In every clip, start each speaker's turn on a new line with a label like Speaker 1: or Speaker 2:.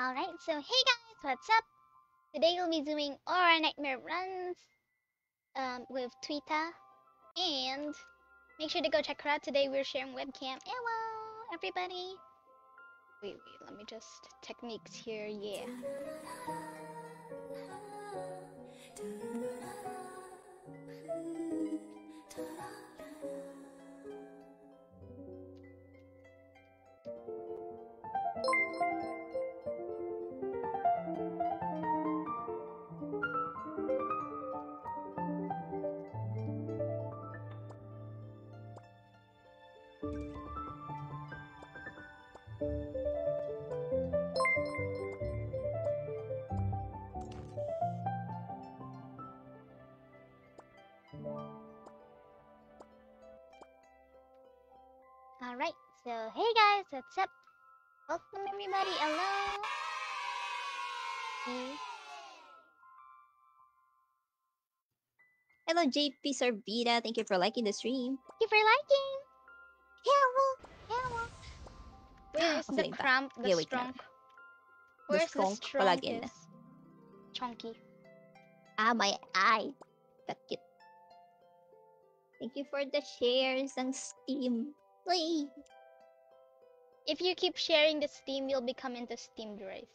Speaker 1: Alright, so hey guys, what's up? Today we'll be doing Aura Nightmare runs um, with Tweeta. And make sure to go check her out. Today we're sharing webcam. Hello, everybody. Wait, wait, let me just techniques here. Yeah. What's up? Welcome everybody, hello! Hey.
Speaker 2: Hello, JP Sorbita. Thank you for liking the stream.
Speaker 1: Thank you for liking! Hello! Hello! Where's the cramp, the
Speaker 2: Yeah,
Speaker 1: strong? Where's the
Speaker 2: strong
Speaker 1: is? Chunky.
Speaker 2: Ah, my eye. That cute. Thank you for the shares and Steam. Uy!
Speaker 1: If you keep sharing the Steam, you'll become into Steam Drive.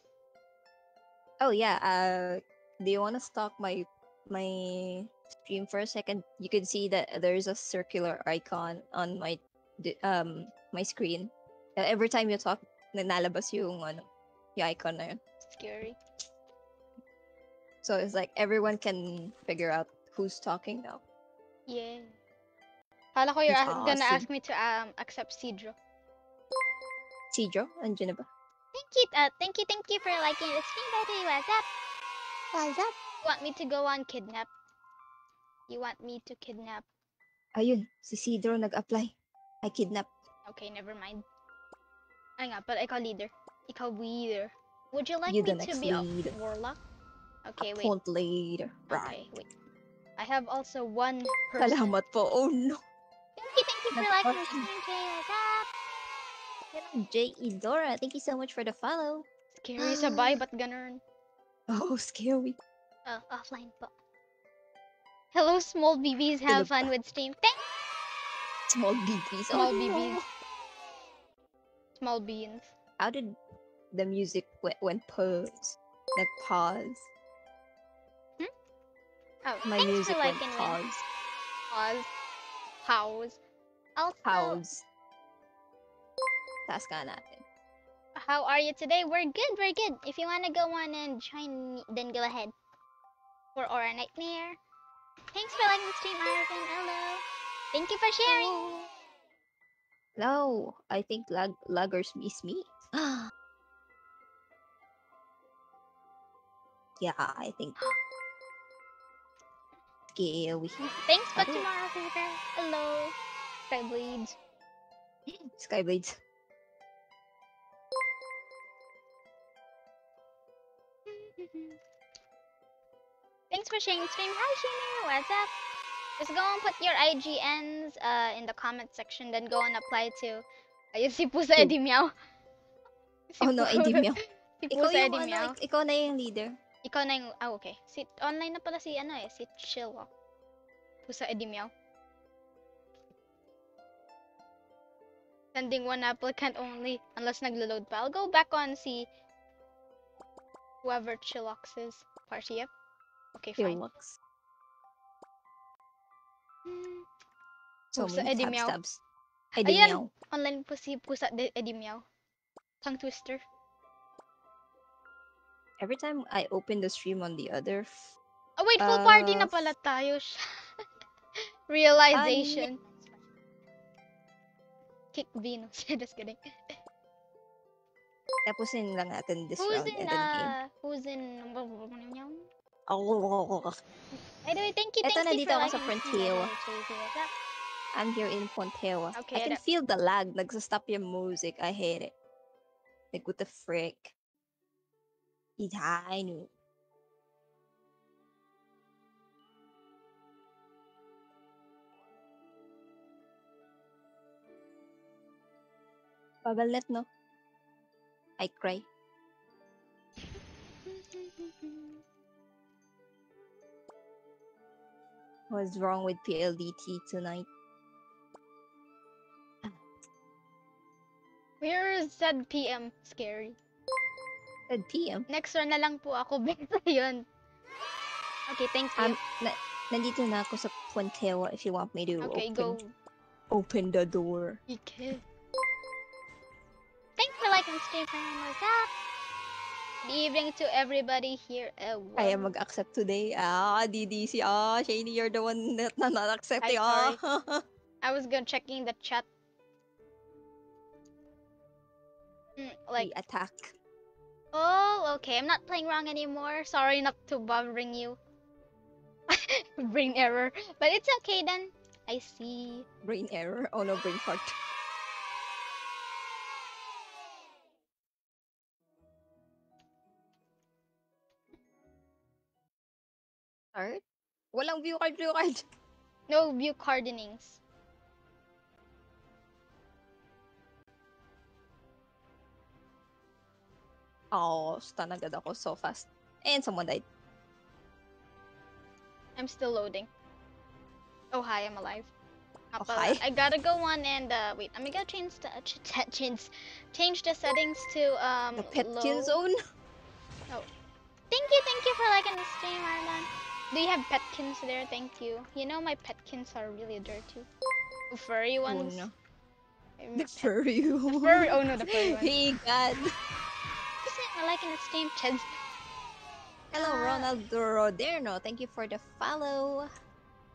Speaker 2: Oh yeah. Uh, do you want to stalk my my stream for a second? You can see that there's a circular icon on my um my screen. Uh, every time you talk, nalabas yung ano, yung icon na yun.
Speaker 1: Scary.
Speaker 2: So it's like everyone can figure out who's talking now.
Speaker 1: Yeah. Kala ko you're
Speaker 2: That's
Speaker 1: a- gonna ask me to um accept Cedro.
Speaker 2: Sidro, andyan na ba?
Speaker 1: Thank you, uh, thank you, thank you for liking the stream, buddy. What's up?
Speaker 2: What's up?
Speaker 1: You want me to go on kidnap? You want me to kidnap?
Speaker 2: Ayun, si Sidro nag-apply. I kidnap.
Speaker 1: Okay, never mind. Ay nga, but ikaw leader. Ikaw leader. Would you like
Speaker 2: You
Speaker 1: me to be a warlock? Okay, wait.
Speaker 2: Appoint later.
Speaker 1: Okay, wait. I have also one person.
Speaker 2: Salamat po. Oh no.
Speaker 1: Thank you, thank you for liking the stream, Jay. What's up?
Speaker 2: J. Idora, thank you so much for the follow.
Speaker 1: Scary sabay, but ganun.
Speaker 2: Oh, scary.
Speaker 1: Oh, offline po. Hello, small BBs. Have
Speaker 2: Hello
Speaker 1: fun with stream. Thank
Speaker 2: Small BBs.
Speaker 1: Small
Speaker 2: oh.
Speaker 1: BBs. Small beans.
Speaker 2: How did the music went, went pause? Like pause. Hmm?
Speaker 1: Oh,
Speaker 2: My music went pause.
Speaker 1: Pause. Pause. Also,
Speaker 2: Pause. Natin.
Speaker 1: how are you today? We're good, we're good. If you wanna go on and join me, then go ahead. For Aura Nightmare. Thanks for liking the stream, Arvin. Hello. Thank you for sharing.
Speaker 2: No, I think lag laggers miss me. yeah, I think. Okay, Scary.
Speaker 1: Thanks for tomorrow, Fever. Hello. Skyblades.
Speaker 2: Skyblades.
Speaker 1: Thanks for sharing the stream. Hi, Shimmer. What's up? Just go and put your IGNs uh, in the comment section, then go and apply to. Ayun, si Pusa? Eddie Meow. Si
Speaker 2: Oh no, Eddie Meow.
Speaker 1: Si Pusa Eddie Meow.
Speaker 2: ik- ikaw na yung leader.
Speaker 1: Ikaw na yung. Ah, okay. Si, online na pala si ano eh, si Chilwa. Pusa Eddie Meow. Sending one applicant only unless naglo-load pa. I'll go back on si whoever Chilox's party up. Okay, fine.
Speaker 2: Philux.
Speaker 1: Hmm.
Speaker 2: So
Speaker 1: Pusa
Speaker 2: many
Speaker 1: Eddie Meow.
Speaker 2: tabs. Eddie
Speaker 1: Ayan!
Speaker 2: Meow.
Speaker 1: Online po si Pusa de Eddie Meow. Tongue twister.
Speaker 2: Every time I open the stream on the other f-
Speaker 1: Oh wait, full party na
Speaker 2: Uh,
Speaker 1: pala tayo. Realization. Kick Venus. Just kidding.
Speaker 2: Tapusin lang natin this
Speaker 1: Who's
Speaker 2: round
Speaker 1: in
Speaker 2: and then game.
Speaker 1: uh who's in
Speaker 2: Oh,
Speaker 1: Anyway, thank you,
Speaker 2: Eto,
Speaker 1: thank you
Speaker 2: nandito
Speaker 1: for
Speaker 2: ako sa
Speaker 1: liking the stream,
Speaker 2: Frontier.
Speaker 1: by the way, Chasey. What's up?
Speaker 2: I'm here in Pontewa.
Speaker 1: Okay,
Speaker 2: I can feel the lag. Nagsa-stop yung music. I hate it. Like, what the frick? Itano. Babalnet, no? I cry. What's wrong with PLDT tonight?
Speaker 1: Where is said PM? Scary.
Speaker 2: At PM.
Speaker 1: Next run na lang po ako. Besa yun. Okay, thank you.
Speaker 2: Um, na nandito na ako sa Puentewa if you want me to
Speaker 1: okay,
Speaker 2: open,
Speaker 1: go.
Speaker 2: open the door.
Speaker 1: Okay. Thanks for liking the stream. What's up? Good evening to everybody here. Uh,
Speaker 2: Kaya mag-accept today. Ah, DDC. Ah, Shani, you're the one that na not accepting.
Speaker 1: Ay,
Speaker 2: Ah.
Speaker 1: I was gonna checking the chat. Mm, like,
Speaker 2: We attack.
Speaker 1: oh, okay. I'm not playing wrong anymore. Sorry not to bothering you. Brain error. But it's okay then. I see.
Speaker 2: Brain error. Oh no, brain fart. Start? Walang view card, view card.
Speaker 1: No view hardenings.
Speaker 2: Oh, stun agad ako so fast. And someone died.
Speaker 1: I'm still loading. Oh hi, I'm alive.
Speaker 2: Oh, hi.
Speaker 1: I gotta go on and uh, wait. I'm gonna change the uh, ch- ch- change change the settings to um.
Speaker 2: The Petkin
Speaker 1: low.
Speaker 2: zone?
Speaker 1: Thank you, thank you for liking the stream, Arlan. Do you have petkins there? Thank you. You know my petkins are really dirty. The furry
Speaker 2: Oh
Speaker 1: ones.
Speaker 2: no. The
Speaker 1: pet-
Speaker 2: furry one.
Speaker 1: furry. Oh no, the furry ones.
Speaker 2: Hey God.
Speaker 1: Just I liking the stream, Cheds.
Speaker 2: Hello,
Speaker 1: Ah.
Speaker 2: Ronald Roderno. Thank you for the follow.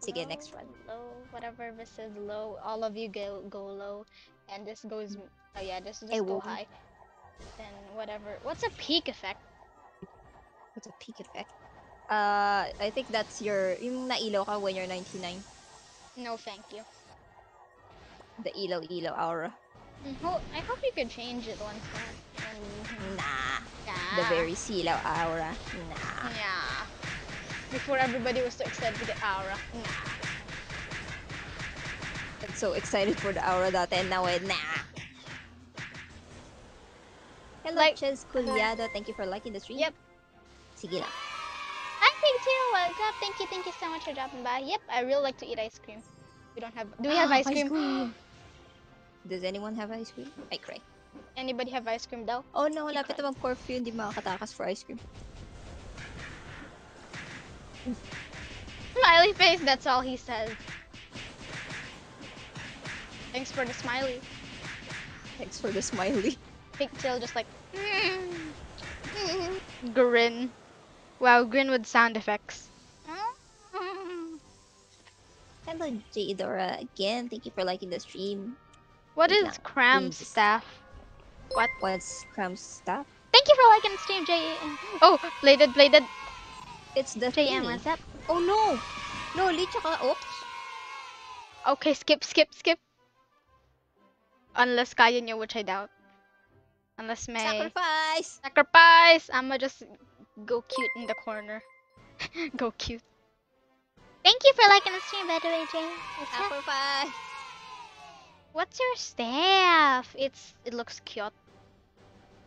Speaker 2: Sige, next
Speaker 1: Low,
Speaker 2: one.
Speaker 1: Low, whatever this is low. All of you go go low, and this goes. Oh yeah, this just
Speaker 2: Eh,
Speaker 1: go
Speaker 2: won't.
Speaker 1: high. Then whatever. What's a peak effect?
Speaker 2: What's a peak effect? Uh, I think that's your, yung nailaw ka when you're 99.
Speaker 1: No, thank you.
Speaker 2: The ilaw-ilaw aura.
Speaker 1: Mm, I hope you could change it once. When, when,
Speaker 2: Nah. The very silaw aura. Nah.
Speaker 1: Yeah. Before everybody was so excited to get aura. Nah.
Speaker 2: I'm so excited for the aura dati and now eh, nah. Hello,
Speaker 1: Like-
Speaker 2: Ches Culiado. Thank you for liking the stream.
Speaker 1: Yep.
Speaker 2: Sige lang.
Speaker 1: Pig too. Uh, What's up? Thank you, thank you so much for dropping by. Yep, I really like to eat ice cream. We don't have. Do we have ice cream?
Speaker 2: Does anyone have ice cream? I cry.
Speaker 1: Anybody have ice cream though?
Speaker 2: Oh no, lapit
Speaker 1: cry.
Speaker 2: naman curfew, hindi makakatakas for ice cream.
Speaker 1: Smiley face. That's all he says. Thanks for the smiley.
Speaker 2: Thanks for the smiley.
Speaker 1: Pigtail just like grin. Wow, grin with sound effects.
Speaker 2: Hello, Jadora again. Thank you for liking the stream.
Speaker 1: What is
Speaker 2: please.
Speaker 1: staff?
Speaker 2: What's Cram's stuff?
Speaker 1: Thank you for liking the stream, JM. Oh, bladed, bladed.
Speaker 2: It's the
Speaker 1: JM,
Speaker 2: thingy.
Speaker 1: what's up?
Speaker 2: Oh no! No, Lee, tsaka, oops.
Speaker 1: Okay, skip, skip, skip. Unless kaya niyo, which I doubt. Unless may
Speaker 2: Sacrifice!
Speaker 1: sacrifice, I'ma just go cute in the corner. go cute. Thank you for liking the stream, by the way, Jay. What's up?
Speaker 2: Sacrifice!
Speaker 1: What's your staff? It's it looks cute.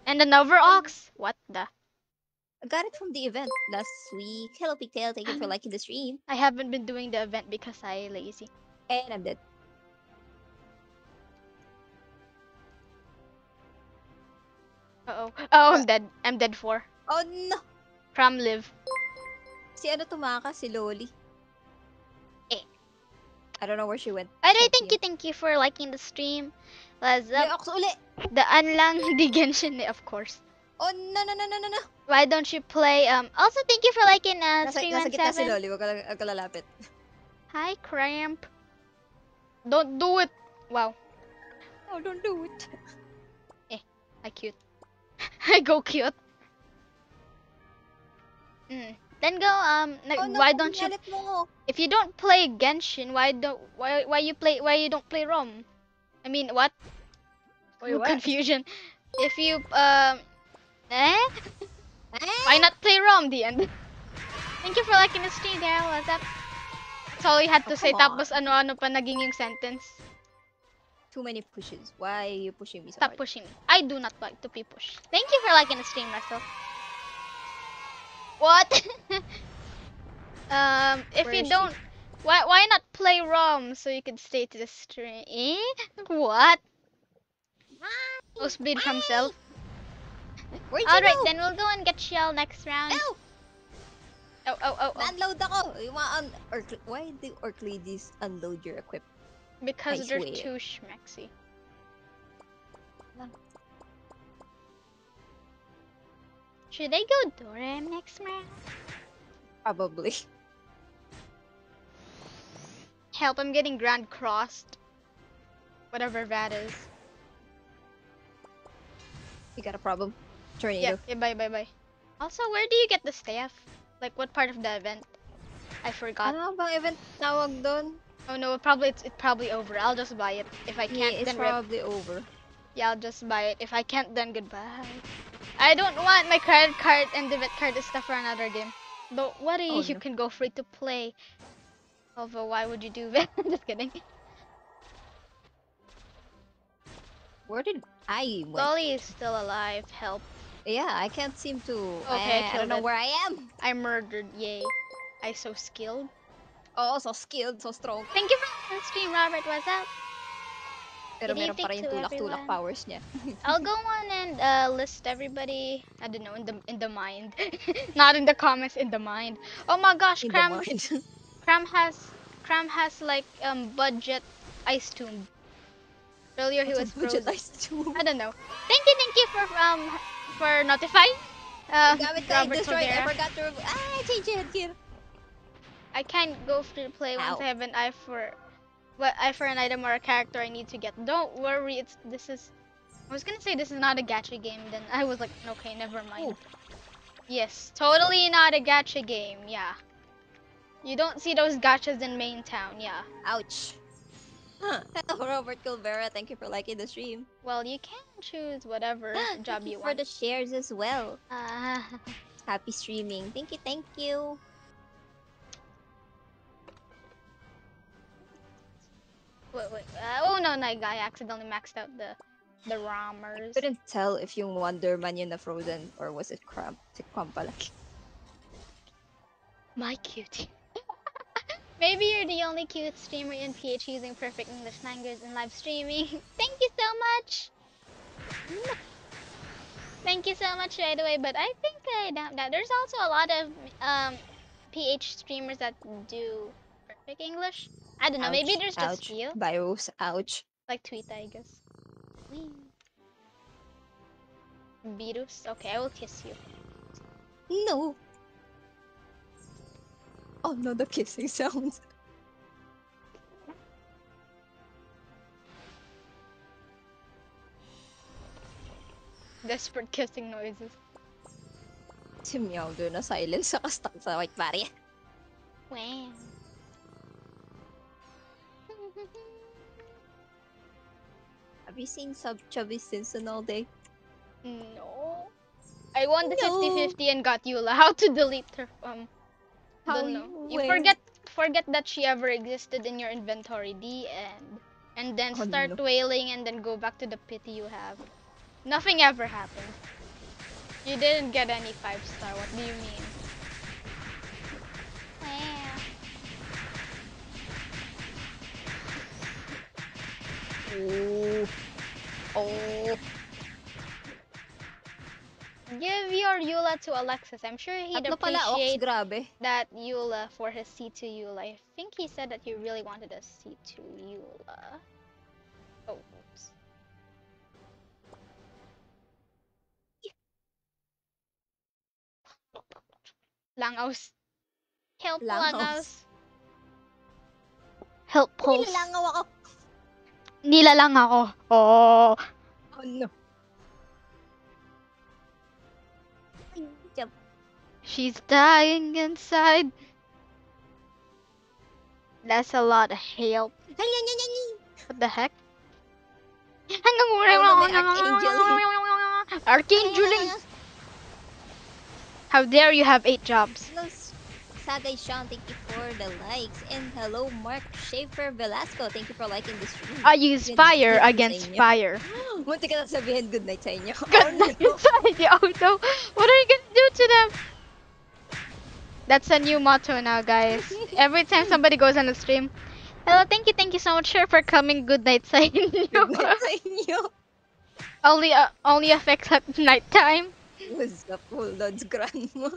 Speaker 1: And another ox. What the?
Speaker 2: I got it from the event last week. Hello, Pigtail. Thank you for liking the stream.
Speaker 1: I haven't been doing the event because I lazy.
Speaker 2: And I'm dead.
Speaker 1: Uh oh. Oh, I'm dead. I'm dead for.
Speaker 2: Oh no!
Speaker 1: Cram live.
Speaker 2: Si ano tumakas? Si Loli.
Speaker 1: Eh.
Speaker 2: I don't know where she went.
Speaker 1: The thank you, thank you for liking the stream. What's
Speaker 2: May
Speaker 1: up?
Speaker 2: ox uli!
Speaker 1: Daan lang di Genshin, eh, of course.
Speaker 2: Oh no no no no no no!
Speaker 1: Why don't you play? Um. Also, thank you for liking uh,
Speaker 2: Nasa,
Speaker 1: stream
Speaker 2: nasa gitna si
Speaker 1: 17.
Speaker 2: Loli. Huwag ka, lang- huwag ka lalapit.
Speaker 1: Hi, cramp. Don't do it. Wow,
Speaker 2: Oh, don't do it.
Speaker 1: Eh, I cute. I go cute. Mm. Then go. Um. na-
Speaker 2: Oh no!
Speaker 1: why don't you?
Speaker 2: mo?
Speaker 1: If you don't play Genshin, why don't why why you play why you don't play ROM? I mean what?
Speaker 2: Wait,
Speaker 1: Oh,
Speaker 2: what?
Speaker 1: Confusion. If you um eh
Speaker 2: Eh?
Speaker 1: why not play ROM the end? Thank you for liking the stream there. What's up? That's all you had to
Speaker 2: Oh,
Speaker 1: say.
Speaker 2: come
Speaker 1: Tapos ano-ano pa naging yung sentence.
Speaker 2: Too many pushes. Why are you pushing me so
Speaker 1: Stop
Speaker 2: hard?
Speaker 1: pushing me. I do not like to be pushed. Thank you for liking the stream, Russell. What? um, if
Speaker 2: Where
Speaker 1: you don't, why why not play ROM so you can stay to the stream? Eh? What? Oh, speed from self.
Speaker 2: You
Speaker 1: Alright, then we'll go and get shell next round.
Speaker 2: Ow!
Speaker 1: Oh, oh, oh, oh.
Speaker 2: Na-unload ako! Yung mga un- Orc- Why do Orclades unload your equipment?
Speaker 1: Because
Speaker 2: I
Speaker 1: they're
Speaker 2: swear.
Speaker 1: too schmexy. Should I go Dorem next round?
Speaker 2: Probably.
Speaker 1: Help, I'm getting Grand Crossed. Whatever that is.
Speaker 2: You got a problem? Tornado.
Speaker 1: Yeah, yeah, bye, bye, bye. Also, where do you get the staff? Like, what part of the event? I forgot.
Speaker 2: Ano bang event tawag doon?
Speaker 1: Oh no, probably it's, it's probably over. I'll just buy it. If I can't,
Speaker 2: it's
Speaker 1: then rip.
Speaker 2: probably over.
Speaker 1: Yeah, I'll just buy it. If I can't, then goodbye. I don't want my credit card and debit card stuff for another game. But what oh, if
Speaker 2: Oh,
Speaker 1: you
Speaker 2: no.
Speaker 1: can go free to play? Although, why would you do that? just kidding.
Speaker 2: Where did I went?
Speaker 1: Dolly is still alive. Help.
Speaker 2: Yeah, I can't seem to.
Speaker 1: Okay,
Speaker 2: I, I
Speaker 1: killed
Speaker 2: don't know
Speaker 1: it.
Speaker 2: where I am.
Speaker 1: I murdered. Yay. I so skilled.
Speaker 2: Oh, so skilled, so strong.
Speaker 1: Thank you for the stream, Robert. What's up?
Speaker 2: Pero
Speaker 1: Good
Speaker 2: meron pa rin tulak-tulak powers niya.
Speaker 1: I'll go on and uh, list everybody. I don't know in the in the mind, not in the comments. In the mind. Oh my gosh,
Speaker 2: In
Speaker 1: Cram. Cram has Cram has like um budget ice tomb. Earlier he was
Speaker 2: What's budget ice tube?
Speaker 1: I don't know. Thank you, thank you for um for notifying. Uh,
Speaker 2: Gamit ko, I destroyed. I forgot to. remove- Ah, change your headgear.
Speaker 1: I can't go free to play once
Speaker 2: Ow.
Speaker 1: I have an eye for what eye for an item or a character I need to get. Don't worry, it's this is I was gonna say this is not a gacha game, then I was like, okay, never mind.
Speaker 2: Oh.
Speaker 1: Yes, totally not a gacha game, yeah. You don't see those gachas in main town, yeah.
Speaker 2: Ouch. Huh. Hello, Robert Culvera. Thank you for liking the stream.
Speaker 1: Well you can choose whatever job
Speaker 2: Thank
Speaker 1: you want.
Speaker 2: for the shares as well.
Speaker 1: Ah,
Speaker 2: Happy streaming. Thank you, thank you.
Speaker 1: Wait, wait. Uh, oh no, no, I accidentally maxed out the the rammers.
Speaker 2: Couldn't tell if yung Wonder Man yun na frozen or was it Cramp? Si pala.
Speaker 1: My cutie. Maybe you're the only cute streamer in PH using perfect English language in live streaming. Thank you so much. Thank you so much right away, but I think I doubt that. There's also a lot of um, PH streamers that do perfect English. I don't know, maybe
Speaker 2: Ouch,
Speaker 1: there's
Speaker 2: ouch.
Speaker 1: just few.
Speaker 2: Bios, ouch.
Speaker 1: Like Tweeta, I guess. Whee. Beerus? Okay, I will kiss you.
Speaker 2: No. Oh no, the kissing sounds.
Speaker 1: Desperate kissing noises.
Speaker 2: Si Meow doon na silence sa kastak sa white barrier.
Speaker 1: Wow.
Speaker 2: Have you seen Sub Chubby Simpson all day?
Speaker 1: No. I won the
Speaker 2: No.
Speaker 1: 50-50 and got Eula. How to delete her um
Speaker 2: How
Speaker 1: don't know.
Speaker 2: you
Speaker 1: You forget forget that she ever existed in your inventory. The end. And then
Speaker 2: Oh,
Speaker 1: start
Speaker 2: no.
Speaker 1: wailing and then go back to the pity you have. Nothing ever happened. You didn't get any five star. What do you mean?
Speaker 2: Oh. Oh.
Speaker 1: Give your Eula to Alexis. I'm sure he'd
Speaker 2: Tatlo pala, Ox.
Speaker 1: appreciate
Speaker 2: Grabe.
Speaker 1: that Eula for his C2 Eula. I think he said that he really wanted a C2 Eula. Oh, oops. Langaws. Help,
Speaker 2: Langaws.
Speaker 1: Langaws. Help, pulse.
Speaker 2: Nilalangaw ako.
Speaker 1: Nilalang ako. Oh.
Speaker 2: Oh no.
Speaker 1: She's dying inside. That's a lot of help. What the heck?
Speaker 2: Oh, no, may Archangel.
Speaker 1: Archangeling! How dare you have eight jobs?
Speaker 2: Hello, Sagay Sean, thank you for the likes. And hello, Mark Schaefer Velasco, thank you for liking the stream.
Speaker 1: I use
Speaker 2: Good
Speaker 1: fire
Speaker 2: night
Speaker 1: against fire.
Speaker 2: Munti ka na sabihin good night sa inyo.
Speaker 1: Good
Speaker 2: Oh, no.
Speaker 1: night, Oh no! What are you gonna do to them? That's a new motto now, guys. Every time somebody goes on the stream, hello, thank you, thank you so much sir, for coming. Good night sa inyo.
Speaker 2: Good night sa inyo.
Speaker 1: only uh, only affects at nighttime.
Speaker 2: What's up, Lord's grandma?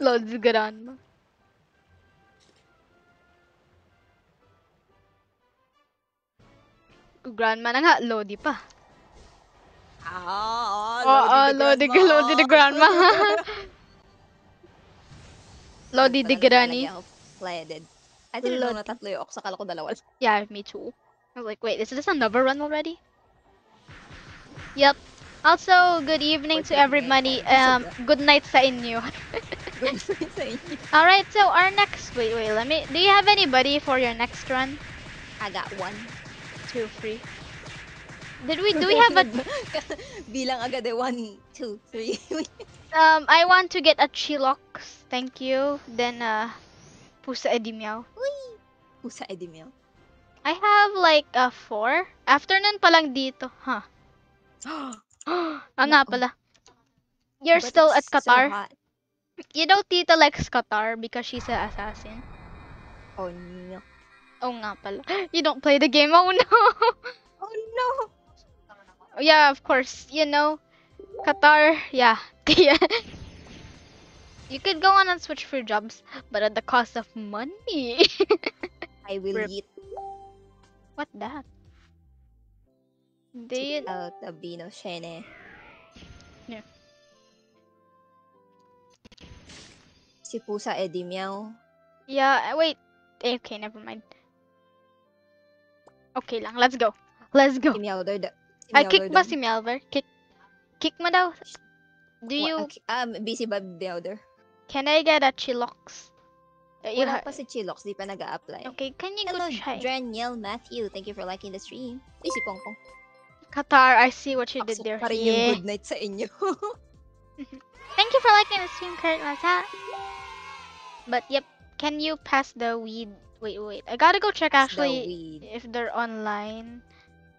Speaker 1: Loads grandma. Grandma na nga, Lodi pa.
Speaker 2: Ah,
Speaker 1: Oo, oh, Lodi, Lodi the grandma. Lodi the granny.
Speaker 2: Pleaded. I didn't know
Speaker 1: Lodi.
Speaker 2: na tatlo yung ox. Akala ko dalawa.
Speaker 1: Yeah, me too. I was like, wait, is this another run already? Yep. Also, good evening to everybody. Um, good night sa inyo.
Speaker 2: Good night sa inyo.
Speaker 1: Alright, so our next, wait, wait, let me, do you have anybody for your next run?
Speaker 2: I got one.
Speaker 1: Two, three. Did we, do we have a,
Speaker 2: Bilang agad eh. One, two, three.
Speaker 1: um, I want to get a Chilox, thank you. Then, uh, Pusa Edimiao.
Speaker 2: Pusa Edimil.
Speaker 1: I have like a four. Afternoon pa lang dito, huh? Ah, nga
Speaker 2: Nako.
Speaker 1: pala. You're
Speaker 2: But
Speaker 1: still at
Speaker 2: it's so
Speaker 1: Qatar?
Speaker 2: hot.
Speaker 1: You know Tita likes Qatar because she's an assassin.
Speaker 2: Oh no.
Speaker 1: Oh nga pala. You don't play the game. Oh no.
Speaker 2: Oh no.
Speaker 1: yeah, of course. You know, Qatar. Yeah. yeah. You could go on and switch for jobs, but at the cost of money.
Speaker 2: I will
Speaker 1: Rip.
Speaker 2: eat
Speaker 1: what that? Do you?
Speaker 2: out the Bino Shene.
Speaker 1: Yeah.
Speaker 2: Si Pusa Edimiao.
Speaker 1: Yeah. Wait. Eh, Okay, never mind. Okay lang. Let's go. Let's go.
Speaker 2: Si Meowder. da- Si
Speaker 1: Ay, kick ba si Melver? Kick. Kick mo daw. Do
Speaker 2: Wa-
Speaker 1: you?
Speaker 2: okay, Um, busy ba Meowder?
Speaker 1: Can I get a Chilox? You
Speaker 2: Wala pa si Chilox, di pa nag-a-apply.
Speaker 1: Okay, can you
Speaker 2: Hello,
Speaker 1: go try?
Speaker 2: Daniel Matthew. Thank you for liking the stream. Uy, si Pongpong.
Speaker 1: Qatar, I see what you did there.
Speaker 2: pa rin yung
Speaker 1: Yeah.
Speaker 2: good night sa inyo.
Speaker 1: Thank you for liking the stream, Kurt Masa. But yep, can you pass the weed? Wait, wait. I gotta go check
Speaker 2: The
Speaker 1: actually
Speaker 2: weed.
Speaker 1: if they're online.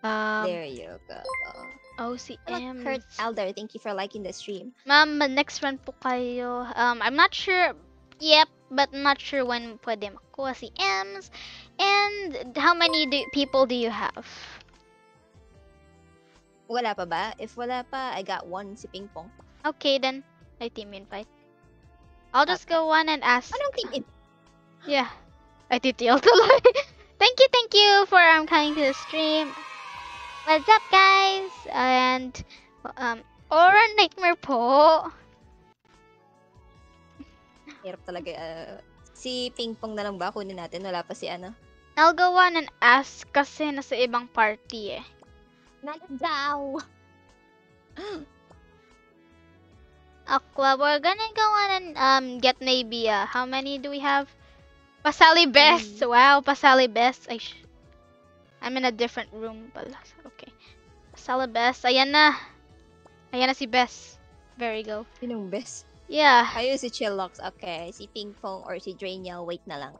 Speaker 1: Um,
Speaker 2: there you go. Hello,
Speaker 1: OCM.
Speaker 2: Kurt Alder. Thank you for liking the stream.
Speaker 1: Ma'am, next run po kayo. Um, I'm not sure. Yep, but not sure when pwede makuha si Ems. And how many do, people do you have?
Speaker 2: Wala pa ba? If wala pa, I got one si Ping Pong.
Speaker 1: Okay, then. I team invite. I'll just go on and ask.
Speaker 2: Anong team it?
Speaker 1: Yeah. I TTL tuloy. thank you, thank you for um coming to the stream. What's up, guys? And um, Aura Nightmare po.
Speaker 2: Hirap talaga. uh, si Ping Pong na lang ba? Kunin natin. Wala pa si ano.
Speaker 1: I'll go on and ask kasi nasa ibang party eh.
Speaker 2: Nagdaw!
Speaker 1: Aqua, we're gonna go on and um get maybe uh, how many do we have? Pasali best. Wow, Pasali best. I sh- I'm in a different room pala. Okay. Pasali best. Ayan na. Ayan na si Bess. Very go.
Speaker 2: Sinong best?
Speaker 1: Yeah.
Speaker 2: Ayun si Chillox. Okay. Si Ping Pong or si Draniel. Wait na lang.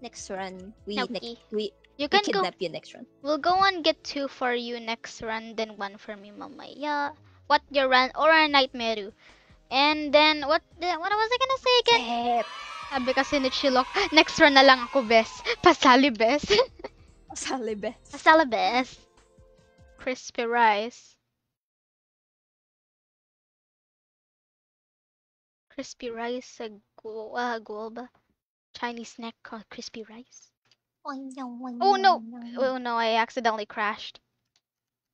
Speaker 2: Next run. We,
Speaker 1: Okay.
Speaker 2: ne- we,
Speaker 1: You can go.
Speaker 2: kidnap you next run.
Speaker 1: We'll go on get two for you next run, then one for me, Mama. Yeah. What your run or a nightmare? And then what? The, what was I gonna say again?
Speaker 2: Sep!
Speaker 1: Sabi kasi ni Chilok, next run na lang ako, best. Pasali, best.
Speaker 2: Sally best.
Speaker 1: Pasali, best. Crispy rice. Crispy rice a gu ah. Chinese snack called crispy rice. Oh no! Oh no, I accidentally crashed.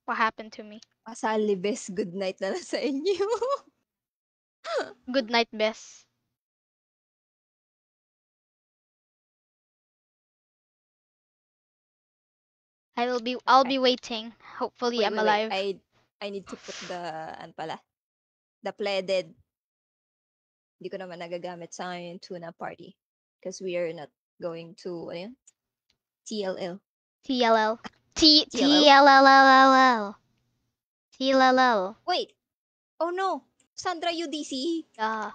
Speaker 1: What happened to me?
Speaker 2: Sally best. Good night na lang sa inyo.
Speaker 1: Good night, Bess. I will be I'll be waiting. Hopefully
Speaker 2: Wait,
Speaker 1: I'm
Speaker 2: wait,
Speaker 1: alive.
Speaker 2: wait. I, I need to put the, ano pala, the pleaded. Hindi ko naman nagagamit sa ngayon tuna party. Because we are not going to, ano yun? TLL.
Speaker 1: TLL. T
Speaker 2: TLL.
Speaker 1: TLLLL. TLLL.
Speaker 2: Wait! Oh no! Sandra UDC!
Speaker 1: Ah.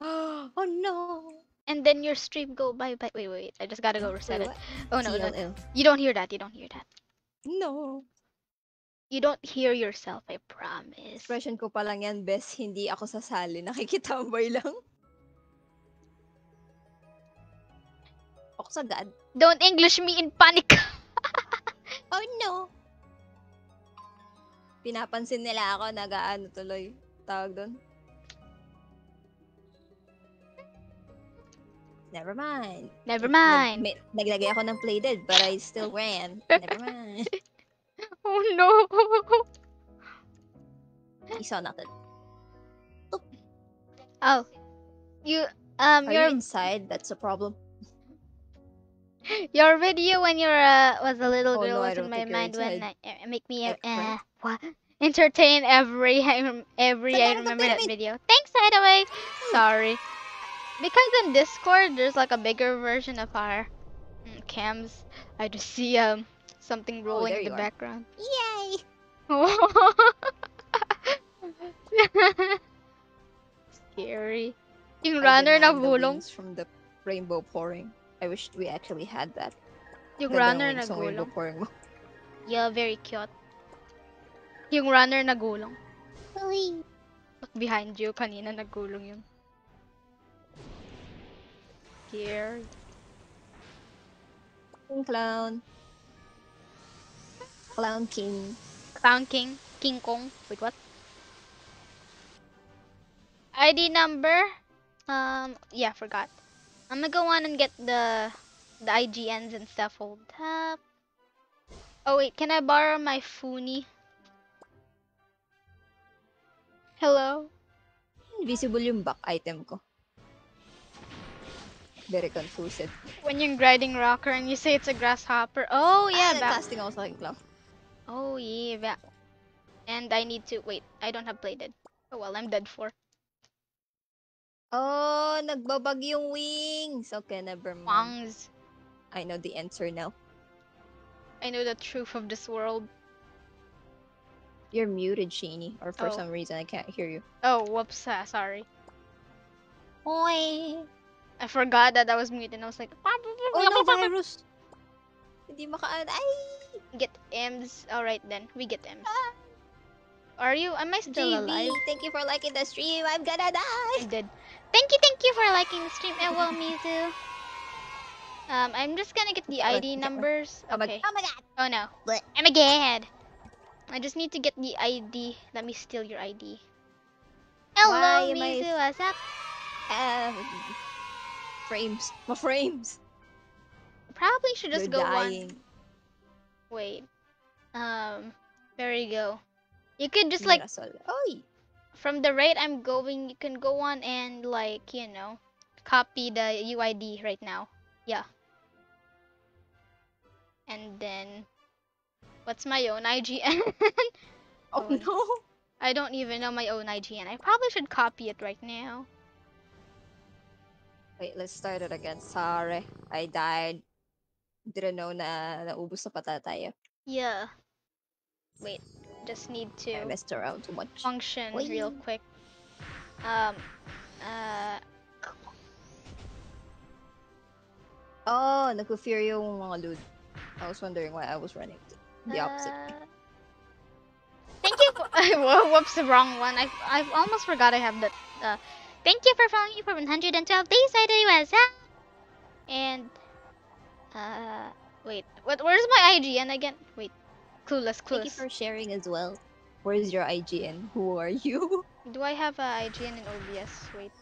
Speaker 2: oh no!
Speaker 1: And then your stream go bye bye. Wait, wait, wait. I just gotta go reset it. Oh no, no. You don't hear that. You don't hear that.
Speaker 2: No!
Speaker 1: You don't hear yourself, I promise.
Speaker 2: Expression ko pa lang yan, best. Hindi ako sasali. Nakikitambay lang. ako sagad.
Speaker 1: Don't English me in panic.
Speaker 2: Oh no! Pinapansin nila ako, nag-ano tuloy. Tawag doon. Never mind.
Speaker 1: Never mind.
Speaker 2: may- naglagay ako ng play dead, but I still ran. Never mind.
Speaker 1: Oh no.
Speaker 2: You saw nothing.
Speaker 1: Oh. You um
Speaker 2: Are
Speaker 1: your
Speaker 2: you inside? That's a problem.
Speaker 1: your video when you're uh, was a little
Speaker 2: Oh,
Speaker 1: girl
Speaker 2: no, I
Speaker 1: was in
Speaker 2: don't
Speaker 1: my
Speaker 2: think you're
Speaker 1: mind when
Speaker 2: inside.
Speaker 1: uh, make me uh, uh, what entertain every I rem- every I remember that video. Thanks by the way. Sorry. Because in Discord there's like a bigger version of our mm, cams. I just see um something rolling
Speaker 2: there
Speaker 1: in the
Speaker 2: you are.
Speaker 1: background.
Speaker 2: Yay!
Speaker 1: Scary. Yung
Speaker 2: I
Speaker 1: runner na
Speaker 2: demand the
Speaker 1: gulong.
Speaker 2: wings from the rainbow pouring. I wish we actually had that.
Speaker 1: Yung
Speaker 2: Ganda ng
Speaker 1: runner na
Speaker 2: wings ng rainbow
Speaker 1: gulong.
Speaker 2: mo.
Speaker 1: Yeah, very cute. Yung runner na gulong. Look behind you. Kanina nagulong yun. Here.
Speaker 2: King Clown. Clown King.
Speaker 1: Clown King. King Kong. Wait, what? ID number? Um, yeah, forgot. I'm gonna go on and get the the IGNs and stuff. Hold up. Oh wait, can I borrow my Funi? Hello?
Speaker 2: Invisible yung back item ko. Very confused.
Speaker 1: When you're grinding rocker and you say it's a grasshopper. Oh yeah,
Speaker 2: ah, ako sa aking clown.
Speaker 1: Oh yeah, that. And I need to wait. I don't have play dead. Oh well, I'm dead for.
Speaker 2: Oh, nagbabag yung wings. Okay, never mind.
Speaker 1: Wangs.
Speaker 2: I know the answer now.
Speaker 1: I know the truth of this world.
Speaker 2: You're muted, Sheeny. Or for
Speaker 1: Oh.
Speaker 2: some reason, I can't hear you.
Speaker 1: Oh, whoops. ah, sorry.
Speaker 2: Oy!
Speaker 1: I forgot that I was muted and I was like,
Speaker 2: Oh no, virus! Hindi makaan. Ay!
Speaker 1: get M's. Alright then, we get M's. Are you? Am I still
Speaker 2: GB,
Speaker 1: alive?
Speaker 2: thank you for liking the stream. I'm gonna die!
Speaker 1: I did. Thank you, thank you for liking the stream, well, Mizu. Um, I'm just gonna get the ID numbers.
Speaker 2: Oh my,
Speaker 1: Okay.
Speaker 2: oh my god!
Speaker 1: Oh no. I'm again. I just need to get the ID. Let me steal your ID. Hello,
Speaker 2: Why I-
Speaker 1: Mizu. What's up?
Speaker 2: Um, frames. My frames!
Speaker 1: Probably should just
Speaker 2: They're
Speaker 1: go
Speaker 2: dying.
Speaker 1: one. Wait. Um, there you go. You could just like
Speaker 2: Mirasol.
Speaker 1: From the rate I'm going, you can go on and like you know, copy the UID right now. Yeah. And then, what's my own IGN?
Speaker 2: Oh,
Speaker 1: Oh,
Speaker 2: no!
Speaker 1: I don't even know my own IGN. I probably should copy it right now.
Speaker 2: Wait, let's start it again. Sorry. I died. Didn't know na naubos na pata tayo.
Speaker 1: Yeah. Wait, just need
Speaker 2: I
Speaker 1: to
Speaker 2: messed around too much.
Speaker 1: function real quick. Um, uh,
Speaker 2: Oh, nagko-fear yung mga loot. I was wondering why I was running. The opposite.
Speaker 1: Uh, thank you for. Whoops, the wrong one. I I almost forgot I have that. Uh, thank you for following me for 112 days. I do USA. And uh, wait, what? Where's my IGN again? Wait, clueless,
Speaker 2: Thank you for sharing as well. Where's your IGN? Who are you?
Speaker 1: Do I have a IGN in OBS? Wait.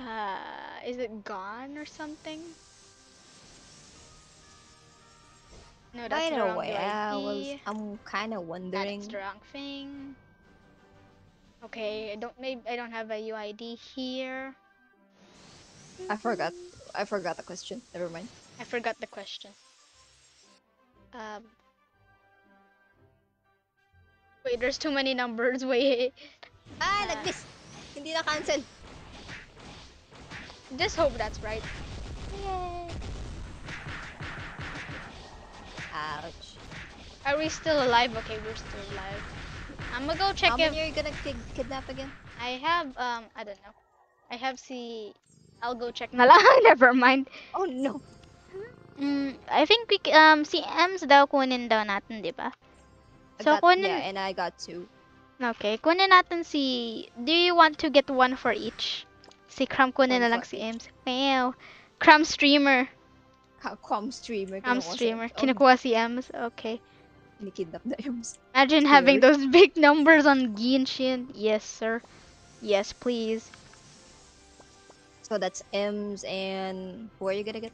Speaker 1: Uh, is it gone or something? No, that's
Speaker 2: By
Speaker 1: the wrong
Speaker 2: way, I was, I'm kind of wondering.
Speaker 1: That's the wrong thing. Okay, I don't maybe I don't have a UID here.
Speaker 2: I forgot. I forgot the question. Never mind.
Speaker 1: I forgot the question. Um. Wait, there's too many numbers. Wait.
Speaker 2: Ah,
Speaker 1: Ah.
Speaker 2: nag-miss. Hindi na cancel.
Speaker 1: Just hope that's right. Yay.
Speaker 2: Ouch.
Speaker 1: Are we still alive? Okay, we're still alive. I'm gonna go check
Speaker 2: How
Speaker 1: if
Speaker 2: are you gonna kid- kidnap again?
Speaker 1: I have um I don't know. I have see. I'll go check na lang. Never mind.
Speaker 2: Oh no.
Speaker 1: Mm, I think we c- um si Ems daw kunin daw natin, di ba?
Speaker 2: I
Speaker 1: So,
Speaker 2: got,
Speaker 1: kunin-
Speaker 2: yeah, and I got two.
Speaker 1: Okay, kunin natin si... Do you want to get one for each? Si Cram kunin
Speaker 2: One
Speaker 1: na lang si Ems. Wow. Cram streamer.
Speaker 2: Ka- streamer.
Speaker 1: Cram streamer.
Speaker 2: Ems. Oh,
Speaker 1: Kinukuha si Ems. Okay.
Speaker 2: Kinikidnap na Ems.
Speaker 1: Imagine having those big numbers on Genshin. Yes, sir. Yes, please.
Speaker 2: So that's M's and who are you gonna get?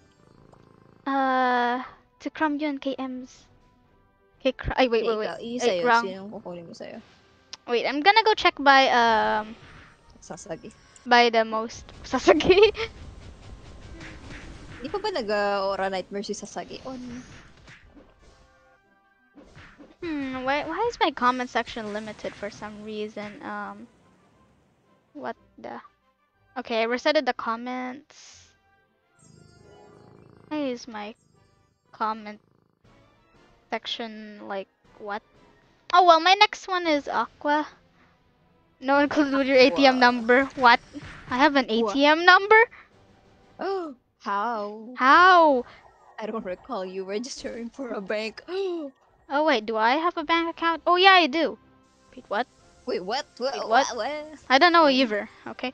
Speaker 1: Uh, to Cram yun kay Ems. Kay Cra- Ay, wait, wait, wait.
Speaker 2: Ikaw,
Speaker 1: Ay, wrong.
Speaker 2: Sino kukunin mo sa'yo?
Speaker 1: Wait, I'm gonna go check by, um,
Speaker 2: Sasagi.
Speaker 1: by the most. Sasagi.
Speaker 2: Di pa ba nag-aura nightmare si Sasagi? On.
Speaker 1: Hmm, why, why is my comment section limited for some reason? Um, what the? Okay, I resetted the comments. Why is my comment section like what? Oh well, my next one is Aqua. No include with your ATM number. What? I have an. ATM number?
Speaker 2: Oh, how?
Speaker 1: How?
Speaker 2: I don't recall you registering for a bank.
Speaker 1: Oh wait, do I have a bank account? Oh yeah, I do. Wait, what?
Speaker 2: Wait, what? What?
Speaker 1: Wait, what?
Speaker 2: what?
Speaker 1: I don't know either. Okay.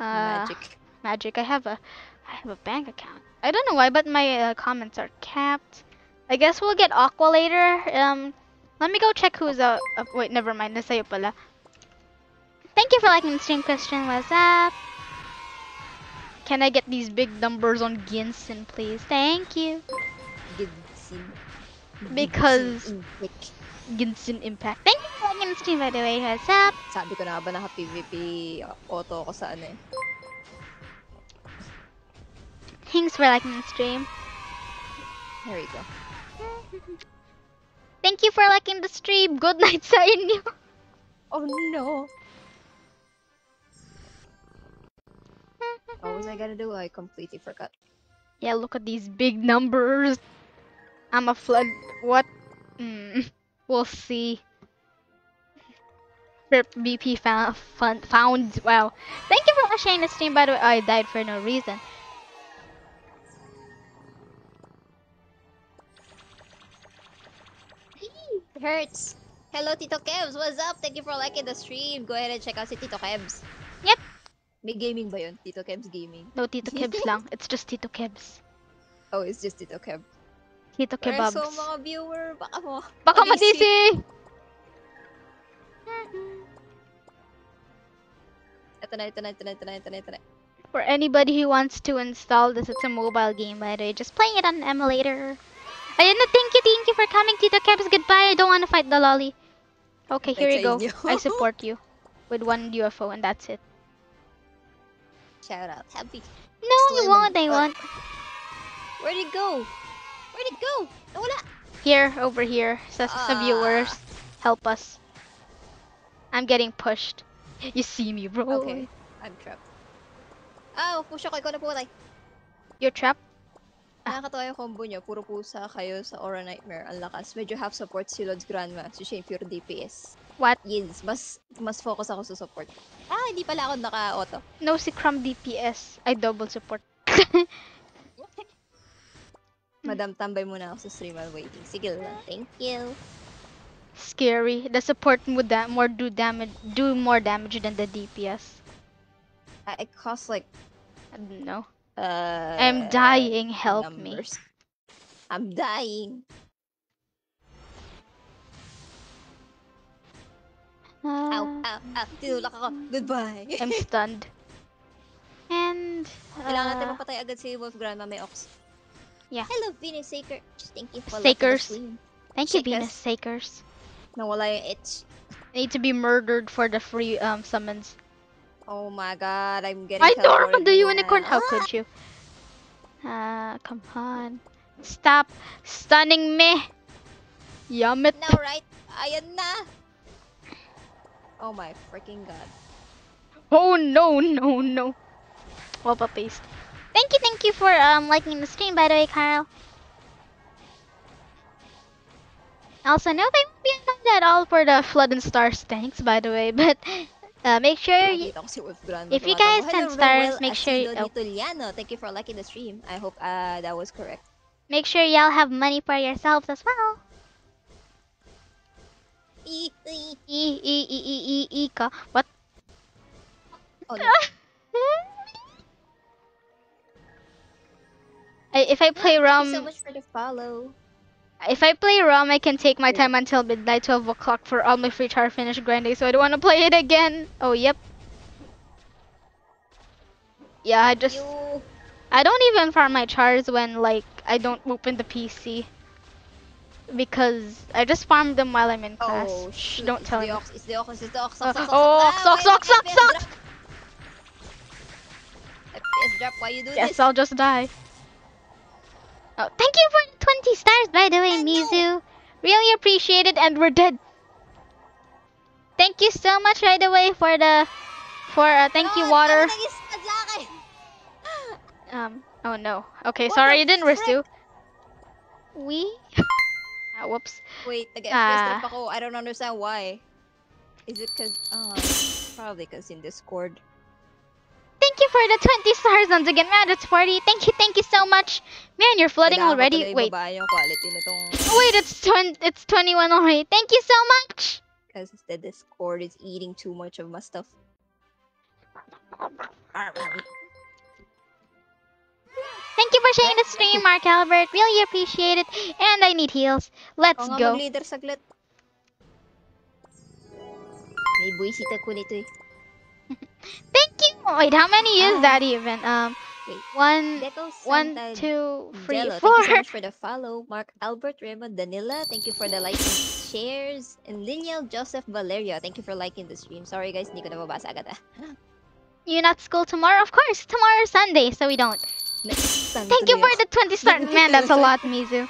Speaker 1: Uh,
Speaker 2: Magic.
Speaker 1: Magic. I have a, I have a bank account. I don't know why, but my uh, comments are capped. I guess we'll get Aqua later. Um, let me go check who's uh, uh wait, never mind. Nasa'yo pala. Thank you for liking the stream, Christian. What's up? Can I get these big numbers on Ginsen, please? Thank you.
Speaker 2: Gidsin.
Speaker 1: Because-
Speaker 2: Impact.
Speaker 1: Ginsen Impact. Thank you for liking the stream, by the way. What's up?
Speaker 2: Sabi ko na ba naka-PVP auto ko sa ano eh.
Speaker 1: Thanks for liking the stream.
Speaker 2: There you go.
Speaker 1: Thank you for liking the stream. Good night sa inyo.
Speaker 2: Oh no! What was I gonna do? I completely forgot.
Speaker 1: Yeah, look at these big numbers. I'm a flood. What? Hmm. We'll see. Rip BP found, found, found. Wow. Thank you for watching the stream, by the way. I died for no reason.
Speaker 2: Hurts. Hello, Tito Kebs. What's up? Thank you for liking the stream. Go ahead and check out si Tito Kebs.
Speaker 1: Yep.
Speaker 2: May gaming ba yun? Tito Kebs Gaming.
Speaker 1: No, Tito Kebs lang. It's just Tito Kebs.
Speaker 2: Oh, it's just Tito Keb.
Speaker 1: Tito
Speaker 2: Kebabs. So, mga viewer, baka mo.
Speaker 1: Baka!
Speaker 2: Ito na, ito na, ito na, ito na, ito na, ito na.
Speaker 1: For anybody who wants to install this, it's a mobile game, by the way. Just playing it on an emulator. Ayun na, thank you, thank you for coming, Tito Kebs. Goodbye. I don't want to fight the lolly. Okay, here you go. I support you. With one UFO, and that's it.
Speaker 2: Shout out. Happy.
Speaker 1: No, you
Speaker 2: Slim
Speaker 1: won't,
Speaker 2: and
Speaker 1: I won't.
Speaker 2: Where'd it go? Where'd it go? Nawala.
Speaker 1: Here, over here. Sa, sa
Speaker 2: Ah.
Speaker 1: viewers. Help us. I'm getting pushed. You see me, bro.
Speaker 2: Okay. I'm trapped. Oh, push ako. Ikaw na po,
Speaker 1: You're trapped? Ah.
Speaker 2: Nakakatawa yung combo nyo. Puro pusa kayo sa Aura Nightmare. Ang lakas. Medyo half support si Lod's Grandma. Si Shane pure DPS.
Speaker 1: What?
Speaker 2: Yes. Mas, mas focus ako sa support. Ah, hindi pala ako naka-auto.
Speaker 1: No, si Crumb DPS. I double support.
Speaker 2: Madam, tambay muna ako sa stream while waiting. Sige lang. Thank you.
Speaker 1: Scary. The support mo da more do damage do more damage than the DPS.
Speaker 2: Uh, it costs like,
Speaker 1: I don't know.
Speaker 2: Uh...
Speaker 1: I'm dying. Help me.
Speaker 2: I'm dying. Ow,
Speaker 1: Ah,
Speaker 2: ow, ow. Tinulak ako. Goodbye.
Speaker 1: I'm stunned. And
Speaker 2: Kailangan natin
Speaker 1: uh,
Speaker 2: mapatay agad si Wolf Grandma may ox.
Speaker 1: Yeah.
Speaker 2: Hello, Venus Saker. Thank you for
Speaker 1: Sakers.
Speaker 2: liking the stream.
Speaker 1: thank you, Venus
Speaker 2: us.
Speaker 1: Sakers.
Speaker 2: Nawala yung itch.
Speaker 1: Need to be murdered for the free um summons.
Speaker 2: Oh my god, I'm getting
Speaker 1: I
Speaker 2: teleported
Speaker 1: Norman the unicorn. How
Speaker 2: Ah!
Speaker 1: could you? Ah, come on. Stop stunning me. Yum it.
Speaker 2: Now, right? Ayan na! Oh my freaking god.
Speaker 1: Oh no, no, no. Wapa paste. Thank you, thank you for um liking the stream by the way, Carl. Also, no, won't be offended at all for the flood and stars. Thanks, by the way, but uh, make sure you,
Speaker 2: Nakita ko si Wolf Grandma.
Speaker 1: if you guys send stars, make sure you- oh.
Speaker 2: Thank you for liking the stream. I hope uh, that was correct.
Speaker 1: make sure y'all have money for yourselves as well.
Speaker 2: E, e.
Speaker 1: E e e e e e. What?
Speaker 2: Oh, no.
Speaker 1: if I play
Speaker 2: Thank
Speaker 1: rum,
Speaker 2: so much for the follow.
Speaker 1: If I play ROM, I can take my time until midnight, 12 o'clock for all my free char finish grinding. So I don't want to play it again. Oh, yep. Yeah, I just
Speaker 2: You.
Speaker 1: I don't even farm my chars when like I don't open the PC because I just farm them while I'm in class.
Speaker 2: Oh,
Speaker 1: Shh,
Speaker 2: shoot.
Speaker 1: don't
Speaker 2: it's
Speaker 1: tell me.
Speaker 2: It's the ox, it's the ox.
Speaker 1: Uh,
Speaker 2: Ox, ox, ox,
Speaker 1: oh,
Speaker 2: ox.
Speaker 1: ox,
Speaker 2: Ah,
Speaker 1: ox, ox, ox,
Speaker 2: FPS drop? Why you do
Speaker 1: Yes,
Speaker 2: this?
Speaker 1: I'll just die. Oh, thank you for the 20 stars, by the way, Mizu. Really appreciate it, and we're dead. Thank you so much, by the way, for the, for uh, thank you,
Speaker 2: Ah,
Speaker 1: water.
Speaker 2: ano nag-spad sa akin?
Speaker 1: Um, oh no. Okay,
Speaker 2: What
Speaker 1: sorry,
Speaker 2: the
Speaker 1: you didn't
Speaker 2: frick?
Speaker 1: pursue. We? ah, whoops.
Speaker 2: Wait, nag-FPS
Speaker 1: Ah.
Speaker 2: ako. I don't understand why. Is it cause, uh, probably cause in Discord.
Speaker 1: Thank you for the 20 stars once again, man. That's 40. Thank you, thank you so much. Man, you're flooding already. Wait,
Speaker 2: ibaba yung quality nitong
Speaker 1: wait, it's 20, it's 21 already. Thank you so much.
Speaker 2: because the Discord is eating too much of my stuff.
Speaker 1: Thank you for sharing the stream, Mark Albert. Really appreciate it. And I need heals. Let's go.
Speaker 2: mag-leader saglit. May buwisita ko nito eh.
Speaker 1: Thank you. Wait, how many is
Speaker 2: Ah.
Speaker 1: that even? Um,
Speaker 2: Wait.
Speaker 1: one, one, two, three,
Speaker 2: Jello,
Speaker 1: four.
Speaker 2: Thank you so much for the follow. Mark Albert, Raymond Danila, thank you for the likes and shares. And Lineal Joseph Valeria, thank you for liking the stream. Sorry guys, hindi ko nababasa agad ah.
Speaker 1: You not school tomorrow? Of course, tomorrow is Sunday, so we don't. Thank you for the 20 stars. Man, that's a lot, Mizu.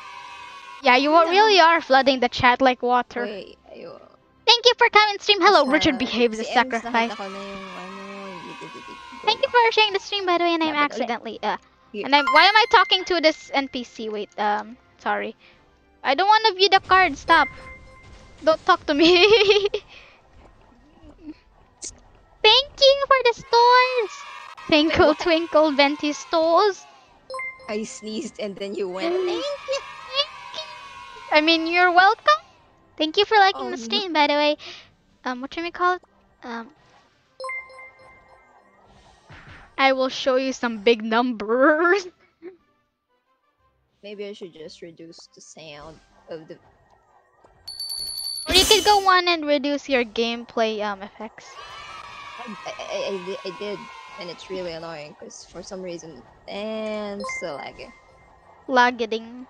Speaker 1: Yeah, you really are flooding the chat like water. Thank you for coming stream. Hello, Richard behaves a sacrifice.
Speaker 2: nakita ko na yung ano, hindi, hindi, hindi, hindi.
Speaker 1: Thank you for sharing the stream, by the way, and I'm
Speaker 2: Yeah, but ulit.
Speaker 1: accidentally. Uh,
Speaker 2: Yeah.
Speaker 1: and I'm. Why am I talking to this NPC? Wait, um, sorry. I don't want to view the card. Stop. Don't talk to me. Thank you for the stores. Twinkle, twinkle, venti stores.
Speaker 2: I sneezed and then you went.
Speaker 1: Thank you. Thank you. I mean, you're welcome. Thank you for liking
Speaker 2: Oh,
Speaker 1: the
Speaker 2: no.
Speaker 1: stream, by the way. Um, what should we call it? Um, I will show you some big numbers.
Speaker 2: Maybe I should just reduce the sound of the.
Speaker 1: Or you could go on and reduce your gameplay um effects.
Speaker 2: I, I, I, I did, and it's really annoying because for some reason, and still lagging.
Speaker 1: Lagging.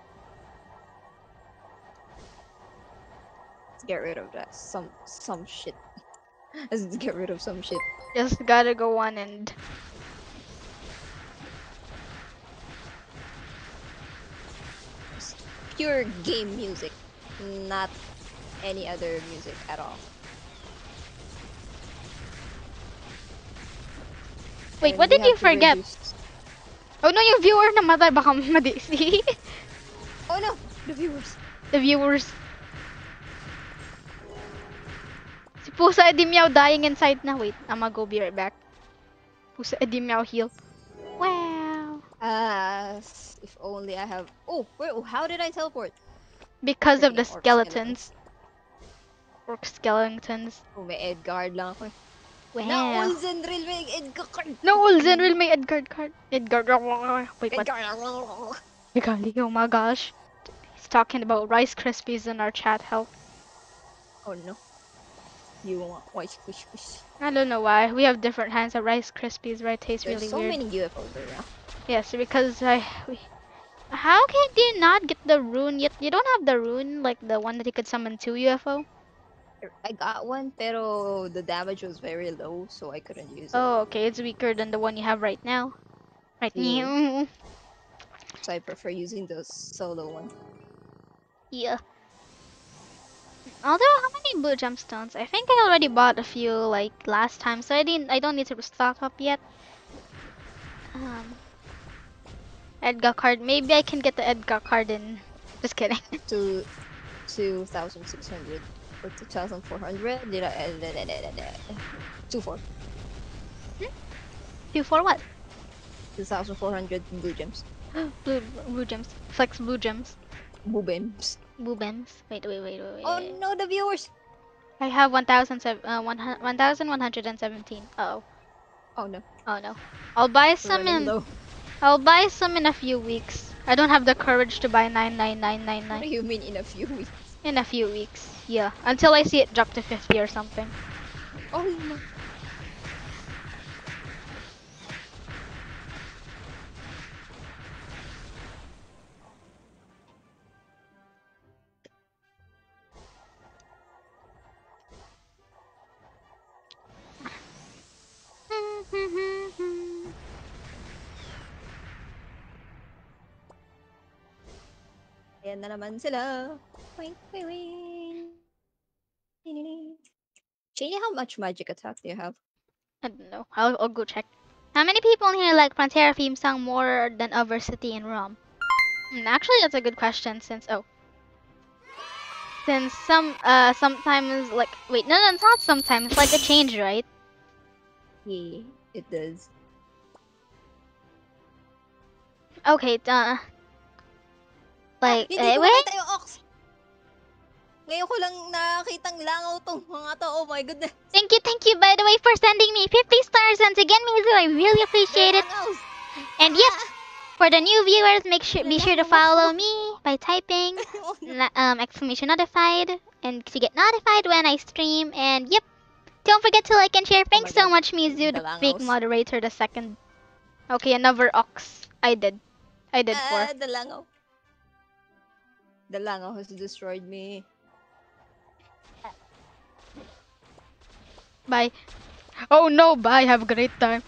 Speaker 2: Let's get rid of that. Some some shit. Let's get rid of some shit.
Speaker 1: Just gotta go on and.
Speaker 2: Pure game music, not any other music at all.
Speaker 1: Wait,
Speaker 2: And
Speaker 1: what did you forget?
Speaker 2: reduce-
Speaker 1: Oh no, yung viewer namatay. Baka madisi.
Speaker 2: Oh no, the viewers.
Speaker 1: the viewers. Si Pusa Edimyaw dying inside na. Wait, I'm gonna go be right back. Pusa Edimyaw heal. Wow.
Speaker 2: Ah, s- if only I have. Oh, wait, oh, how did I teleport?
Speaker 1: Because of the skeletons. Orc skeletons.
Speaker 2: Oh, may Edgard lang ako.
Speaker 1: Wow.
Speaker 2: Na Ulzenril may Edgar card.
Speaker 1: No, Ulzenril may Edgar card. Edgar. Wait, what?
Speaker 2: Edgar.
Speaker 1: Edgar. Oh my gosh. He's talking about Rice Krispies in our chat. Help.
Speaker 2: Oh no. You want Rice squish.
Speaker 1: I don't know why. We have different kinds of Rice Krispies, right? Tastes
Speaker 2: There's
Speaker 1: really
Speaker 2: so
Speaker 1: weird.
Speaker 2: many UFOs around.
Speaker 1: Yes, because I. We, how can you not get the rune yet? You don't have the rune, like the one that you could summon two UFO?
Speaker 2: I got one, pero the damage was very low, so I couldn't use it.
Speaker 1: Oh, okay. It's weaker than the one you have right now. Right
Speaker 2: Yeah.
Speaker 1: now.
Speaker 2: So I prefer using the solo one.
Speaker 1: Yeah. Although, how many blue gemstones? I think I already bought a few like last time, so I didn't. I don't need to stock up yet. Um, Edgar card. Maybe I can get the Edgar card in. Just kidding.
Speaker 2: To 2,600 or 2,400. Did I? Uh, da- da- da- da- da. Two four.
Speaker 1: Two for what?
Speaker 2: 2,400 blue gems.
Speaker 1: Blue blue gems. Flex blue gems.
Speaker 2: Boobims.
Speaker 1: Blue gems. Wait, wait, wait, wait, wait.
Speaker 2: Oh no, the viewers!
Speaker 1: I have 1,000 sev- uh, 100 1,117. Uh oh.
Speaker 2: Oh no.
Speaker 1: Oh no. I'll buy some in.
Speaker 2: low.
Speaker 1: I'll buy some in a few weeks. I don't have the courage to buy nine nine nine nine
Speaker 2: What do you mean in a few weeks?
Speaker 1: in a few weeks. Yeah, until I see it drop to fifty or something.
Speaker 2: Oh no. Ayan na naman sila. Wink, wink. Shani, how much magic attack do you have?
Speaker 1: I don't know. I'll, I'll go check. How many people in here like Prontera theme song more than other city in ROM? Hmm, actually, that's a good question since oh, since some uh sometimes like wait no no it's not sometimes like a change right?
Speaker 2: Yeah, it does.
Speaker 1: Okay, uh, like
Speaker 2: Hindi
Speaker 1: eh,
Speaker 2: ko
Speaker 1: wait.
Speaker 2: makita yung ox. Ngayon ko lang nakakitang langaw tong mga to. Oh my goodness.
Speaker 1: Thank you, thank you by the way for sending me 50 stars once again, Mizu. I really appreciate it. And yep, for the new viewers, make sure be sure to follow me by typing
Speaker 2: Oh,
Speaker 1: um, exclamation notified and to get notified when I stream. And yep, don't forget to like and share. Thanks so
Speaker 2: God.
Speaker 1: much, Mizu, the
Speaker 2: Dalangos.
Speaker 1: moderator, the second. Okay, another ox. I did. I did four.
Speaker 2: Ah, the langaw. The langaw has destroyed me.
Speaker 1: Bye. Oh no, bye. Have a great time.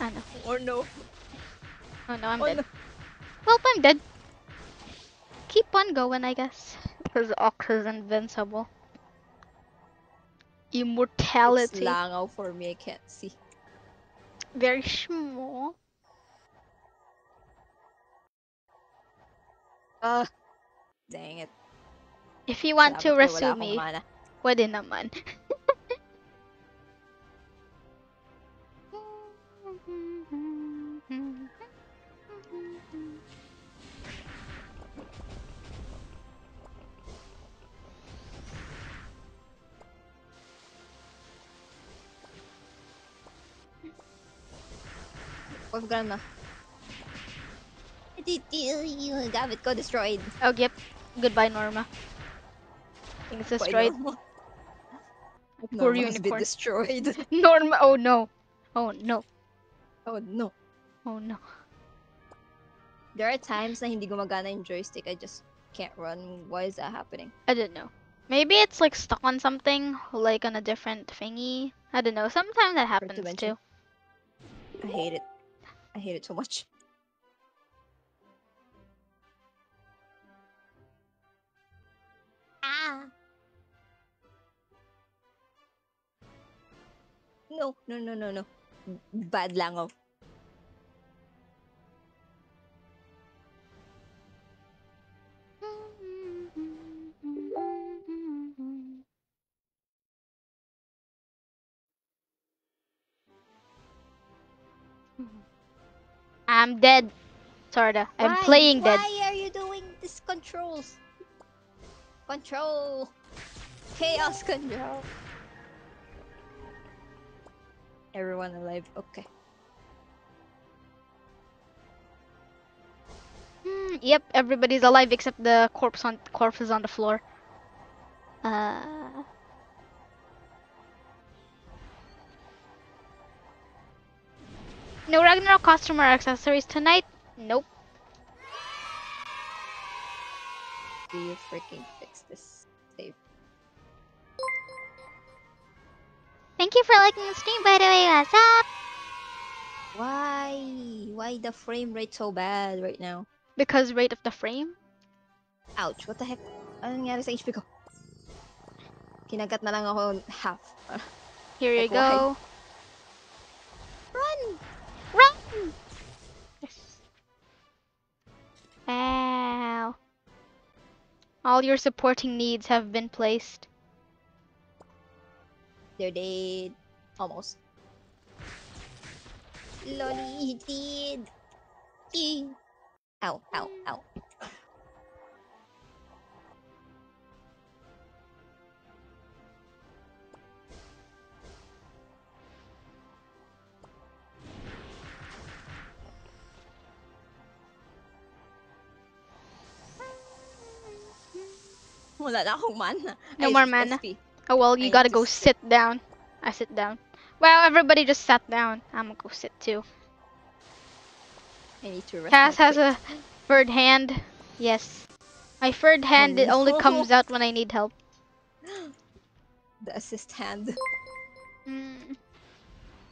Speaker 1: Oh no.
Speaker 2: Or no.
Speaker 1: Oh no, I'm
Speaker 2: Oh
Speaker 1: dead.
Speaker 2: no.
Speaker 1: Well, I'm dead. Keep on going, I guess. Because Ox is invincible.
Speaker 2: It's
Speaker 1: Immortality.
Speaker 2: langaw for me. I can't see.
Speaker 1: Very small.
Speaker 2: Ah. Dang it.
Speaker 1: If you want to
Speaker 2: Salamat kay wala
Speaker 1: pursue
Speaker 2: akong
Speaker 1: me,
Speaker 2: mana.
Speaker 1: pwede naman.
Speaker 2: Of grandma. Gamit ko destroyed.
Speaker 1: oh, yep. Goodbye, Norma. Things
Speaker 2: Why
Speaker 1: destroyed.
Speaker 2: Norma?
Speaker 1: Poor
Speaker 2: Norma has been
Speaker 1: unicorn.
Speaker 2: destroyed.
Speaker 1: Norma. Oh no. Oh no.
Speaker 2: Oh no.
Speaker 1: Oh no.
Speaker 2: There are times na hindi gumagana yung joystick. I just can't run. Why is that happening?
Speaker 1: I don't know. Maybe it's like stuck on something, like on a different thingy. I don't know. Sometimes that happens
Speaker 2: mention.
Speaker 1: too.
Speaker 2: I hate it. I hate it so much. Ah. No, no, no, no, no. Bad langaw.
Speaker 1: I'm dead. Sorta. I'm
Speaker 2: Why?
Speaker 1: playing dead.
Speaker 2: Why are you doing these controls? Control. Chaos control. Everyone alive. Okay.
Speaker 1: Hmm, yep, everybody's alive except the corpse on corpses on the floor. Uh. No Ragnarok costume or accessories tonight? Nope.
Speaker 2: Do you freaking
Speaker 1: Thank you for liking the stream, by the way. What's up?
Speaker 2: Why? Why the frame rate so bad right now?
Speaker 1: Because rate of the frame?
Speaker 2: Ouch, what the heck? Ano nangyari sa HP ko? Kinagat na lang ako half.
Speaker 1: Here you
Speaker 2: Like, why?
Speaker 1: go.
Speaker 2: Run!
Speaker 1: Run! Yes. Ow. All your supporting needs have been placed.
Speaker 2: They're dead. Almost. Lolly, he did. Ding. Ow, ow, ow. Wala na akong mana.
Speaker 1: No more mana.
Speaker 2: SP.
Speaker 1: Oh well, you
Speaker 2: need
Speaker 1: gotta go
Speaker 2: sit.
Speaker 1: sit down. I sit down. Well, everybody just sat down. I'm gonna go sit too.
Speaker 2: I need to rest
Speaker 1: Cass
Speaker 2: my
Speaker 1: has a third hand. Yes. My third hand it only
Speaker 2: no.
Speaker 1: comes out when I need help.
Speaker 2: The assist hand.
Speaker 1: Mm.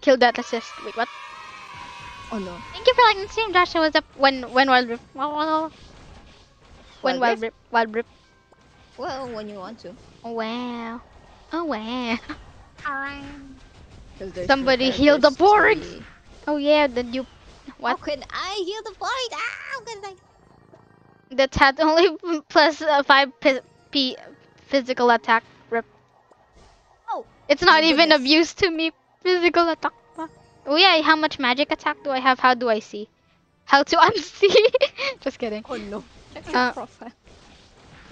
Speaker 1: Kill that assist. Wait, what?
Speaker 2: Oh no.
Speaker 1: Thank you for liking the stream, I was up? When when wild rip? When
Speaker 2: Wild
Speaker 1: wild rip? Wild rip.
Speaker 2: Well, when you want to.
Speaker 1: Oh wow. Oh wow. Somebody heal the
Speaker 2: board!
Speaker 1: Oh yeah, then you... What?
Speaker 2: How could I heal the board? Ah, how can I...
Speaker 1: The tat only plus uh, 5 p physical attack rep.
Speaker 2: Oh!
Speaker 1: It's not even abuse to me. Physical attack. Oh yeah, how much magic attack do I have? How do I see? How to unsee? Just kidding.
Speaker 2: Oh no. Check
Speaker 1: uh,
Speaker 2: profile.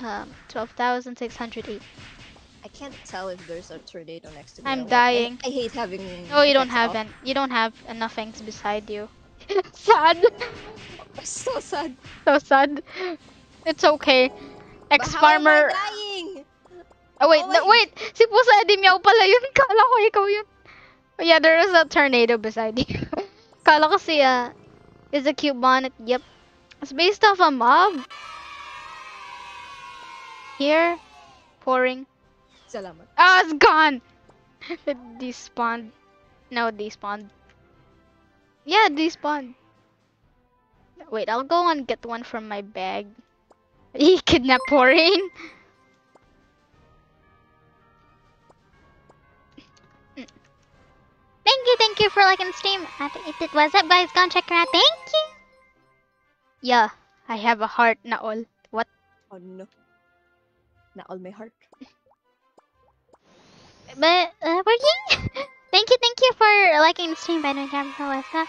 Speaker 1: Um, 12,608.
Speaker 2: I can't tell if there's a tornado next to me.
Speaker 1: I'm dying.
Speaker 2: I, hate having.
Speaker 1: Oh, you don't have an, you don't have enough things beside you. sad.
Speaker 2: So sad.
Speaker 1: So sad. It's okay.
Speaker 2: But
Speaker 1: Ex
Speaker 2: how am I
Speaker 1: farmer.
Speaker 2: dying?
Speaker 1: Oh wait,
Speaker 2: Oh,
Speaker 1: no,
Speaker 2: wait.
Speaker 1: Si Pusa Meow pala yun. Kala ko ikaw yun. Oh, yeah, there is a tornado beside you. Kala ko si uh, is a cute bonnet. Yep. It's based off a mob. Here, pouring.
Speaker 2: Salamat.
Speaker 1: Oh, it's gone. it despawned. No, despawned. Yeah, despawned. Wait, I'll go and get one from my bag. He kidnapped pouring. Mm. Thank you, thank you for liking the stream. I think it. What's up, guys? Go and check her out. Thank you. Yeah, I have a heart na all. What?
Speaker 2: Oh no. Na all my heart.
Speaker 1: But uh, working. thank you, thank you for liking the stream. By the way?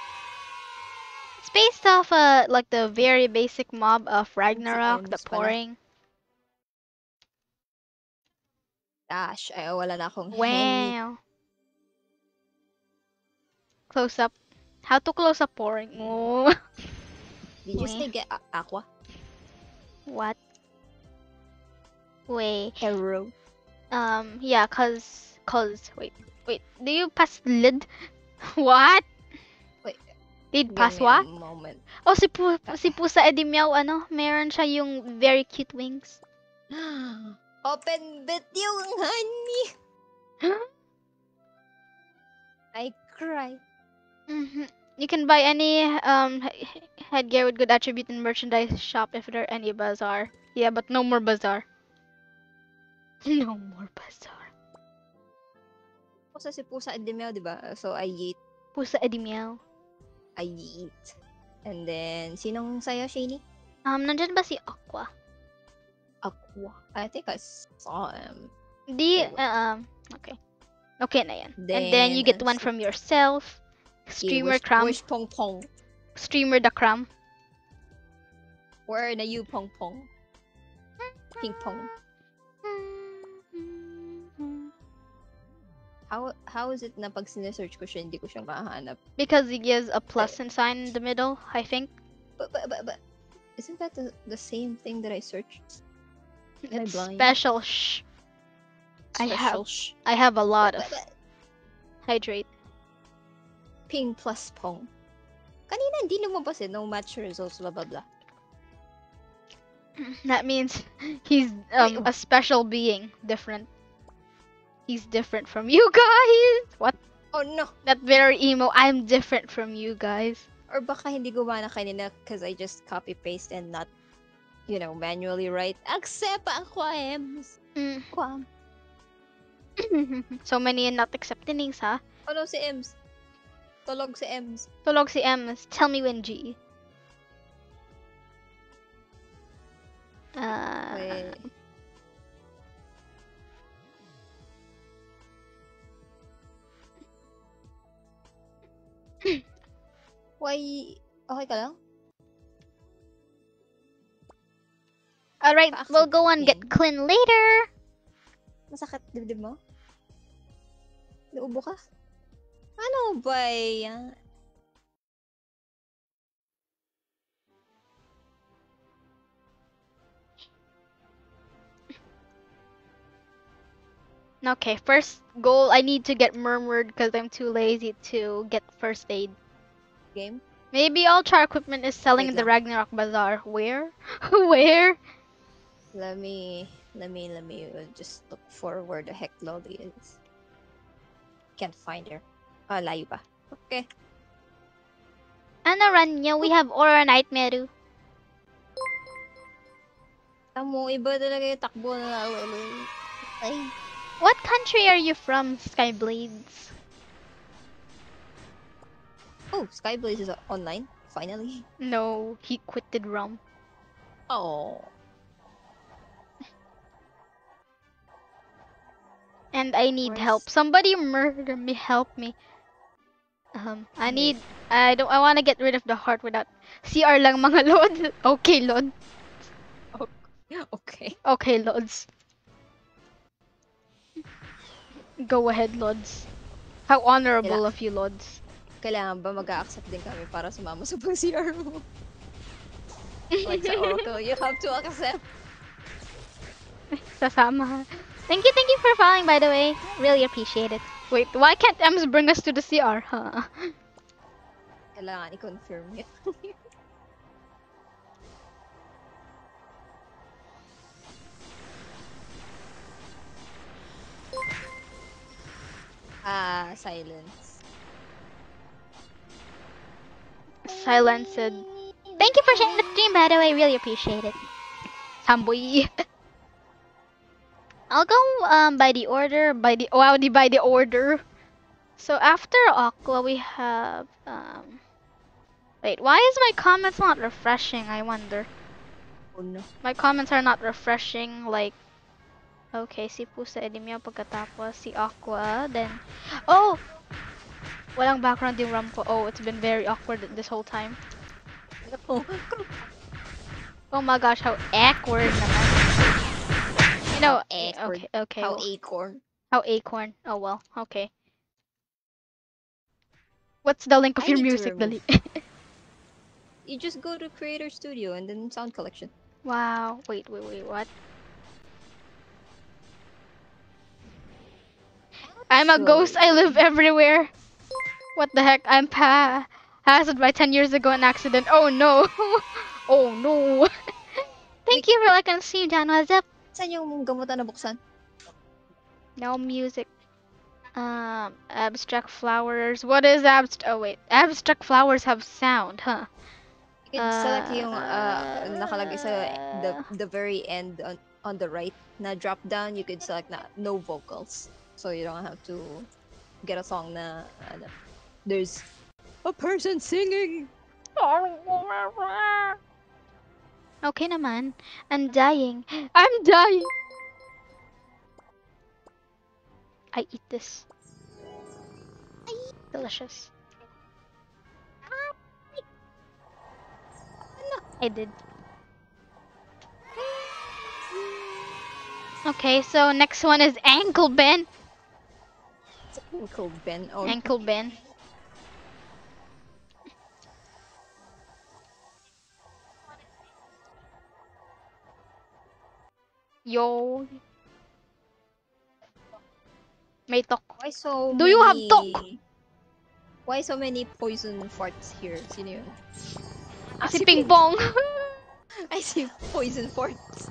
Speaker 1: It's based off uh like the very basic mob of Ragnarok, the pouring.
Speaker 2: Dash. Ay, wala na akong.
Speaker 1: Wow. Close up. How to close up pouring? Oh.
Speaker 2: Did you say get a- aqua?
Speaker 1: what? Wait.
Speaker 2: Hero.
Speaker 1: Um. Yeah. Cause. Cause. Wait. Wait. Do you pass lid? what?
Speaker 2: Wait.
Speaker 1: Did pass what?
Speaker 2: moment.
Speaker 1: Oh, si, Pu si Pusa Eddie Meow, ano, meron siya yung very cute wings.
Speaker 2: Open bit yung honey. I cry.
Speaker 1: hmm You can buy any um he- he- headgear with good attribute in merchandise shop if there are any bazaar. Yeah, but no more bazaar. No more bazaar.
Speaker 2: Pusa si Pusa Demeo, di ba? So, I eat.
Speaker 1: Pusa Meow.
Speaker 2: I eat. And then, sinong sayo, Shani?
Speaker 1: Um, nandyan ba si Aqua?
Speaker 2: Aqua. I think I saw him.
Speaker 1: Di, uh, um, okay. Okay na yan. and then you get one from yourself. Streamer
Speaker 2: Wish,
Speaker 1: Cram.
Speaker 2: Wish Pong Pong.
Speaker 1: Streamer the Cram.
Speaker 2: Where na you Pong Pong? Ping Pong. How how is it na pag sinesearch ko siya, hindi ko siya mahanap?
Speaker 1: Because he gives a plus and sign in the middle, I think.
Speaker 2: But, but, but, but isn't that the, the same thing that I searched? Am I
Speaker 1: It's
Speaker 2: blind?
Speaker 1: special. Shh. I have-
Speaker 2: sh-
Speaker 1: I have a lot
Speaker 2: But-
Speaker 1: of
Speaker 2: but- but
Speaker 1: hydrate.
Speaker 2: Ping plus Pong. Kanina hindi lumabas eh. No match results, blah blah blah.
Speaker 1: That means he's um,
Speaker 2: Wait,
Speaker 1: a special being, different. He's different from you guys. What?
Speaker 2: Oh no!
Speaker 1: That very emo. I'm different from you guys.
Speaker 2: Or baka hindi gumana kanina because I just copy paste and not, you know, manually write. Accept ang quams.
Speaker 1: Mm.
Speaker 2: Quam.
Speaker 1: so many and not accepting, huh?
Speaker 2: Oh no, si Ems. Tulog si Ems.
Speaker 1: Tulog si Ems. Tell me when G. Uh,
Speaker 2: Wait. Why? Okay ka lang?
Speaker 1: Alright, we'll go and get clean later.
Speaker 2: Masakit dibdib mo? Naubo ka? Ano ba yan?
Speaker 1: Okay, first goal, I need to get murmured because I'm too lazy to get first aid.
Speaker 2: Game.
Speaker 1: Maybe Ultra Equipment is selling in the. Ragnarok Bazaar. Where? Where?
Speaker 2: Let me, let me, let me uh, just look for where the heck Lolly is. Can't find her. Ah, layo pa. Okay.
Speaker 1: Ano run nyo? We have Aura Nightmare.
Speaker 2: Tamo, iba talaga yung takbo na Lolly. Ay.
Speaker 1: What country are you from, Skyblades?
Speaker 2: Oh, Skyblaze is online. Finally.
Speaker 1: No, he quitted ROM.
Speaker 2: Oh.
Speaker 1: And I need
Speaker 2: Where's-
Speaker 1: help. Somebody murder me, help me. Um, I need, I don't, I want to get rid of the heart without, CR lang mga lord. Okay, lord.
Speaker 2: Okay.
Speaker 1: Okay, lords. Go ahead, lords. How honorable of you, lords.
Speaker 2: Kailangan ba mag-accept din kami para sumama sa pag-CR mo? like sa Oracle, you have to accept.
Speaker 1: Sasama. Thank you, thank you for following, by the way. Really appreciate it. Wait, why can't Ems bring us to the CR, huh?
Speaker 2: Kailangan i-confirm yun. ah, silence.
Speaker 1: Silenced. Thank you for sharing the stream, by the way. Really appreciate it. Samboy. I'll go um by the order by the wow the by the order. So after Aqua we have um wait why is my comments not refreshing I wonder
Speaker 2: Oh no.
Speaker 1: my comments are not refreshing like okay si Pusa Edimio pagkatapos si Aqua then oh walang background yung ram ko oh it's been very awkward this whole time
Speaker 2: No.
Speaker 1: Oh my gosh, how awkward naman. You know, eh,
Speaker 2: How awkward.
Speaker 1: okay, okay.
Speaker 2: How
Speaker 1: well,
Speaker 2: acorn.
Speaker 1: how acorn. Oh well, okay. What's the link of
Speaker 2: I
Speaker 1: your music, Dali?
Speaker 2: You just go to Creator Studio and then Sound Collection.
Speaker 1: wow. Wait, wait, wait. What? I'm a ghost. I live everywhere. What the heck? I'm pa hazard by 10 years ago an accident. Oh no. oh no. Thank you for like and stream, John. What's up?
Speaker 2: Saan yung gamutan na buksan?
Speaker 1: No music. Um, abstract flowers. What is abstract? Oh wait, abstract flowers have sound, huh?
Speaker 2: You can select yung uh,
Speaker 1: Uh,
Speaker 2: nakalagay sa the the very end on, on the right na drop down you could select na no vocals so you don't have to get a song na ano, there's a person singing
Speaker 1: Okay naman. I'm dying. I'm dying. I eat this. Delicious. I did. Okay, so next one is ankle bend.
Speaker 2: Ankle Ben oh
Speaker 1: Ankle bend. Yo. May talk.
Speaker 2: why so
Speaker 1: Do you have
Speaker 2: many...
Speaker 1: talk?
Speaker 2: why so many poison farts here sino yun Ah,
Speaker 1: Si Ping Pong.
Speaker 2: I see poison farts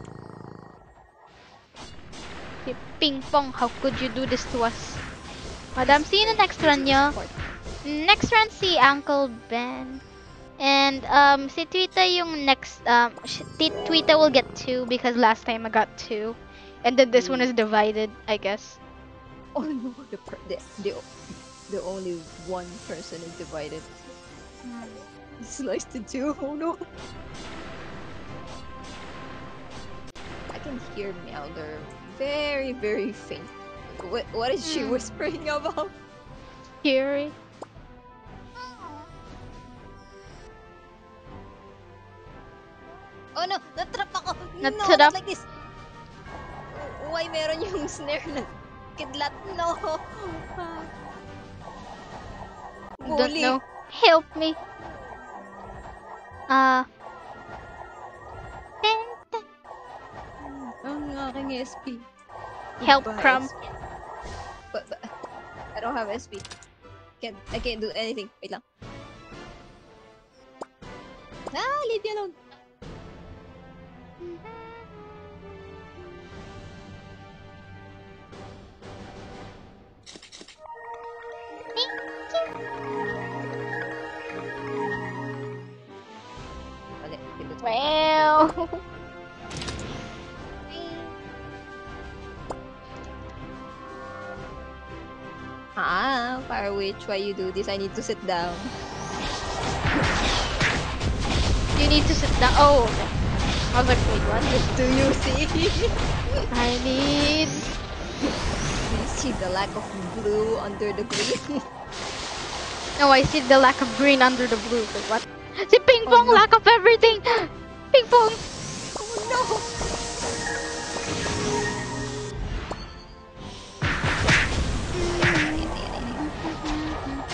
Speaker 1: si Ping Pong, how could you do this to us? Madam, see you in the next run nyo.
Speaker 2: Fart.
Speaker 1: Next run si Uncle Ben. And um si Twita yung next um Ti- will get two because last time I got two. And then this one is divided, I guess.
Speaker 2: oh no the, per- the, the, the only one person is divided Sliced in two. Oh no. I can hear Meowder very, very faint. What, what is she
Speaker 1: Hmm.
Speaker 2: whispering about?
Speaker 1: Fury.
Speaker 2: Oh no! Natrap ako! No,
Speaker 1: Natrap?
Speaker 2: not like this! Why meron yung snare na kidlat? No!
Speaker 1: Don't
Speaker 2: Bully!
Speaker 1: know. Help me. Ah.
Speaker 2: Ang aking SP.
Speaker 1: Help, Crumb.
Speaker 2: SP. I don't have SP. Can't, I can't do anything. Wait lang. Ah, leave me alone. Ah, Witch, why you do this? I need to sit down.
Speaker 1: You need to sit down. Oh, okay. I was like, wait, what?
Speaker 2: Do you see?
Speaker 1: I need.
Speaker 2: you see the lack of blue under the green?
Speaker 1: No, I see the lack of green under the blue. Wait, what? Si Ping
Speaker 2: Oh,
Speaker 1: Pong,
Speaker 2: no.
Speaker 1: lack of everything. Ping Pong.
Speaker 2: oh no!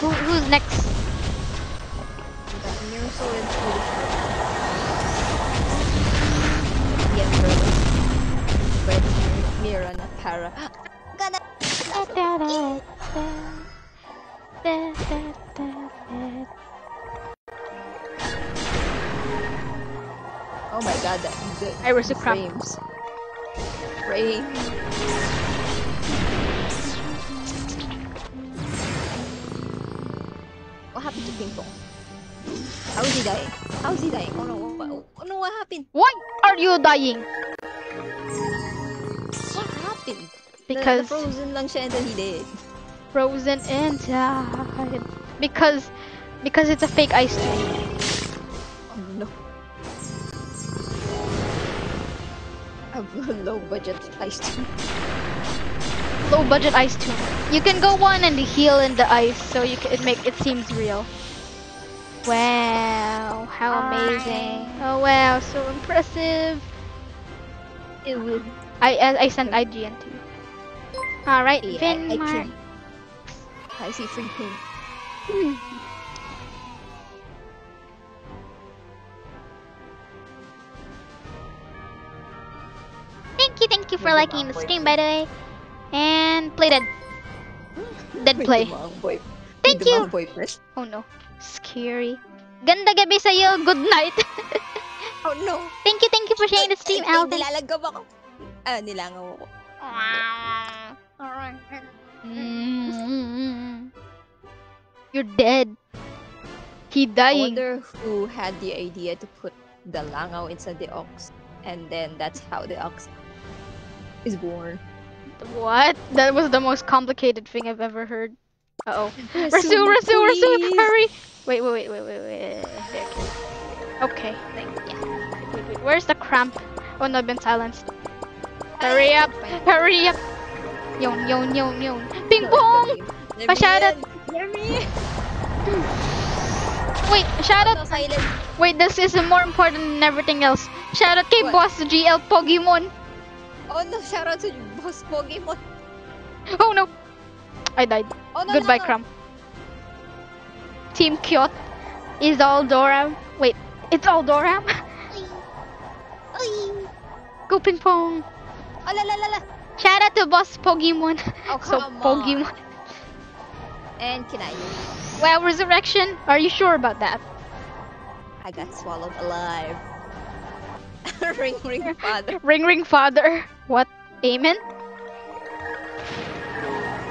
Speaker 1: Who, who's next?
Speaker 2: No! Got new soul and foolish Yes, bro. But Mira na para. Gana! Oh my god, the, the,
Speaker 1: I was
Speaker 2: the
Speaker 1: a cramp.
Speaker 2: frames. Frames. What happened to Ping Pong? How is he dying? How is he dying? Oh no, oh, oh no, what happened?
Speaker 1: Why are you dying?
Speaker 2: What happened?
Speaker 1: Because
Speaker 2: the, frozen lang siya and then he did.
Speaker 1: frozen and died. Because, because it's a fake ice cream.
Speaker 2: Oh no. A low budget ice cream.
Speaker 1: Low budget ice tube. You can go on and heal in the ice, so you can, it make it seems real. Wow, how amazing! Oh wow, so impressive.
Speaker 2: It will.
Speaker 1: I I, I sent IGN to you. All right,
Speaker 2: Yeah,
Speaker 1: Vin
Speaker 2: I, I. I see free ping.
Speaker 1: Thank you, thank you for liking the stream, by the way. And play dead. Dead play.
Speaker 2: the wrong boy.
Speaker 1: Thank you. Oh no, scary. Ganda gabi sa'yo. Good night.
Speaker 2: Oh no.
Speaker 1: thank you, thank you for sharing the stream,
Speaker 2: Ay,
Speaker 1: Alvin.
Speaker 2: Nilalagab ako. Ah, nilangaw ako.
Speaker 1: Mm. You're dead. He
Speaker 2: died.
Speaker 1: I
Speaker 2: wonder who had the idea to put the langaw inside the ox. And then that's how the ox is born.
Speaker 1: What? That was the most complicated thing I've ever heard. Uh oh. Rasu,
Speaker 2: Rasu,
Speaker 1: Rasu, hurry! Wait, wait, wait, wait, wait, wait. There. Okay. Thank you. Wait, wait, where's the cramp? Oh no, I've been silenced. Hurry up! Hurry up! Yon, yon, yon, yon. Ping pong! Pa-shoutout. Wait, shout out. Wait, this is more important than everything else. Shout out kay Boss GL Pogimon.
Speaker 2: Oh no, shout out to Boss Pokemon.
Speaker 1: Oh no! I died.
Speaker 2: Oh no,
Speaker 1: Goodbye,
Speaker 2: no, no.
Speaker 1: Crumb. Team Kyot is all Doram. Wait, it's all Doram? Go ping pong.
Speaker 2: Oh la la la la.
Speaker 1: Shout out to Boss Pogimon.
Speaker 2: Oh
Speaker 1: so
Speaker 2: on.
Speaker 1: Pogimon.
Speaker 2: And Kinayu.
Speaker 1: Wow, resurrection. Are you sure about that?
Speaker 2: I got swallowed alive. ring ring father.
Speaker 1: Ring ring father. What? Amen?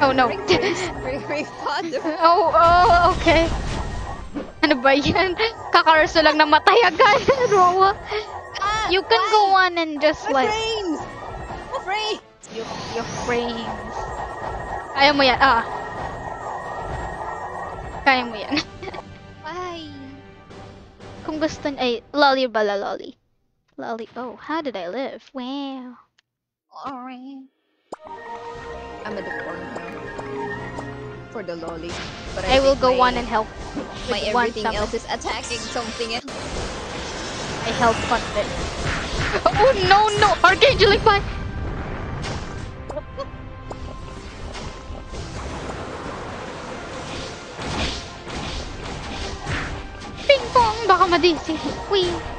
Speaker 1: Oh no. Oh, oh, okay. Ano ba yan? Kakarso lang namatay agad. Rowa.
Speaker 2: Ah,
Speaker 1: You can
Speaker 2: why?
Speaker 1: go on and just
Speaker 2: My
Speaker 1: like...
Speaker 2: frames. My frames.
Speaker 1: Your, your frames. Kaya mo yan. Ah. Kaya mo yan.
Speaker 2: Why?
Speaker 1: Kung gusto ay, lolly bala lolly. Lolly, oh, how did I live? Wow.
Speaker 2: Alright. I'm at the corner. For the lolly. But
Speaker 1: I will go
Speaker 2: my,
Speaker 1: on and help.
Speaker 2: My
Speaker 1: with one
Speaker 2: everything else is attacking something else.
Speaker 1: I help fund it. Oh no no! Archangelic Fire! Ping pong! Baka madisi. Wee!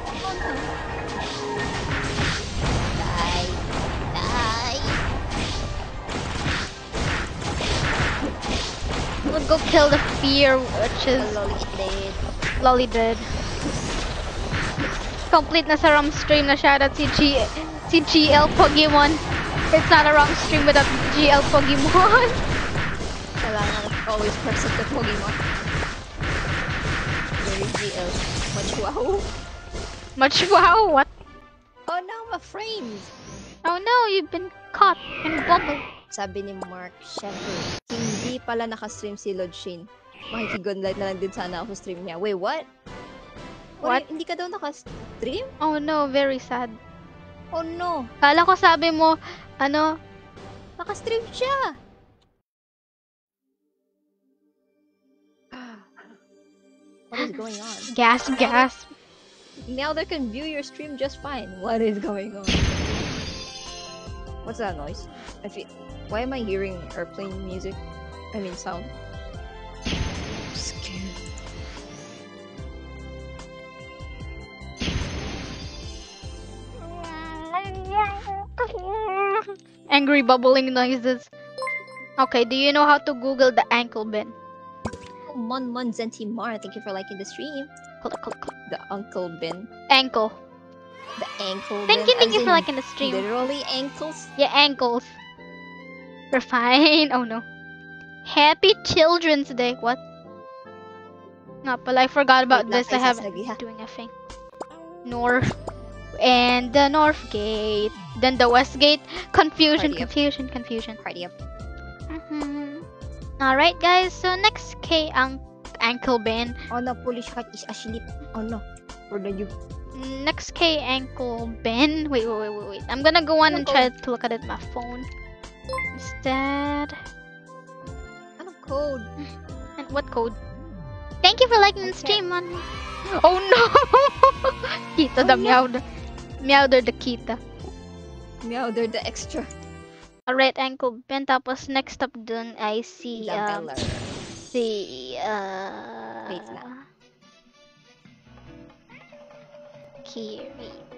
Speaker 2: Die.
Speaker 1: would go kill the fear, which is
Speaker 2: Loli dead.
Speaker 1: Lolly did. Complete na sa stream na shoutout si G si GL Pokemon. It's not a wrong stream without GL Pokemon.
Speaker 2: Kailangan always present the Pokemon. Very GL. Much wow.
Speaker 1: Much wow, what?
Speaker 2: Oh no, my frames!
Speaker 1: Oh no, you've been caught in a bubble.
Speaker 2: Sabi ni Mark Sheffield, hindi pala nakastream si Lord Shin. Makikigunlight na lang din sana ako sa stream niya. Wait, what?
Speaker 1: What?
Speaker 2: Hindi ka daw nakastream?
Speaker 1: Oh no, very sad.
Speaker 2: Oh no!
Speaker 1: Kala ko sabi mo, ano,
Speaker 2: Nakastream siya! What is going on?
Speaker 1: gas, gas.
Speaker 2: Now they can view your stream just fine. What is going on? What's that noise? I feel. Why am I hearing airplane music? I mean sound. I'm scared.
Speaker 1: Angry bubbling noises. Okay, do you know how to Google the ankle bend?
Speaker 2: Mon Mon Zentimar, thank you for liking the stream.
Speaker 1: Click, click, click.
Speaker 2: The Uncle Ben.
Speaker 1: Ankle.
Speaker 2: The ankle
Speaker 1: Thank you, thank you for liking the stream.
Speaker 2: Literally ankles?
Speaker 1: Yeah, ankles. We're fine. Oh no. Happy Children's Day. What? Nga pala, I forgot about this. I haven't
Speaker 2: sasagi, ha?
Speaker 1: been doing a thing. North. And the North Gate. Then the West Gate. Confusion,
Speaker 2: Party up.
Speaker 1: confusion, confusion.
Speaker 2: Party up.
Speaker 1: Mhm. Alright, guys. So, next kay ang ankle band.
Speaker 2: Oh no, Polish cat is asleep. Oh no. Where are you?
Speaker 1: Next kay ankle band. Wait, wait, wait, wait, wait. I'm gonna go on and
Speaker 2: Anong
Speaker 1: try to look at it my phone. Instead.
Speaker 2: Anong code?
Speaker 1: And what code? Thank you for liking the stream, man. Oh no! Kita the
Speaker 2: Oh, no.
Speaker 1: meowder. Meowder the kita.
Speaker 2: Meow, they're the extra.
Speaker 1: Alright, ankle band. Tapos next up dun I see um,
Speaker 2: Isabella.
Speaker 1: si, uh,
Speaker 2: Wait lang.
Speaker 1: Kirito.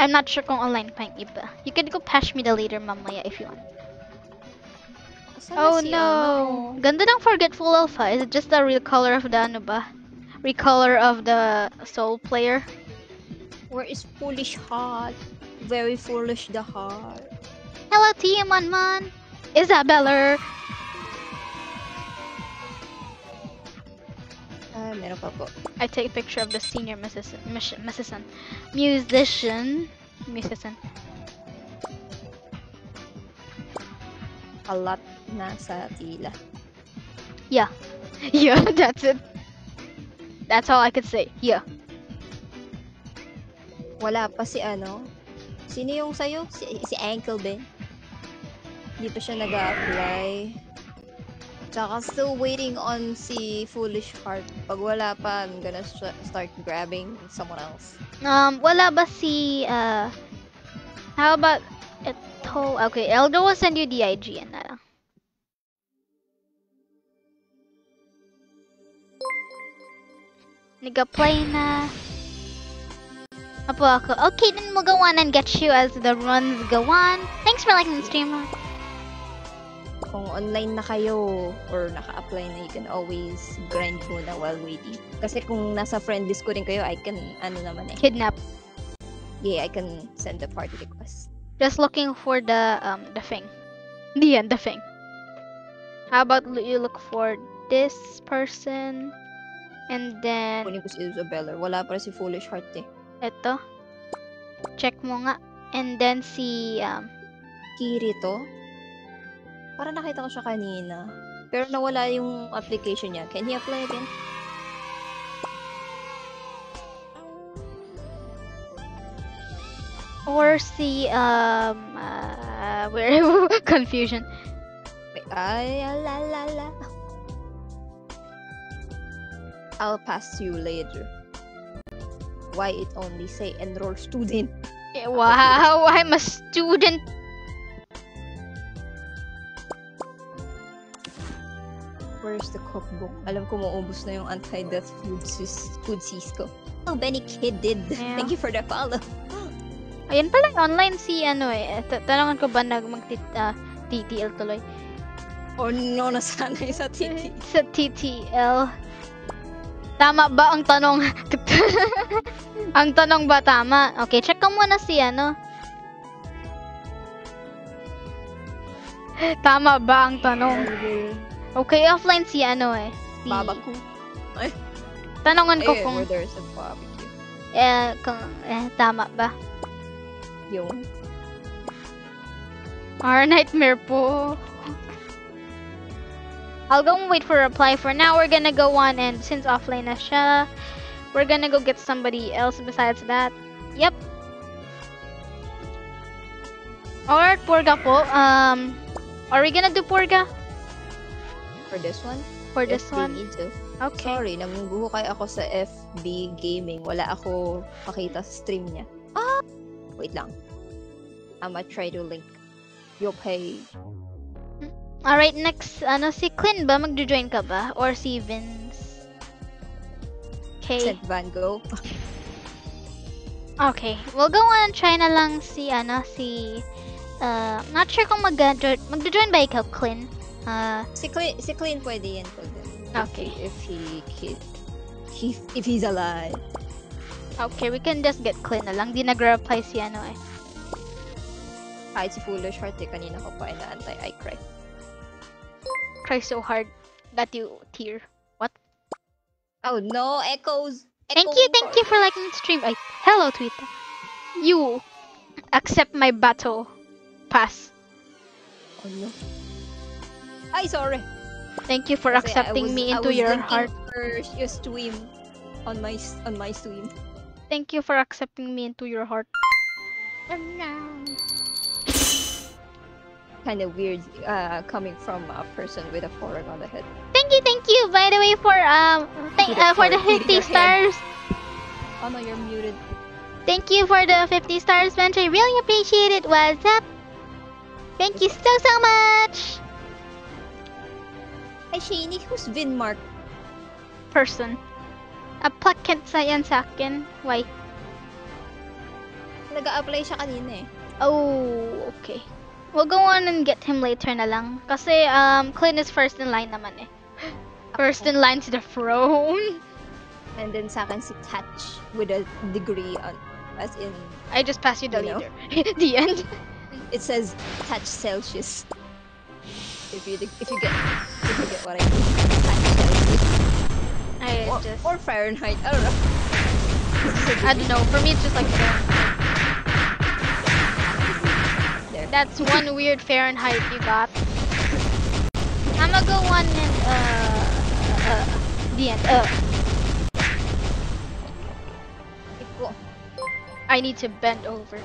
Speaker 1: I'm not sure kung online yung iba. You can go patch me the later mamaya if you want. Oh
Speaker 2: si
Speaker 1: no!
Speaker 2: ano?
Speaker 1: Ganda ng Forgetful Alpha. Is it just the real color of the ano ba? Recolor of the soul player?
Speaker 2: Where is foolish heart? Very foolish the heart.
Speaker 1: Hello to you,
Speaker 2: Ah, meron pa po.
Speaker 1: I take a picture of the senior musician. mus- Musician. Musician. Musician.
Speaker 2: A lot na sa tila.
Speaker 1: Yeah, that's it. That's all I could say. Yeah.
Speaker 2: Wala pa si ano? Sino yung sayo? Si, si Ankle Ben? Hindi pa siya nag-apply. Tsaka still waiting on si Foolish Heart. Pag wala pa, I'm gonna st- start grabbing someone else.
Speaker 1: Um, wala ba si, uh, how about, ito, okay, Elder will send you the IGN na lang. Nag-apply na. Apo ako. Okay, then we'll go on and get you as the runs go on. Thanks for liking the stream.
Speaker 2: Kung online na kayo or naka-apply na, you can always grind muna while waiting. Kasi kung nasa friend list ko rin kayo, I can, ano naman eh.
Speaker 1: Kidnap.
Speaker 2: Yeah, I can send the party request.
Speaker 1: Just looking for the, um, the thing. The end, the thing. How about you look for this person? And then,
Speaker 2: Kunin ko si Isabella. Wala pa rin si Foolish Heart eh.
Speaker 1: Ito. Check mo nga. And then si um
Speaker 2: Kirito. Para nakita ko siya kanina. Pero nawala yung application niya. Can he apply again?
Speaker 1: or si um uh, where confusion.
Speaker 2: Wait, ay, la, la, la. I'll pass you later. Why it only say enroll student?
Speaker 1: Eh, Wow, I'm a student.
Speaker 2: Where's the cookbook? Alam ko maubos na yung anti-death food sis food sis ko. Oh, Benny Kid did.
Speaker 1: Yeah.
Speaker 2: Thank you for the follow.
Speaker 1: Ayun pala, online si ano eh. Ta- Tanongan ko ba nag mag ah, TTL tuloy?
Speaker 2: Oh no, nasanay sa titi.
Speaker 1: Sa TTL. Tama ba ang tanong? ang tanong ba tama? Okay, check ko muna si ano. Tama ba ang tanong? Okay, offline si ano eh. Si...
Speaker 2: Babaku.
Speaker 1: Tanongan ko
Speaker 2: Eh,
Speaker 1: kung
Speaker 2: where there's a barbecue.
Speaker 1: eh, kung eh, tama ba.
Speaker 2: Yung.
Speaker 1: Our nightmare po. I'll go and wait for a reply. For now, we're gonna go on and since offline na siya, we're gonna go get somebody else besides that. Yep. Alright, Porga po. Um, are we gonna do Porga
Speaker 2: For this one?
Speaker 1: for this
Speaker 2: FB
Speaker 1: one?
Speaker 2: Needs to.
Speaker 1: Okay.
Speaker 2: Sorry, namumuhukay ako sa FB Gaming. Wala ako makita sa stream niya. Ah! Wait lang. I'ma try to link your page.
Speaker 1: Alright, next, ano, si Clint ba? Magjo-join ka ba? Or si Vince? Okay.
Speaker 2: Sent Van Gogh.
Speaker 1: Okay, we'll go on and try na lang si, ano, si, uh, not sure kung mag-join, mag-join ba ikaw, Clint? Uh,
Speaker 2: Si Clean, si Clean pwede yan. Pwede.
Speaker 1: Okay.
Speaker 2: If he, if he, he, if he's alive.
Speaker 1: okay, we can just get Clint na lang. Di nag-reply si, ano, eh.
Speaker 2: Kahit si Foolish Heart, eh, kanina ko pa inaantay. I cry.
Speaker 1: Cry so hard that you tear. What?
Speaker 2: Oh no, echoes!
Speaker 1: Thank you, thank you for liking the stream. Ay, hello, Twitter. You accept my battle pass.
Speaker 2: Oh no. Ay, sorry.
Speaker 1: Thank you for
Speaker 2: Kasi I
Speaker 1: accepting
Speaker 2: was-
Speaker 1: me
Speaker 2: I
Speaker 1: into
Speaker 2: was
Speaker 1: your
Speaker 2: linking
Speaker 1: heart.
Speaker 2: For your stream on my s- on my stream.
Speaker 1: Thank you for accepting me into your heart.
Speaker 2: Kind of weird uh, coming from a person with a foreign on the head.
Speaker 1: Thank you, thank you. By the way, for um, thank
Speaker 2: Peter
Speaker 1: uh, for the 50
Speaker 2: Peter Head.
Speaker 1: stars.
Speaker 2: Oh no, you're muted.
Speaker 1: Thank you for the 50 stars, Bench. I really appreciate it. What's up? Thank you so so much,
Speaker 2: Hey, Shani, who's Vinmark?
Speaker 1: person. A placket sa yan sa akin. Why?
Speaker 2: Nag-a-apply siya kanina eh.
Speaker 1: Oh, okay. We'll go on and get him later na lang. Kasi, um, Clint is first in line naman eh. First in line to the throne.
Speaker 2: And then sa akin si Tatch with a degree on, as in,
Speaker 1: I just passed you the
Speaker 2: You
Speaker 1: leader. the end.
Speaker 2: it says Tatch Celsius. If you if you get if you get what I mean.
Speaker 1: I
Speaker 2: Or,
Speaker 1: just,
Speaker 2: or Fahrenheit. I don't know.
Speaker 1: I don't know. For me, it's just like
Speaker 2: There.
Speaker 1: that's one weird Fahrenheit you got. I'm gonna go on and uh, uh, the end. Uh, I need to bend over.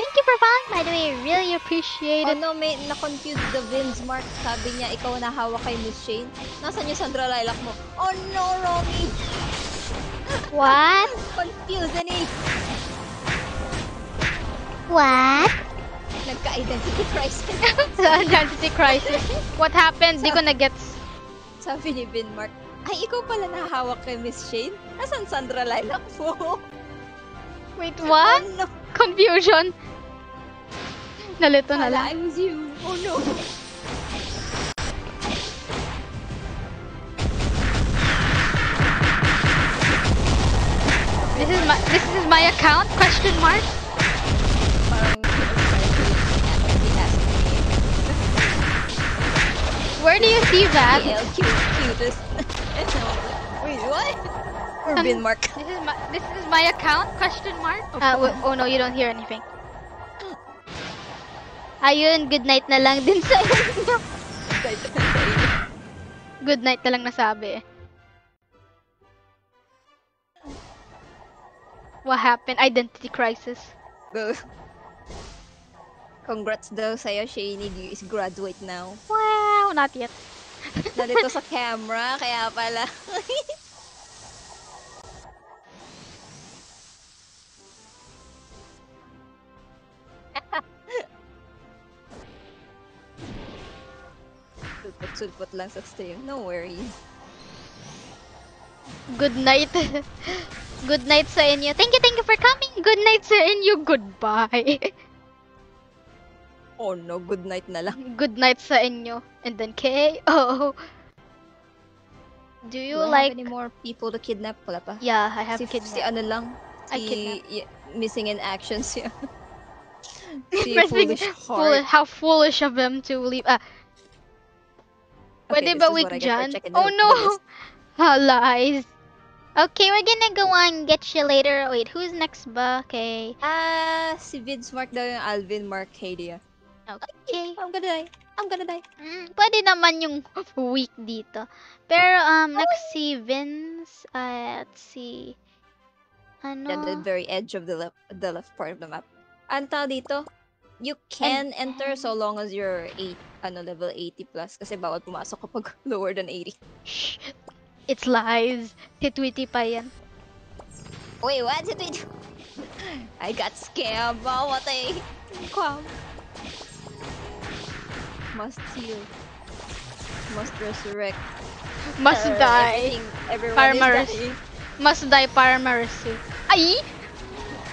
Speaker 1: Thank you for following, by the way. Really appreciate
Speaker 2: Oh
Speaker 1: it.
Speaker 2: no, may na-confuse the Vince Mark. Sabi niya, ikaw na hawak kay Miss Shane. Nasaan yung Sandra Lilac mo? Oh no, Romy!
Speaker 1: What?
Speaker 2: Confused eh.
Speaker 3: What?
Speaker 2: Nagka-identity crisis.
Speaker 1: Identity crisis. What happened? Di ko na gets.
Speaker 2: Sabi ni Vin Mark, ay ikaw pala nahawak kay Miss Shane? Nasaan Sandra Lilac mo?
Speaker 1: Wait, what?
Speaker 2: Oh no,
Speaker 1: Confusion. Nalito na lang.
Speaker 2: I was you. Oh no.
Speaker 1: This is my this is my account? Question mark.
Speaker 2: Parang he asked
Speaker 1: Where do you see that?
Speaker 2: AL cute, cutest. And I was like, Wait, what? Or Mark.
Speaker 1: This is my this is my account? Question mark. Uh, w- oh no, you don't hear anything. Ayun, good night na lang din sa inyo. Good night na lang nasabi eh. What happened? Identity crisis.
Speaker 2: Go. Congrats daw sa'yo, Shani. You is graduate now.
Speaker 1: Wow, not yet.
Speaker 2: Nalito sa camera, kaya pala. Sulpot-sulpot lang sa stream. No worries.
Speaker 1: Good night. Good night sa inyo. Thank you, thank you for coming. Good night sa inyo. Goodbye.
Speaker 2: Oh no, good night na lang.
Speaker 1: Good night sa inyo. And then KO. Do you
Speaker 2: Do
Speaker 1: like...
Speaker 2: have any more people to kidnap? Wala pa.
Speaker 1: Yeah, I have
Speaker 2: si,
Speaker 1: kids.
Speaker 2: si ano lang,
Speaker 1: I
Speaker 2: si
Speaker 1: kidnap.
Speaker 2: missing in action siya. si foolish
Speaker 1: Fool-
Speaker 2: heart.
Speaker 1: how foolish of them to leave. Ah, Pwede ba Jan?
Speaker 2: checking
Speaker 1: Oh no! Ah, lies. Okay, we're gonna go on get you later. Wait, who's next ba? Okay.
Speaker 2: Ah, si Vince Mark daw yung Alvin Mark Hadia.
Speaker 1: Okay.
Speaker 2: I'm gonna die. I'm gonna die.
Speaker 1: Mm, pwede naman yung weak dito. Pero, um, next si Vince, uh, let's see.
Speaker 2: At the
Speaker 1: Ano?
Speaker 2: very edge of the left, the left part of the map. Ang tao dito, you can enter so long as you're 8, ano, level 80 plus. Kasi bawal pumasok kapag lower than 80.
Speaker 1: Shh. It's lies. Titwitty pa yan.
Speaker 2: Wait, what? Wait, wait. I got scammed. Oh, what a... Wow. Must heal. Must resurrect.
Speaker 1: Must
Speaker 2: Uh,
Speaker 1: die. Farmers. Must die ma-receive. Ay!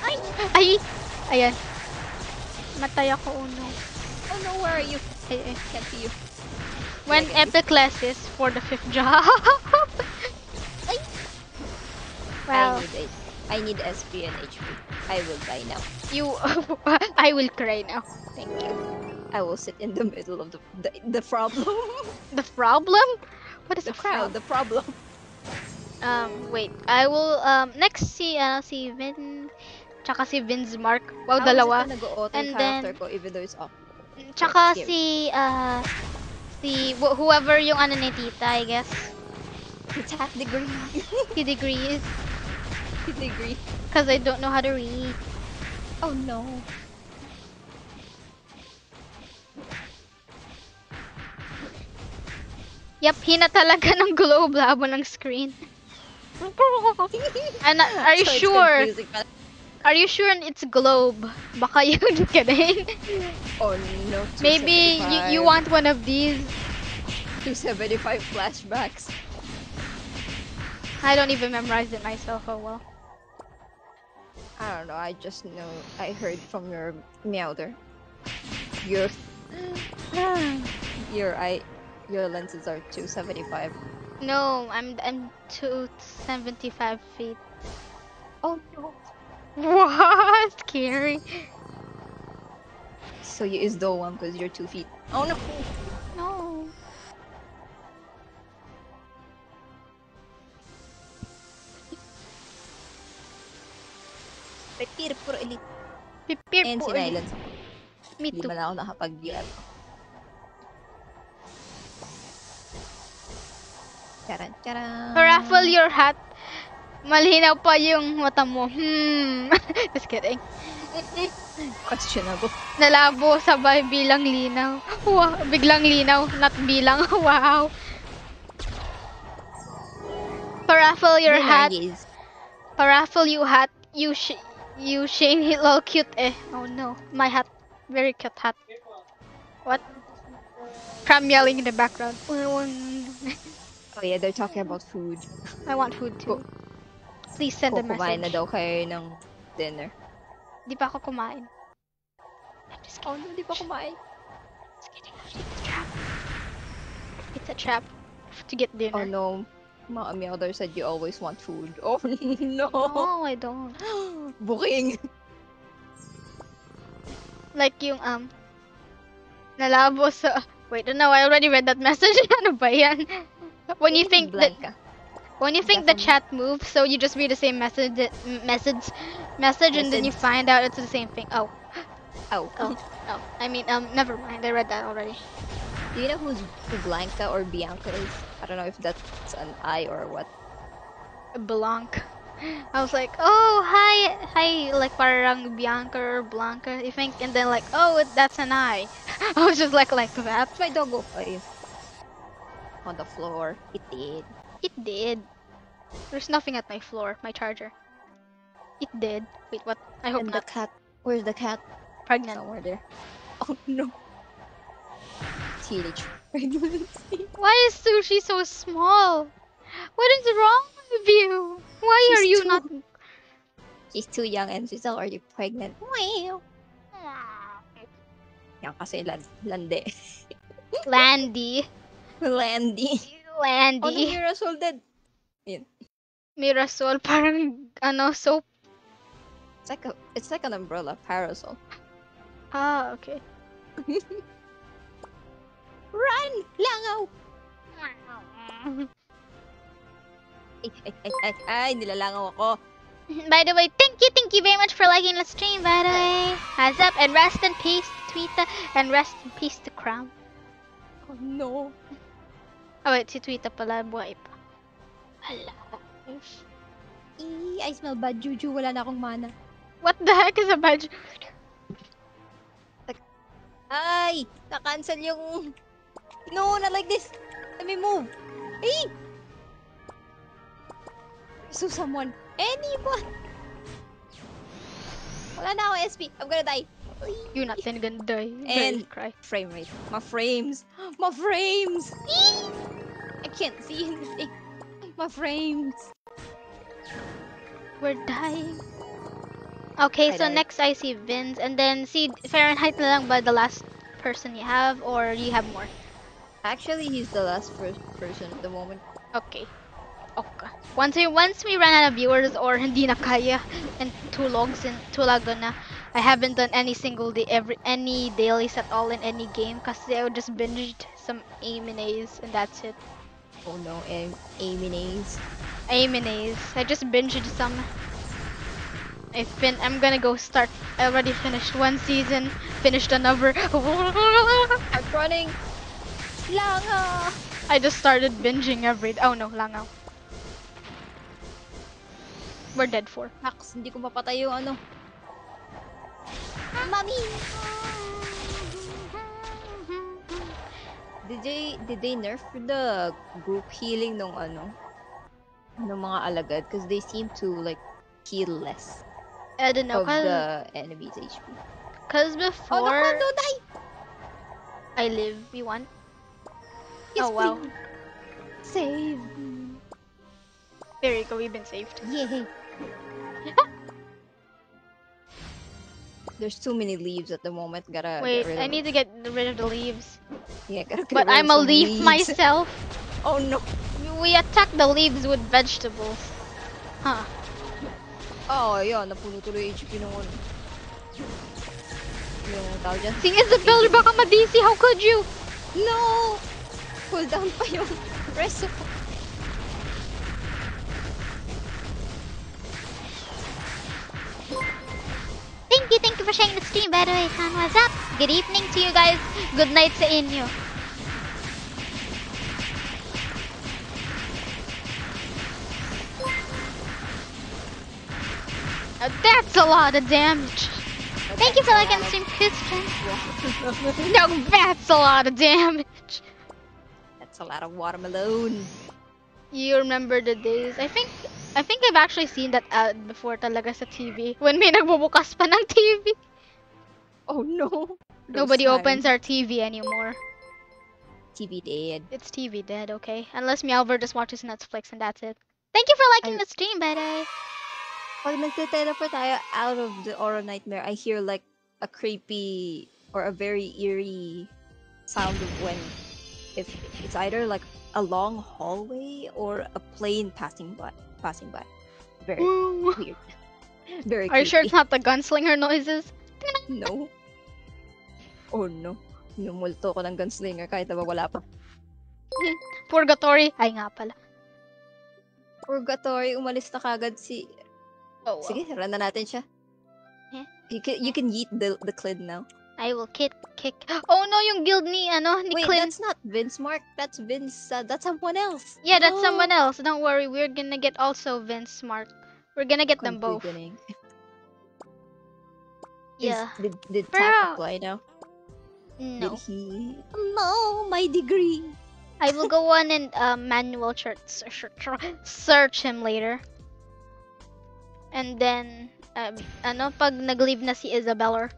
Speaker 1: Ay! Ay! Ayan. Matay ako uno.
Speaker 2: Oh no, where are you?
Speaker 1: Ay, ay.
Speaker 2: Can't see you.
Speaker 1: When
Speaker 2: Like
Speaker 1: epic classes for the fifth job.
Speaker 2: Ay.
Speaker 1: well,
Speaker 2: I need it. I need SP and HP. I will die now.
Speaker 1: you. I will cry now. Thank you.
Speaker 2: I will sit in the middle of the the, the problem.
Speaker 1: The problem? What is
Speaker 2: the
Speaker 1: the
Speaker 2: crowd, the problem.
Speaker 1: Um, wait. I will, um, next si, uh, si Vin, tsaka si Vin's Mark. Wow, dalawa. And then-
Speaker 2: ko even though it's off?
Speaker 1: Tsaka
Speaker 2: Scary.
Speaker 1: si, uh, si, wh- whoever yung ano ni tita, I guess.
Speaker 2: It's half degree.
Speaker 1: He degrees.
Speaker 2: degree.
Speaker 1: Cause I don't know how to read.
Speaker 2: Oh no.
Speaker 1: Yep, hina talaga ng globe labo ng screen. Ano, are you
Speaker 2: So
Speaker 1: sure? Are you sure it's globe? Baka yun ka din.
Speaker 2: Oh no.
Speaker 1: Maybe you, you want one of these.
Speaker 2: 275 flashbacks.
Speaker 1: I don't even memorize it myself, oh well.
Speaker 2: I don't know. I just know. I heard from your meowder. Your your eye your lenses are 275.
Speaker 1: No, I'm I'm 275 feet.
Speaker 2: Oh no.
Speaker 1: What? Scary.
Speaker 2: So you is the one because you're two feet. Oh no.
Speaker 1: No.
Speaker 2: Repeat puro elite.
Speaker 1: Pipir
Speaker 2: And
Speaker 1: po.
Speaker 2: si Nylons.
Speaker 1: Me
Speaker 2: Hindi
Speaker 1: too.
Speaker 2: man ako nakapag-UL. Charan, charan.
Speaker 1: Raffle your hat. Malinaw pa yung mata mo. Hmm. Just kidding.
Speaker 2: Questionable.
Speaker 1: Nalabo sabay bilang linaw. Wow, biglang linaw, not bilang. wow. Paraffle your hat. Paraffle you hat. You sh you Shane Hitler cute eh. Oh no, my hat. Very cute hat. What? Cram yelling in the background.
Speaker 2: Oh yeah, they're talking about food.
Speaker 1: I want food too. Please send a
Speaker 2: Kung kumain na
Speaker 1: message.
Speaker 2: daw kayo ng dinner.
Speaker 1: Di pa ako kumain. I'm just
Speaker 2: Oh no, di pa kumain.
Speaker 1: Just kidding. It's a trap. It's a trap to get dinner.
Speaker 2: Oh no. Mga meowder said you always want food. Oh no.
Speaker 1: No, I don't.
Speaker 2: Booking.
Speaker 1: Like yung um nalabo sa Wait, no, I already read that message. ano ba yan? When you think that
Speaker 2: Blanca.
Speaker 1: When you think the chat moves, so you just read the same message m- message message and then you find out it's the same thing. Oh,
Speaker 2: Oh.
Speaker 1: oh, oh. I mean, um never mind. I read that already.
Speaker 2: Do you know who's who Blanca or Bianca is? I don't know if that's an I or what.
Speaker 1: Blanc. I was like, oh, hi, hi, like parang Bianca or Blanca, you think, and then like, oh, that's an I. I was just like, like that.
Speaker 2: That's my doggo. Ay. On the floor. It did.
Speaker 1: It did. There's nothing at my floor, my charger. It did. Wait, what? I hope
Speaker 2: And the cat. Where's the cat?
Speaker 1: Pregnant.
Speaker 2: Somewhere there. Oh no. Teenage pregnancy.
Speaker 1: Why is sushi so small? What is wrong with you? Why are you
Speaker 2: too-
Speaker 1: not?
Speaker 2: She's too young and she's already pregnant. Wow. Yan kasi land, lande.
Speaker 1: Landy.
Speaker 2: Landy. Oh,
Speaker 1: Landy.
Speaker 2: Mirasol dead.
Speaker 1: Mirasol, parang, ano, soap.
Speaker 2: It's like a, it's like an umbrella parasol.
Speaker 1: Ah, okay.
Speaker 2: Run! Langaw! Ay, ay, ay, ay, ay, nilalangaw ako.
Speaker 1: By the way, thank you, thank you very much for liking the stream, by the way. Hands up, and rest in peace, Tweeta, and rest in peace to Crown.
Speaker 2: Oh no.
Speaker 1: Oh wait, si Tweeta pala, buhay pa. Hala.
Speaker 2: Eee, I smell bad juju. Wala na akong mana.
Speaker 1: What the heck is a badge?
Speaker 2: Ay! Na-cancel yung... No, not like this. Let me move. Ay! So someone. Anyone! Wala na akong SP. I'm gonna die.
Speaker 1: You're not then gonna die.
Speaker 2: And-
Speaker 1: And cry.
Speaker 2: Frame rate. My frames. My frames! Eee! I can't see anything. My frames.
Speaker 1: We're dying. Okay,
Speaker 2: I
Speaker 1: so
Speaker 2: died.
Speaker 1: next I see Vince, and then see Fahrenheit na lang ba the last person you have, or you have more?
Speaker 2: Actually, he's the last first person at the moment.
Speaker 1: Okay. Oh, okay. Once we once we run out of viewers or hindi na kaya and two logs and two lago na, I haven't done any single day every any dailies at all in any game because I just binged some aim and A's and that's it.
Speaker 2: Oh no, aim, Aminays.
Speaker 1: Aminays. I just binged some. I've been I'm gonna go start I already finished one season, finished another
Speaker 2: I'm running. Langa!
Speaker 1: I just started binging every oh no, langaw. We're dead for.
Speaker 2: Hacks, hindi ko mapatay yung ano. Mami! Did they, did they nerf the group healing nung ano? Nung mga alagad? Because they seem to like heal less
Speaker 1: I don't know,
Speaker 2: of
Speaker 1: cause,
Speaker 2: the enemy's HP.
Speaker 1: cause
Speaker 2: Oh,
Speaker 1: before
Speaker 2: naku, don't die!
Speaker 1: I live, you want?
Speaker 2: Yes,
Speaker 1: oh wow.
Speaker 2: please. Save!
Speaker 1: There you go, we've been saved.
Speaker 2: Yay! There's too many leaves at the moment. Gotta
Speaker 1: Wait,
Speaker 2: get rid
Speaker 1: I
Speaker 2: of
Speaker 1: need to get rid of the leaves.
Speaker 2: Yeah, gotta get
Speaker 1: But
Speaker 2: rid
Speaker 1: I'm a leaf
Speaker 2: weeds.
Speaker 1: myself.
Speaker 2: Oh no!
Speaker 1: We attack the leaves with vegetables. Huh.
Speaker 2: Oh, yun. Napuno tuloy HP nung ano. Yung tawag dyan.
Speaker 1: Si Isabel, baka ma-DC, how could you?
Speaker 2: No! Cool down pa yung reso.
Speaker 3: For sharing the stream, by the way. Han, what's up?
Speaker 1: Good evening to you guys. Good night sa inyo. Uh, that's a lot of damage.
Speaker 3: Thank you for liking the stream, Christian.
Speaker 1: No, that's a lot of damage.
Speaker 2: That's a lot of watermelon.
Speaker 1: You remember the days? I think I think I've actually seen that ad before talaga sa TV. When may nagbubukas pa ng TV.
Speaker 2: Oh no.
Speaker 1: Nobody opens our TV anymore.
Speaker 2: TV dead.
Speaker 1: It's TV dead, okay? Unless Meowver just watches Netflix and that's it. Thank you for liking
Speaker 2: I-
Speaker 1: the stream, way.
Speaker 2: Pag nagte-teleport tayo out of the Oracle Nightmare, I hear like a creepy or a very eerie sound of when if it's either like a long hallway or a plane passing by passing by. Very
Speaker 1: Woo.
Speaker 2: weird. Very
Speaker 1: Are you sure
Speaker 2: creepy.
Speaker 1: it's not the gunslinger noises?
Speaker 2: No. Oh no. Numulto ko ng gunslinger kahit na wala pa.
Speaker 1: Purgatory. Ay nga pala.
Speaker 2: Purgatory, umalis na kagad si...
Speaker 1: Oh, well.
Speaker 2: Sige, run na natin siya.
Speaker 1: Yeah.
Speaker 2: You can, you can yeet the, the Clid now.
Speaker 1: I will kick, kick. Oh no, yung guild ni, ano, ni
Speaker 2: Wait,
Speaker 1: Clint.
Speaker 2: that's not Vince Mark. That's Vince. Uh, that's someone else.
Speaker 1: Yeah, that's
Speaker 2: Oh.
Speaker 1: someone else. Don't worry, we're gonna get also Vince Mark. We're gonna get them both.
Speaker 2: Contributing. Is-
Speaker 1: Yeah.
Speaker 2: Did, did
Speaker 1: Pero-
Speaker 2: Tack apply now?
Speaker 1: No.
Speaker 2: Did he? No, my degree.
Speaker 1: I will go on and uh, manual search, search, search him later. And then, um, ano, pag nag-leave na si Isabella.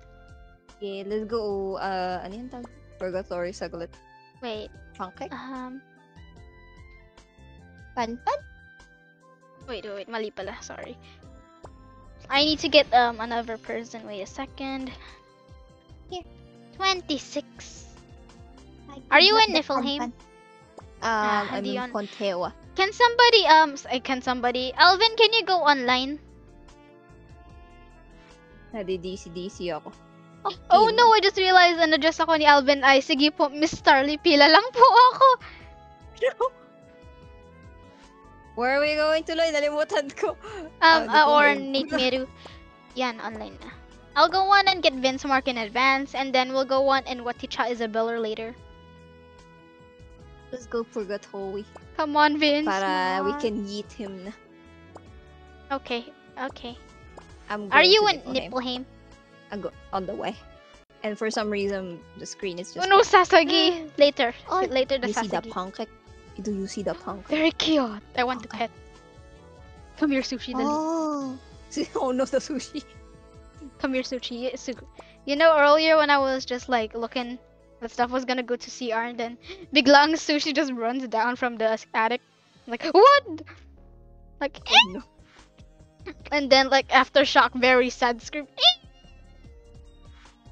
Speaker 2: Okay, let's go. Uh, ano yung tawag? Purgatory saglit.
Speaker 1: Wait,
Speaker 2: Pancake?
Speaker 1: um,
Speaker 2: Pan pan?
Speaker 1: wait, wait, mali pala, sorry. I need to get um another person. Wait a second.
Speaker 3: Here.
Speaker 1: 26. Are you in Niflheim?
Speaker 2: Um,
Speaker 1: Ah,
Speaker 2: I'm in. Contewa.
Speaker 1: Can somebody um uh, can somebody Alvin can you go online?
Speaker 2: Nadi-DC-DC ako.
Speaker 1: Oh
Speaker 2: Yun.
Speaker 1: no, I just realized na just ako ni Alvin ay sige po Miss Starly pila lang po ako.
Speaker 2: Where are we going tuloy? Nalimutan ko.
Speaker 1: Um uh, or. Nate Meru. Yan online na. I'll go on and get Vince Mark in advance and then we'll go on and what teacher Isabella later.
Speaker 2: Let's go for Purgatory.
Speaker 1: Come on Vince.
Speaker 2: Para we can yeet him na.
Speaker 1: Okay. Okay.
Speaker 2: I'm
Speaker 1: Are you in
Speaker 2: Niflheim.
Speaker 1: Niflheim?
Speaker 2: I'm go- on the way. And for some reason, the screen is just.
Speaker 1: Oh no, Sasagi. Mm. Later.
Speaker 2: Oh,
Speaker 1: Later the
Speaker 2: you see the punk? Do you see the punk?
Speaker 1: Very cute. I want to
Speaker 2: Okay.
Speaker 1: pet. Come here, Sushi. Dali.
Speaker 2: Oh, oh no, the sushi.
Speaker 1: Come here, Sushi. You know, earlier when I was just like looking, that stuff was gonna go to CR, and then biglang Sushi just runs down from the attic. Like, what? Like,
Speaker 2: Oh no.
Speaker 1: and then like aftershock, very sad scream.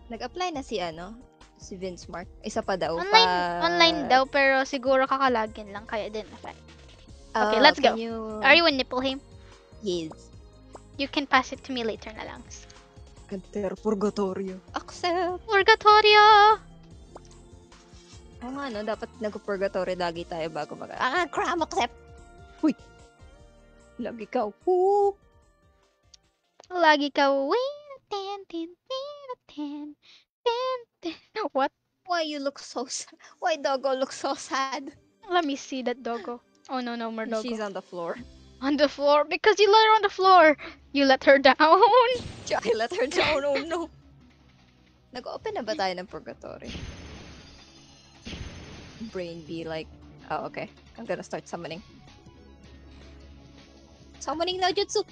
Speaker 2: Nag-apply na si ano, si Vince Mark. Isa pa daw.
Speaker 1: Online,
Speaker 2: pa...
Speaker 1: online daw, pero siguro kakalagin lang, kaya didn't affect. Okay,
Speaker 2: Ah,
Speaker 1: let's go.
Speaker 2: You...
Speaker 1: Are you in Nippleham?
Speaker 2: Yes.
Speaker 1: You can pass it to me later na lang.
Speaker 2: Enter Purgatorio. Accept.
Speaker 1: Purgatorio!
Speaker 2: Oo nga, no? Dapat nag-purgatory lagi tayo bago mag... Ah, cram! Accept! Uy! Lagi ka. Woo!
Speaker 1: Lagi ka, wait, ten, ten, ten, What?
Speaker 2: Why you look so sad? Why Doggo look so sad?
Speaker 1: Let me see that doggo. Oh no, no more doggo.
Speaker 2: She's on the floor.
Speaker 1: on the floor because you let her on the floor. You let her down.
Speaker 2: I let her down. Oh no. Nag-open na ba tayo ng purgatory? Brain be like, oh okay. I'm gonna start summoning. Summoning now jutsu!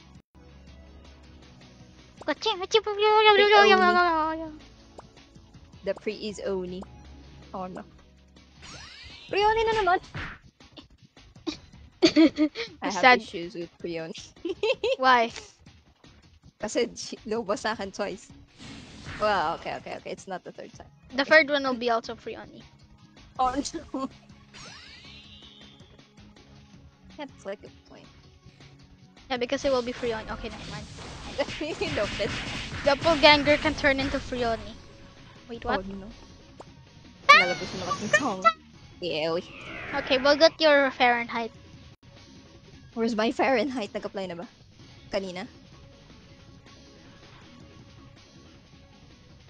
Speaker 2: The pre is Oni. Oh no. Freeoni na naman! I have
Speaker 1: Sad.
Speaker 2: issues with Freeoni.
Speaker 1: Why?
Speaker 2: Kasi she- lumabas sa akin twice. Well, okay, okay, okay. It's not the third time.
Speaker 1: The third one will be also me.
Speaker 2: Oh no. That's like a point.
Speaker 1: Yeah, because it will be free on. Okay, never mind.
Speaker 2: that's
Speaker 1: Doppelganger can turn into free on me. Wait, what?
Speaker 2: Oh no. Ah! Nalabas na kasing song. Yeah, uy.
Speaker 1: Okay, we'll get your Fahrenheit.
Speaker 2: Where's my Fahrenheit? Nag-apply na ba? Kanina?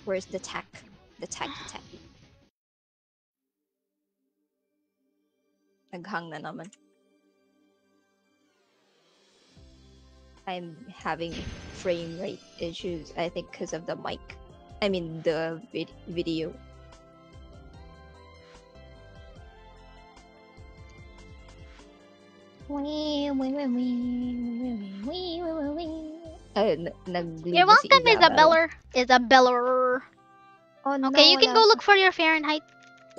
Speaker 2: Where's the tack? The tacky tacky. Naghang na naman. I'm having frame rate issues, I think, because of the mic. I mean, the vid- video. Ayun, nag
Speaker 1: You're welcome, Isabella. Isabella.
Speaker 2: Oh, no,
Speaker 1: Okay, you can
Speaker 2: wala
Speaker 1: go look for your Fahrenheit.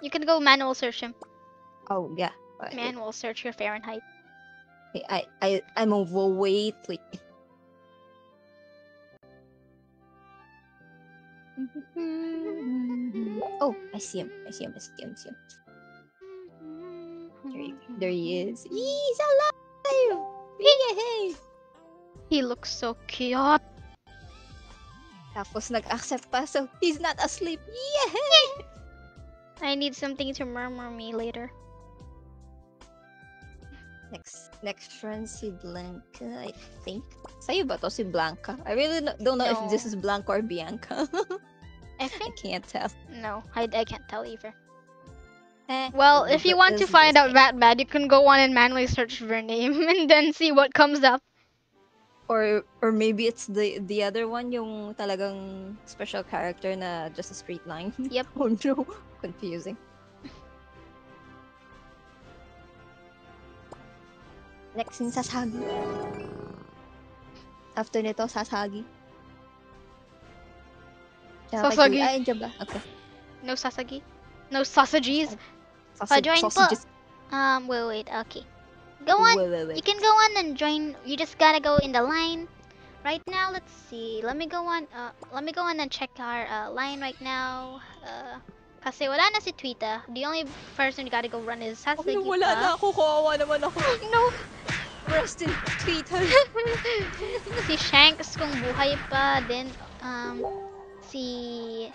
Speaker 1: You can go manual search him.
Speaker 2: Oh, yeah. Uh,
Speaker 1: Manual search your Fahrenheit.
Speaker 2: I, I, I'm overweight. Oh, I see him. I see him. I see him. I see him. There he, there he is. He's alive! Yay!
Speaker 1: He looks so cute.
Speaker 2: Tapos nag-accept pa, so he's not asleep. Yay!
Speaker 1: I need something to murmur me later.
Speaker 2: Next, next friend si Blanca, I think. Sa'yo ba to si Blanca? I really no- don't know if this is Blanca or Bianca.
Speaker 1: I
Speaker 2: I can't tell.
Speaker 1: no, I, I can't tell either.
Speaker 2: Eh,
Speaker 1: Well, if you want to find out that bad, you can go on and manually search for her name and then see what comes up.
Speaker 2: Or or maybe it's the the other one, yung talagang special character na just a straight line.
Speaker 1: Yep.
Speaker 2: oh no, confusing. Next yung Sasagi. After nito, Sasagi. Tsaka
Speaker 1: Sasagi.
Speaker 2: Ay, dyan ba? Okay.
Speaker 1: No Sasagi? No sausages?
Speaker 2: Sausage,
Speaker 1: join po.
Speaker 2: sausages.
Speaker 1: Um, wait, wait, okay. Go on.
Speaker 2: Wait, wait, wait.
Speaker 1: You can go on and join. You just gotta go in the line right now, let's see. Let me go on. Uh, let me go on and check our uh, line right now. Uh, kasi wala na si Tweeta. The only person you gotta go run is Sasuke.
Speaker 2: na wala na ako. Kawawa naman ako.
Speaker 4: No.
Speaker 2: Rest in Twitter.
Speaker 1: si Shanks kung buhay pa. Then, um, si...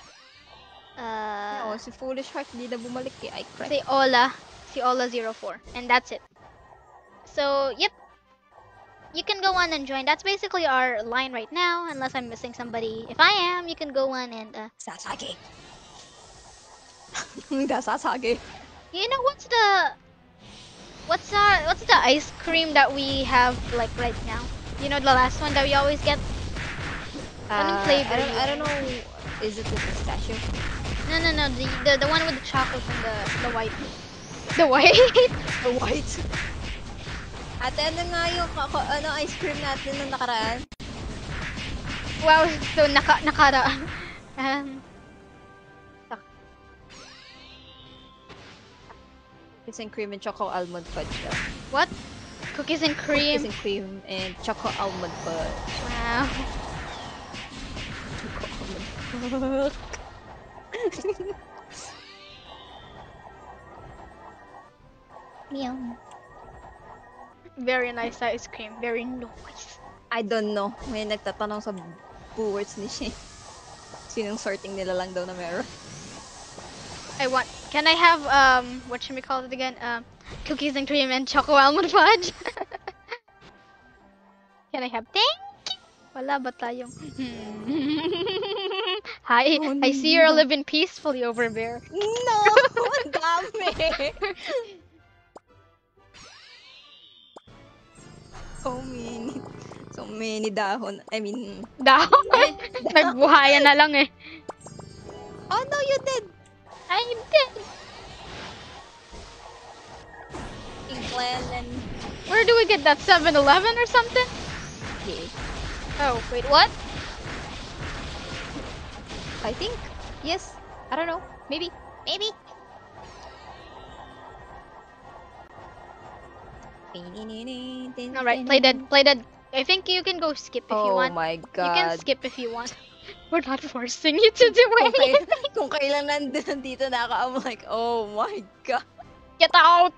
Speaker 1: Uh,
Speaker 2: Oo, si Foolish Heart hindi na bumalik eh. I cried.
Speaker 1: si Ola. Si Ola04. And that's it. So, yep. You can go on and join. That's basically our line right now, unless I'm missing somebody. If I am, you can go on and, uh,
Speaker 2: Sasage. Hindi, Sasage.
Speaker 1: you know, what's the... What's our, what's the ice cream that we have, like, right now? You know, the last one that we always get?
Speaker 2: Uh,
Speaker 1: flavor
Speaker 2: I don't. I don't know. Is it the pistachio?
Speaker 1: No, no, no, the, the, the one with the chocolate and the, the white. The white?
Speaker 2: The white. Ate, ano nga yung kako, ano, ice cream natin nung nakaraan?
Speaker 1: wow, so naka, nakaraan. Um,
Speaker 2: Cookies and cream and choco almond fudge. siya.
Speaker 1: what? Cookies and
Speaker 2: Cookies
Speaker 1: cream.
Speaker 2: and cream and choco almond fudge.
Speaker 1: Wow.
Speaker 2: Choco almond fudge. Meow.
Speaker 1: Very nice ice cream. Very nice.
Speaker 2: I don't know. May nagtatanong sa boards ni Shane. Sinong sorting nila lang daw na meron.
Speaker 1: I want. Can I have um? What should we call it again? Um, cookies and cream and choco almond fudge. can I have? Thank you. Wala ba tayong? Hi,
Speaker 2: Oh,
Speaker 1: I see you're living peacefully over there.
Speaker 2: No! Dami! so many. So many dahon. I mean...
Speaker 1: Dahon.
Speaker 2: Ay,
Speaker 1: Nagbuhayan na lang eh.
Speaker 2: Oh no, you did!
Speaker 1: I did.
Speaker 2: Pink lemon.
Speaker 1: Where do we get that? 7-Eleven or something?
Speaker 2: Okay.
Speaker 1: Oh, wait, what?
Speaker 2: I think. Yes. I don't know. Maybe. Maybe.
Speaker 1: Alright, play dead, play dead. I think you can go skip if you
Speaker 2: oh
Speaker 1: want.
Speaker 2: Oh my god.
Speaker 1: You can skip if you want. We're not forcing you to do
Speaker 2: Kung,
Speaker 1: anything.
Speaker 2: kung kailan nandun, nandito na ako, I'm like, oh my god.
Speaker 1: Get out!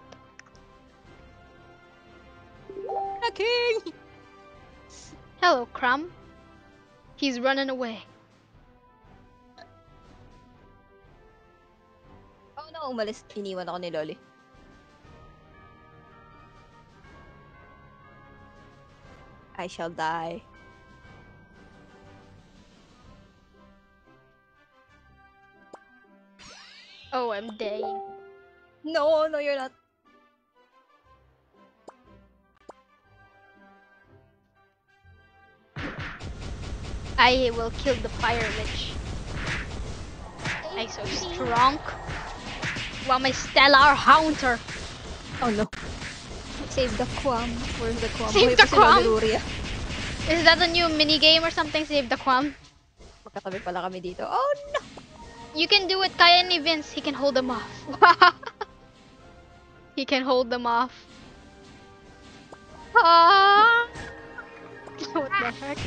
Speaker 2: King!
Speaker 1: Hello, Crumb. He's running away.
Speaker 2: Oh no, umalis. Iniwan ako ni Loli. I shall die.
Speaker 1: Oh, I'm dying.
Speaker 2: No, no, you're not.
Speaker 1: I will kill the fire lich. I'm so strong. Wow, my stellar hunter.
Speaker 2: Oh no. Save the Quam. Where's the Quam?
Speaker 1: Save the Quam! Is that a new mini game or something? Save the Quam.
Speaker 2: Magkatabi pala kami dito. Oh no!
Speaker 1: You can do it, Kaya ni Vince. He can hold them off. he can hold them off. Ah! what the heck?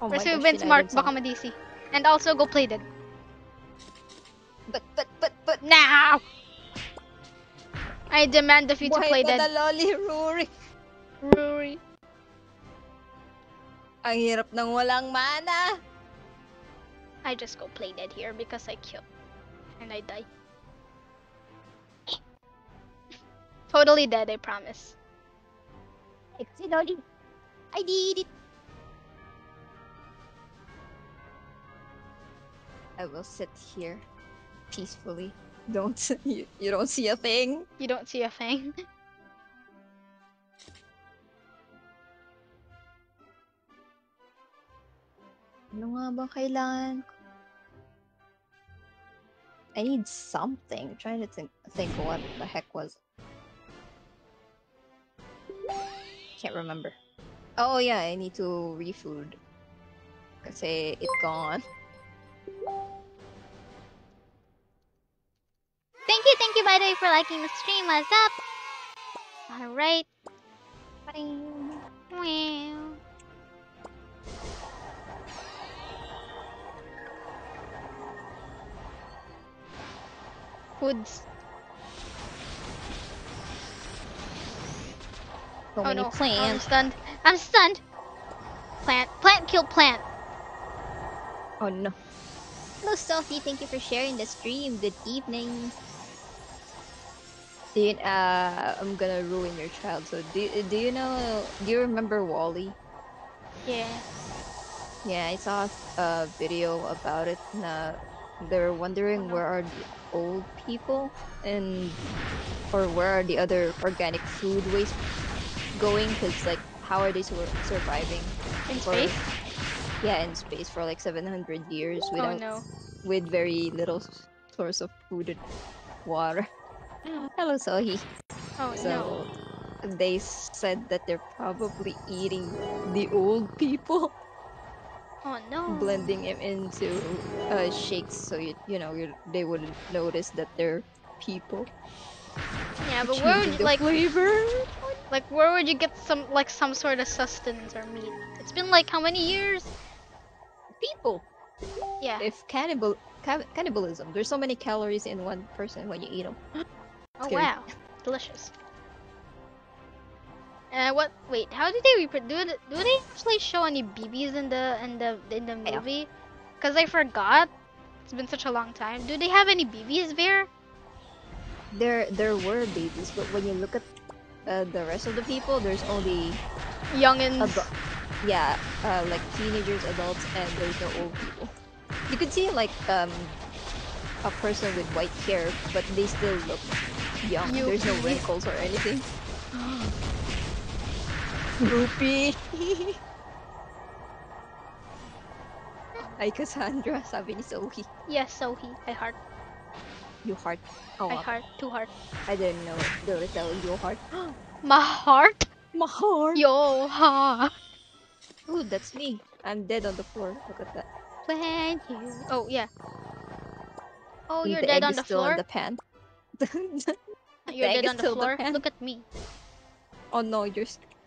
Speaker 2: Oh my
Speaker 1: Pursue
Speaker 2: gosh,
Speaker 1: Vince Mark, baka ma-DC. And also go play dead.
Speaker 2: But, but, but, but.
Speaker 1: Now! I demand of you to play dead.
Speaker 2: Loli Ruri.
Speaker 1: Rory.
Speaker 2: Ang hirap ng walang mana.
Speaker 1: I just go play dead here because I kill. And I die. totally dead, I promise.
Speaker 2: Loli. I did it. I will sit here peacefully. Don't you, you don't see a thing.
Speaker 1: You don't see a thing.
Speaker 2: Ano nga ba kailangan? I need something. I'm trying to think, think what the heck was. Can't remember. Oh yeah, I need to refood. Kasi it's gone.
Speaker 1: Thank you, thank you, by the way, for liking the stream. What's up? Alright. Wow. Woods.
Speaker 2: So
Speaker 1: oh no. Oh, I'm stunned. I'm stunned. Plant. Plant killed plant.
Speaker 2: Oh no. Hello, Sophie. Thank you for sharing the stream. Good evening. Do you, uh, I'm gonna ruin your childhood. Do, do you know? Do you remember WALL-E?
Speaker 1: Yeah.
Speaker 2: Yeah, I saw a video about it. Na they were wondering where are the old people and or where are the other organic food waste going? Cause like, how are they sur- surviving?
Speaker 1: In
Speaker 2: for-
Speaker 1: space?
Speaker 2: Yeah, in space for like 700 years
Speaker 1: Oh
Speaker 2: without
Speaker 1: no.
Speaker 2: with very little source of food and water. Mm. Hello, Sohi.
Speaker 1: Oh no.
Speaker 2: So they said that they're probably eating the old people,
Speaker 1: Oh no.
Speaker 2: blending them into uh, shakes, so you you know you, they wouldn't notice that they're people.
Speaker 1: Yeah, but where would you, like
Speaker 2: flavor?
Speaker 1: like where would you get some like some sort of sustenance or meat? It's been like how many years?
Speaker 2: People.
Speaker 1: Yeah.
Speaker 2: If cannibal ca- cannibalism, there's so many calories in one person when you eat them.
Speaker 1: Oh
Speaker 2: scary.
Speaker 1: wow, delicious. Uh, what? Wait, how did they reproduce? Do, do they actually show any BBs in the in the in the movie? Cause I forgot. It's been such a long time. Do they have any BBs there?
Speaker 2: There there were babies, but when you look at uh, the rest of the people, there's only
Speaker 1: Youngins.
Speaker 2: Yeah, uh, like teenagers, adults, and there's no old people. You could see like um a person with white hair, but they still look young.
Speaker 1: You-
Speaker 2: There's no wrinkles or anything. Groupie. Hi Cassandra, sabi ni Sohi.
Speaker 1: Yes, so he. I heart.
Speaker 2: You heart. Oh,
Speaker 1: I heart. Two heart.
Speaker 2: I didn't know there was a your heart.
Speaker 1: My heart.
Speaker 2: My heart.
Speaker 1: Yo ha.
Speaker 2: Ooh, that's me. I'm dead on the floor. Look at that.
Speaker 1: When you. Oh yeah. Oh, you're
Speaker 2: the
Speaker 1: dead on
Speaker 2: is
Speaker 1: the floor.
Speaker 2: in the pan.
Speaker 1: You're dead on the
Speaker 2: the
Speaker 1: floor.
Speaker 2: pan.
Speaker 1: Look at me.
Speaker 2: oh no, you're.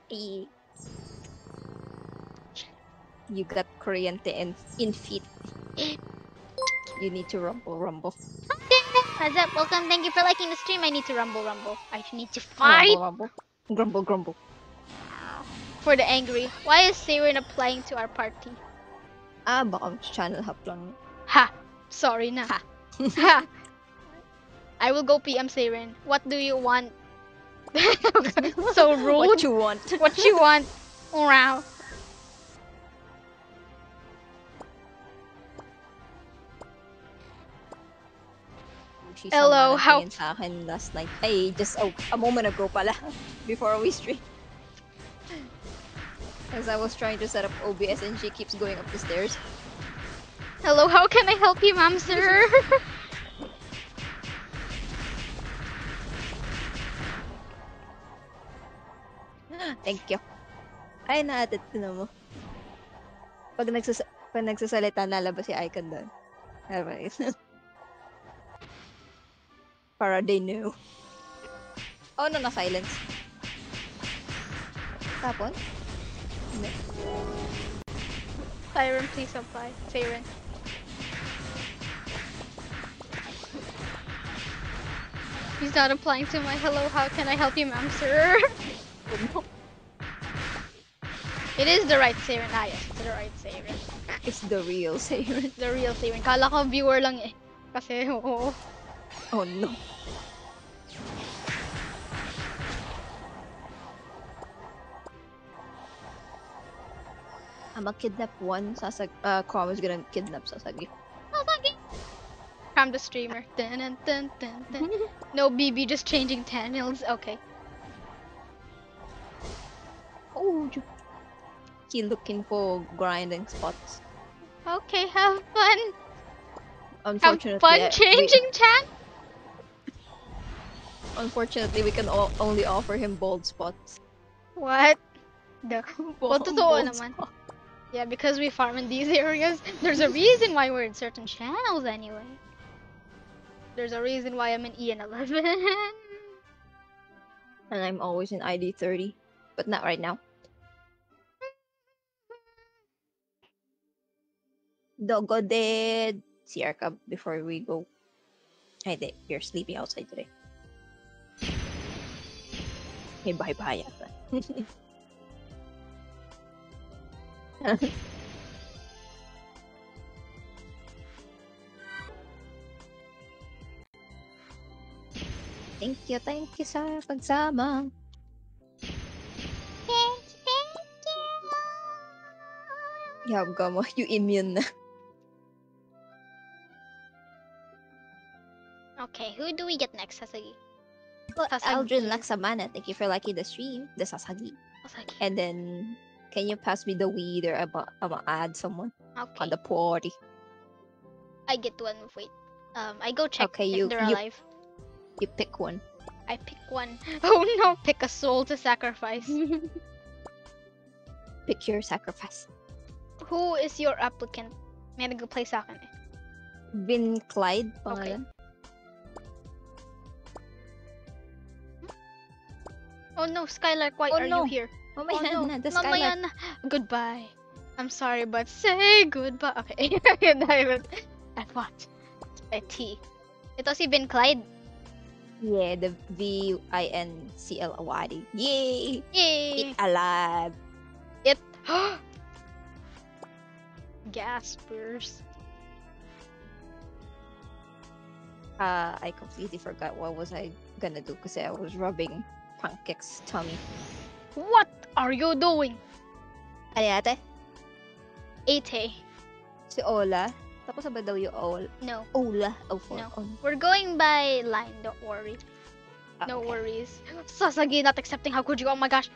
Speaker 2: You got Korean in in feet. You need to rumble, rumble.
Speaker 1: What's up? Welcome. Thank you for liking the stream. I need to rumble, rumble. I need to fight
Speaker 2: Rumble, rumble. Grumble, grumble.
Speaker 1: for the angry. Why is Siren applying to our party?
Speaker 2: Ah, baka channel hop lang.
Speaker 1: Ha! Sorry na.
Speaker 2: Ha.
Speaker 1: ha! I will go PM Siren. What do you want? So rude.
Speaker 2: What you want?
Speaker 1: What you want? Wow. Hello, how-
Speaker 2: sa akin last night. Ay, just oh, a moment ago pala. Before we stream. As I was trying to set up OBS and she keeps going up the stairs.
Speaker 1: Hello, how can I help you, ma'am, sir?
Speaker 2: Thank you. Ay, na-added na mo. Pag, nagsas pag nagsasalita, nalabas si Icon doon. Alright. Para they knew. Oh, no, na-silence. Tapon? Hindi.
Speaker 1: Siren, please apply. Siren. He's not applying to my hello, how can I help you, ma'am, sir? It is the right Siren. Ah, yes, it's the right Siren.
Speaker 2: It's the real Siren.
Speaker 1: The real Siren. Kala ko viewer lang eh. Kasi, oo.
Speaker 2: Oh, no. I'm a kidnap one. Sasag uh, Kwame is gonna kidnap Sasagi.
Speaker 1: Oh, fucking. I'm the streamer. Dun, dun, dun. No BB, just changing channels. Okay.
Speaker 2: Oh, you- he looking for grinding spots.
Speaker 1: Okay, have fun.
Speaker 2: Unfortunately, Have
Speaker 1: fun
Speaker 2: I- we-
Speaker 1: changing chan.
Speaker 2: unfortunately, we can only offer him bold spots.
Speaker 1: What? The
Speaker 2: Bold, bold
Speaker 1: naman.
Speaker 2: spots.
Speaker 1: Yeah, because we farm in these areas, there's a reason why we're in certain channels anyway. There's a reason why I'm in EN11.
Speaker 2: And I'm always in ID 30, but not right now. Dogo dead. Si Arka before we go. Ay, di. You're sleeping outside today. May bahay-bahay yata. thank you, thank you sa pagsama.
Speaker 1: Thank you, thank you.
Speaker 2: Yab ka mo, you immune na.
Speaker 1: Okay, who do we get next, Sasagi?
Speaker 2: Well,
Speaker 1: Sasagi.
Speaker 2: Aldrin Laksamana, thank you for liking the stream, the Sasagi.
Speaker 1: Sasagi.
Speaker 2: And then, can you pass me the weed or I'm gonna add someone
Speaker 1: Okay,
Speaker 2: on the party?
Speaker 1: I get one. Wait. Um, I go check
Speaker 2: Okay,
Speaker 1: if
Speaker 2: you-
Speaker 1: they're
Speaker 2: you-
Speaker 1: alive.
Speaker 2: You pick one.
Speaker 1: I pick one. Oh no! Pick a soul to sacrifice.
Speaker 2: Pick your sacrifice.
Speaker 1: Who is your applicant? May nag-play sa akin eh.
Speaker 2: Vin Clyde, pangalan.
Speaker 1: Oh no, Skylark, why
Speaker 2: Oh,
Speaker 1: are
Speaker 2: no.
Speaker 1: you here?
Speaker 2: Mamaya
Speaker 1: oh no,
Speaker 2: na, the
Speaker 1: mamaya
Speaker 2: Skylark.
Speaker 1: na. Goodbye. I'm sorry, but say goodbye. Okay, yun na yun. At what? A T. Ito si Ben Clyde.
Speaker 2: Yeah, the V I N C L Y D. Yay!
Speaker 1: Yay!
Speaker 2: It alive.
Speaker 1: It. Gaspers.
Speaker 2: Uh, I completely forgot what was I gonna do because I was rubbing Pancake's tummy.
Speaker 1: What are you doing?
Speaker 2: Ano yate?
Speaker 1: Ate.
Speaker 2: Si Ola. Tapos ba daw yung Ola?
Speaker 1: No.
Speaker 2: Ola. Oh, for,
Speaker 1: No.
Speaker 2: oh,
Speaker 1: We're going by line, don't worry.
Speaker 2: ah,
Speaker 1: No worries. Sasagi not accepting. How could you? Oh my gosh.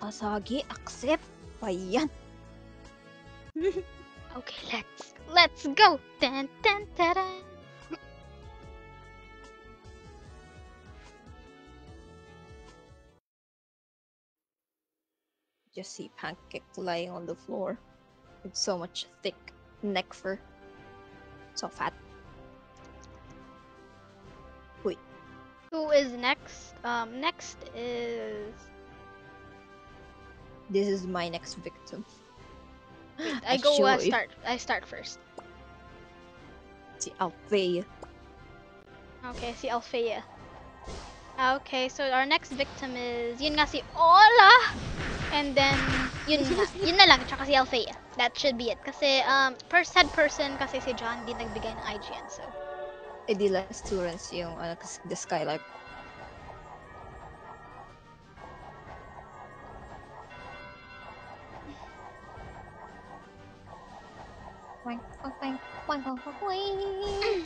Speaker 2: Asagi, accept. Pa yan.
Speaker 1: Okay, let's let's go. Dun, dun, dun, dun.
Speaker 2: Just see Pancake lying on the floor with so much thick neck fur. So fat. Wait.
Speaker 1: Who is next? Um, next is
Speaker 2: This is my next victim.
Speaker 1: I go uh, start. I start first.
Speaker 2: Si Althea.
Speaker 1: Okay, si Althea. Okay, so our next victim is yun nga si Ola. And then yun nga, yun na lang tsaka si Althea. That should be it. Kasi um first head person kasi si John di nagbigay ng IGN so.
Speaker 2: Eh di last two runs yung ano, kas- the Skylark. Wang, wang, wang, wang, wang, wang, wang.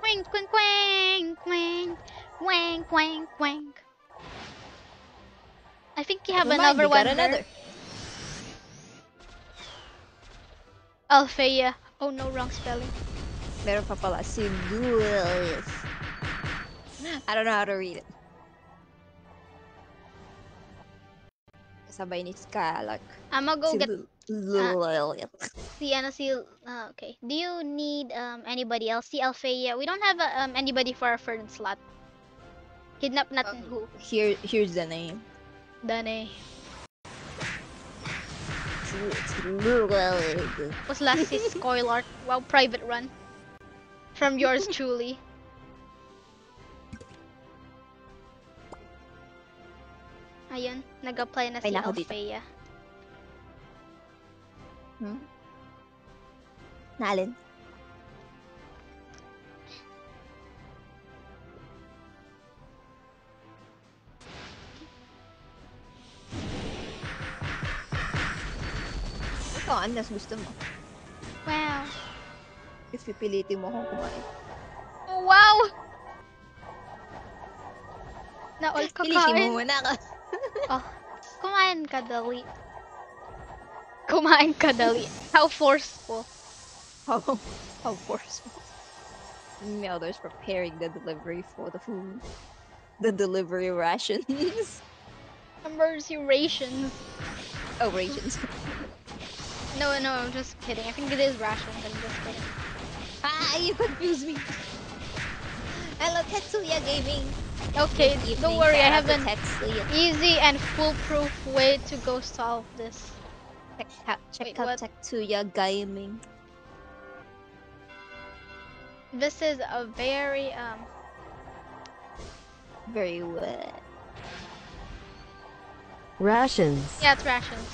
Speaker 1: Quang quang quang quang quang quang quang. I think you have
Speaker 2: Never
Speaker 1: another one.
Speaker 2: got another.
Speaker 1: Althea. Oh no, wrong spelling.
Speaker 2: Meron pa pala si. I don't know how to read it. Sabay ni Skylark.
Speaker 1: I'ma go
Speaker 2: si
Speaker 1: get
Speaker 2: Louis.
Speaker 1: si ano si uh, okay. Do you need um anybody else? Si Althea. We don't have uh, um anybody for our third slot. Kidnap natin who?
Speaker 2: Here, here's the name.
Speaker 1: Dane.
Speaker 2: Si- si Louis.
Speaker 1: Was last si Skylark. Wow, private run. From yours truly. Ayun, nag-apply na si
Speaker 2: Ay, nako dito.
Speaker 1: Althea.
Speaker 2: Hmm? Naalin? Ikaw, Andas, gusto mo.
Speaker 1: Wow.
Speaker 2: If pipilitin mo akong kumain.
Speaker 1: Oh, wow! Na all
Speaker 2: Pilitin
Speaker 1: kakain.
Speaker 2: mo muna ka.
Speaker 1: Oh, kumain ka dali. Kumain ka dali. How forceful.
Speaker 2: How, how forceful. There's preparing the delivery for the food. The delivery rations.
Speaker 1: Emergency rations.
Speaker 2: oh, rations.
Speaker 1: No, no, I'm just kidding. I think it is rations. I'm just kidding.
Speaker 2: ah, you confuse me. Hello, Tetsuya Gaming.
Speaker 1: Okay,
Speaker 2: Evening
Speaker 1: don't worry, I have an
Speaker 2: Tetsuya.
Speaker 1: easy and foolproof way to go solve this.
Speaker 2: Check out, check
Speaker 1: Wait,
Speaker 2: out
Speaker 1: what?
Speaker 2: Tetsuya Gaming.
Speaker 1: This is a very um
Speaker 2: Very well.
Speaker 5: Rations.
Speaker 1: yeah, it's rations.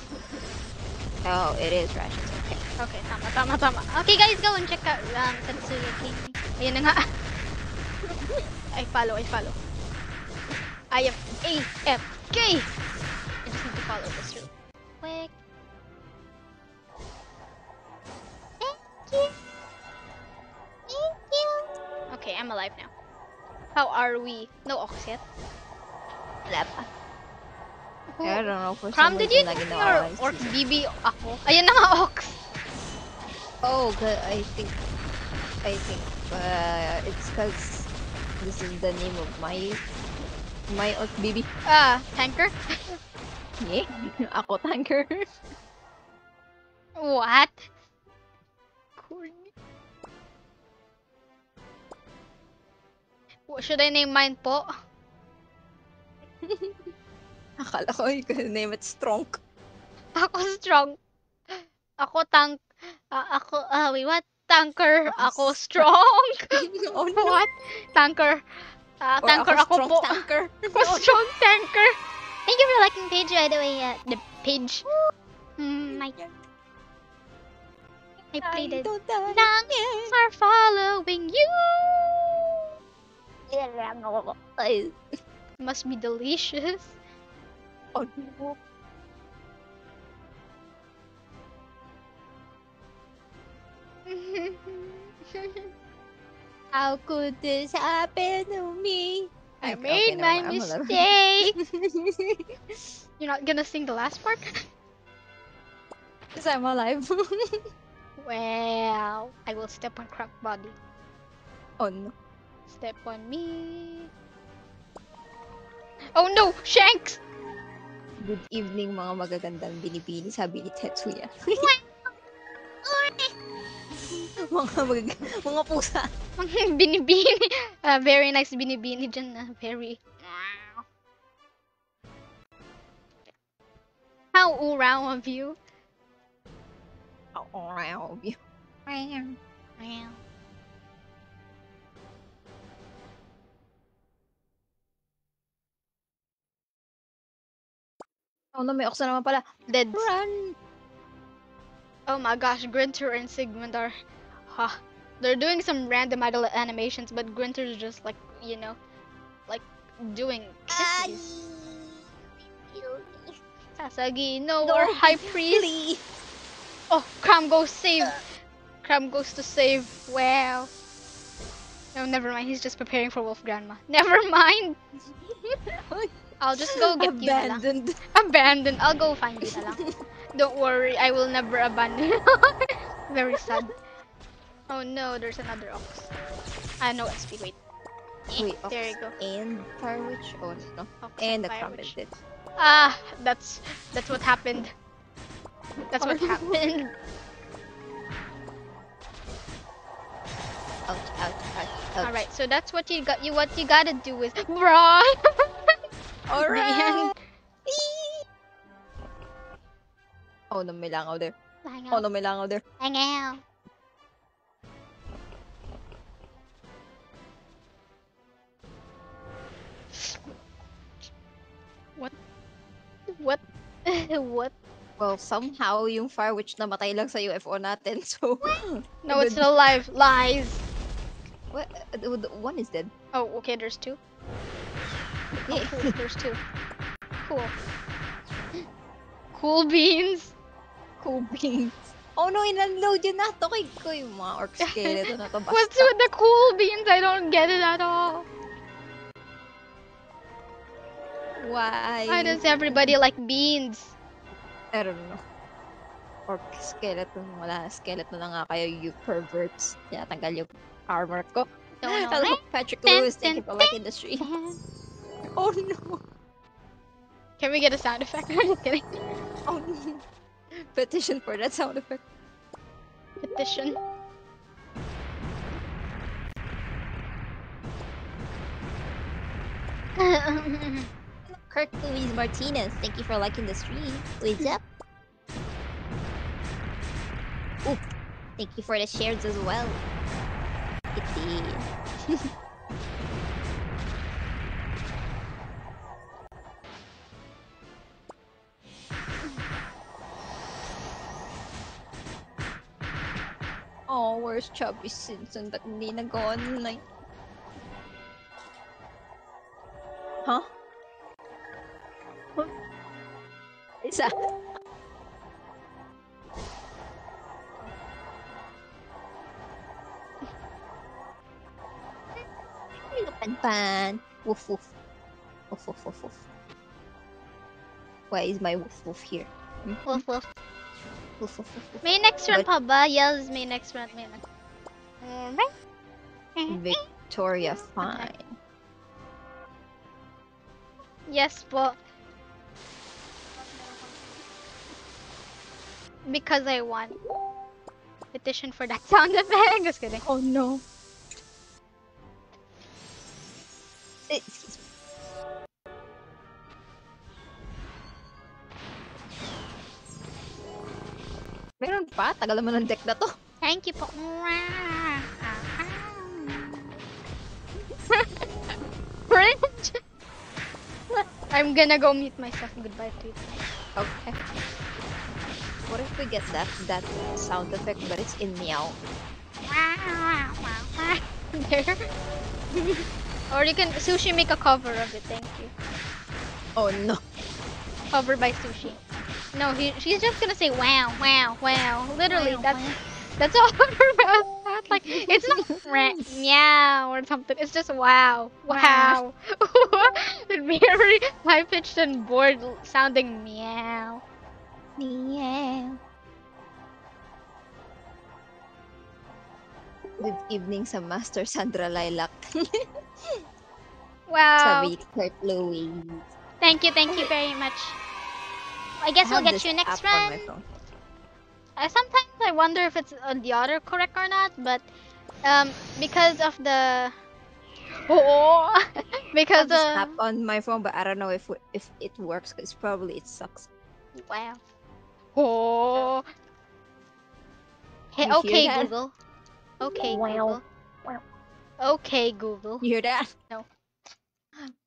Speaker 2: Oh, it is rations. Okay.
Speaker 1: Okay, tama, tama, tama. Okay, guys, go and check out um, Tetsuya Gaming. Ayun na nga. I follow, I follow. I am AFK! I just need to follow this real quick.
Speaker 3: Thank you. Thank you.
Speaker 1: Okay, I'm alive now. How are we? No ox yet. Who?
Speaker 2: I don't know for
Speaker 1: Cram, did you
Speaker 2: lagi
Speaker 1: do your orc. BB ako? Ayan na nga, ox!
Speaker 2: Oh, good. I think, I think, uh, it's cause this is the name of my, my orc baby.
Speaker 1: Ah, tanker?
Speaker 2: Yeah, ako tanker.
Speaker 1: What? Corny. What should I name mine po?
Speaker 2: Akala ko you could name it strong.
Speaker 1: Ako strong. Ako tank. ah, ako, ah, wait, what? Tanker. Ako
Speaker 2: Ako
Speaker 1: strong.
Speaker 2: oh no.
Speaker 1: what? Tanker.
Speaker 2: Or
Speaker 1: tanker ako,
Speaker 2: strong
Speaker 1: po.
Speaker 2: tanker.
Speaker 1: Ako strong tanker.
Speaker 3: Thank you for liking page, by the way. Uh,
Speaker 1: The page. Mm, my, I played it. Lungs are following you. Must be delicious.
Speaker 2: Oh no. How could this happen to me?
Speaker 1: I
Speaker 2: Okay,
Speaker 1: made
Speaker 2: okay,
Speaker 1: my
Speaker 2: never
Speaker 1: mistake. You're not gonna sing the last part?
Speaker 2: Because I'm alive.
Speaker 1: well, I will step on crack body.
Speaker 2: oh no.
Speaker 1: Step on me. Oh no, Shanks!
Speaker 2: Good evening mga magagandang binibini, sabi ni Tetsuya. mga mag- mga pusa.
Speaker 1: binibini. Uh, very nice binibini dyan. Uh, very. How uraw of you.
Speaker 2: Oh, wow. Oh no, may oksa naman pala.
Speaker 1: Dead.
Speaker 2: Run!
Speaker 1: Oh my gosh, Grinter and Sigmund are. Huh. They're doing some random idle animations, but Grinter's just like, you know, like doing kisses. Sasagi, no, or High Priest. Oh, Cram goes save. Cram goes to save. Wow. No, never mind. He's just preparing for Wolf Grandma. Never mind. I'll just go get you na lang.
Speaker 2: Abandoned.
Speaker 1: Abandoned. I'll go find you na lang. Don't worry, I will never abandon. Very sad. Oh no, there's another ox. Ah, no XP. Wait. Eh,
Speaker 2: Wait,
Speaker 1: there you go.
Speaker 2: And Fire Witch? Oh no.
Speaker 1: Ox
Speaker 2: And the did.
Speaker 1: Ah, that's that's what happened. That's what happened.
Speaker 2: Ouch, ouch, ouch, ouch.
Speaker 1: All right, so that's what you got. You what you gotta do is run.
Speaker 2: Alright! Oh no, may langaw there.
Speaker 3: Hang
Speaker 2: Oh no, may langaw there.
Speaker 3: Hang on.
Speaker 1: what? what? What?
Speaker 2: Well, somehow, yung Fire Witch namatay lang sa UFO natin, so...
Speaker 1: No, it's still alive. Lies.
Speaker 2: What? Uh, the- the One is dead.
Speaker 1: Oh, okay. There's two. Cool. There's two. Cool. Cool beans.
Speaker 2: Cool beans. Oh no, in-unload yun na to kay ko yung mga orc skeleton na to.
Speaker 1: What's with the cool beans? I don't get it at all.
Speaker 2: Why?
Speaker 1: Why does everybody like beans?
Speaker 2: I don't know. Orc skeleton. Wala na skeleton na nga kayo, you perverts. Tinatanggal yung armor ko. Hello, Patrick Lewis. Thank you for liking the stream. Oh no.
Speaker 1: Can we get a sound effect? I'm just kidding.
Speaker 2: Oh no. Petition for that sound effect.
Speaker 1: Petition.
Speaker 2: Kirk Louise Martinez, thank you for liking the stream. What's up? Ooh, thank you for the shares as well. Kitty. Oh, where's Chubby Simpson? Ba't hindi nag-online? Huh? Huh? Isa. Pan. Woof woof. Woof woof woof woof. Why is my woof woof here? Hmm?
Speaker 1: Woof woof. May next run pa ba? Yes, may next run. May next.
Speaker 2: Victoria, fine.
Speaker 1: Yes po. Because I won. Petition for that sound effect. Just kidding.
Speaker 2: Oh no. Excuse me. Meron pa? Tagal naman ng deck na to.
Speaker 1: Thank you po. French. I'm gonna go mute myself. Goodbye, Twitter.
Speaker 2: Okay. What if we get that that sound effect but it's in meow?
Speaker 1: there. or you can sushi make a cover of it. Thank you.
Speaker 2: Oh no.
Speaker 1: Cover by sushi. No, he, she's just gonna say wow, wow, wow. Literally, that's that's all her mouth like. It's not ra- meow or something. It's just wow, wow. A very high pitched and bored sounding meow.
Speaker 2: Meow. Good evening sa Master Sandra Lilac.
Speaker 1: Wow.
Speaker 2: Sabi.
Speaker 1: Thank you, thank you very much. I guess
Speaker 2: I
Speaker 1: we'll get you next
Speaker 2: app on my
Speaker 1: run. I sometimes I wonder if it's uh, the order correct or not, but um because of the oh because
Speaker 2: have this
Speaker 1: uh
Speaker 2: app on my phone, but I don't know if if it works because probably it sucks.
Speaker 1: wow oh hey
Speaker 2: You hear
Speaker 1: okay
Speaker 2: that?
Speaker 1: Google okay
Speaker 2: Wow.
Speaker 1: Google
Speaker 2: Wow.
Speaker 1: okay Google
Speaker 2: You hear that?
Speaker 1: No.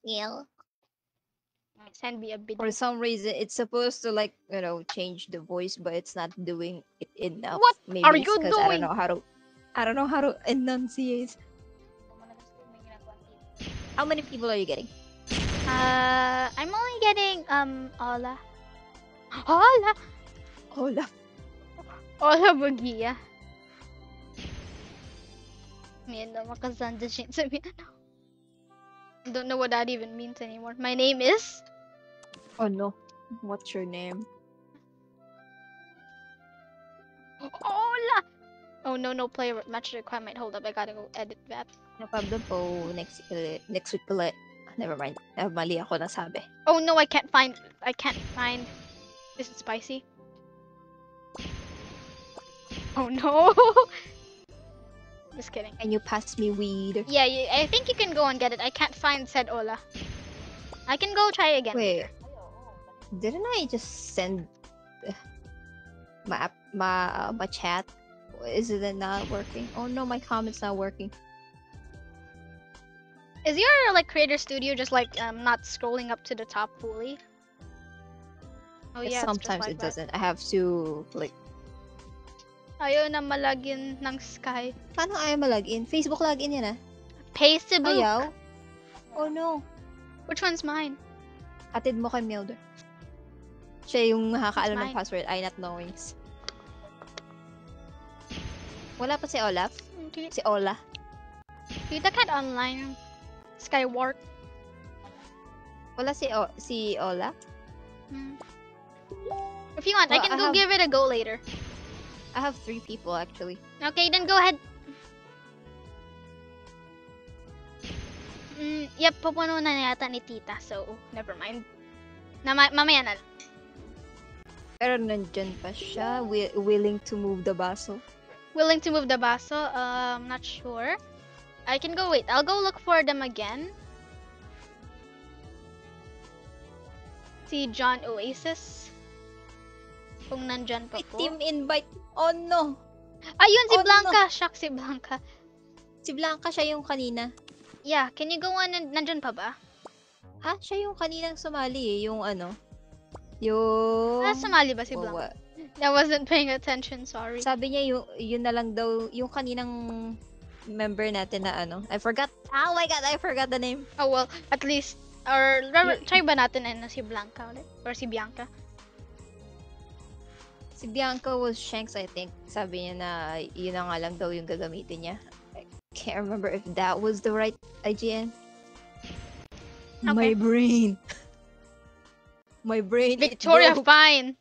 Speaker 2: Yeah.
Speaker 1: Send me a video
Speaker 2: For some reason, it's supposed to like you know change the voice, but it's not doing it enough.
Speaker 1: What
Speaker 2: Maybe
Speaker 1: are you
Speaker 2: 'cause I don't know how to. I don't know how to enunciate. How many people are you getting?
Speaker 1: uh I'm only getting um Ola Ola
Speaker 2: Hola.
Speaker 1: Ola Bugia makasanda Don't know what that even means anymore. My name is
Speaker 2: Oh no. What's your name?
Speaker 1: Ola. Oh no, no player match requirement. Hold up, I gotta go edit that.
Speaker 2: No problem po. Next, ulit- next week ulit. Never mind. Ah, mali ako nasabi.
Speaker 1: Oh no, I can't find. I can't find. Is it spicy? Oh no. Just kidding.
Speaker 2: Can you pass me weed?
Speaker 1: Yeah, yeah, I think you can go and get it. I can't find said Ola. I can go try again.
Speaker 2: Wait. Didn't I just send my app- my uh, my chat? Is it not working? Oh no, my comment's not working.
Speaker 1: Is your like creator studio just like um not scrolling up to the top fully? Oh yeah,
Speaker 2: Sometimes
Speaker 1: like
Speaker 2: it
Speaker 1: that.
Speaker 2: doesn't. I have to like.
Speaker 1: Ayaw na malagin ng sky.
Speaker 2: Paano ayaw malagin? Facebook login yan ah.
Speaker 1: Paste to book.
Speaker 2: Ayaw? Oh no.
Speaker 1: Which one's mine?
Speaker 2: Atid mo kay Milder. Siya yung nakakaalam ng password. I not knowing. Wala pa si Olaf? Si Ola?
Speaker 1: Kita cat online. Skyward.
Speaker 2: Wala si o- si Ola?
Speaker 1: Hmm. If you want, I
Speaker 2: Well,
Speaker 1: can
Speaker 2: I
Speaker 1: go
Speaker 2: have-
Speaker 1: give it a go later.
Speaker 2: I have three people actually.
Speaker 1: Okay, then go ahead. Mm, yep, papuno na yata ni tita, so never mind. Na ma- mamaya na lang.
Speaker 2: Pero nandyan pa siya, wi- willing to move the baso.
Speaker 1: Willing to move the baso? Um, not sure. I can go wait. I'll go look for them again. Si John Oasis. Kung nandyan pa po.
Speaker 2: team invite. Oh no!
Speaker 1: Ayun, si
Speaker 2: Oh, no.
Speaker 1: Blanca! Shock si Blanca.
Speaker 2: Si Blanca siya yung kanina.
Speaker 1: Yeah, can you go on? Nan- nandyan pa ba?
Speaker 2: Ha? Siya yung kaninang sumali eh. Yung ano. Yung...
Speaker 1: Ah, sumali ba si
Speaker 2: Oh,
Speaker 1: Blanca?
Speaker 2: wa-
Speaker 1: I wasn't paying attention, sorry.
Speaker 2: Sabi niya yung, yun na lang daw, yung kaninang member natin na ano. I forgot. Oh my god, I forgot the name.
Speaker 1: Oh well, at least, or
Speaker 2: Y-
Speaker 1: try ba natin na si Blanca ulit? Or si Bianca?
Speaker 2: Si Bianca was Shanks, I think. Sabi niya na yun na nga lang daw yung gagamitin niya. I can't remember if that was the right IGN. My
Speaker 1: Okay.
Speaker 2: brain. My brain.
Speaker 1: Victoria, fine!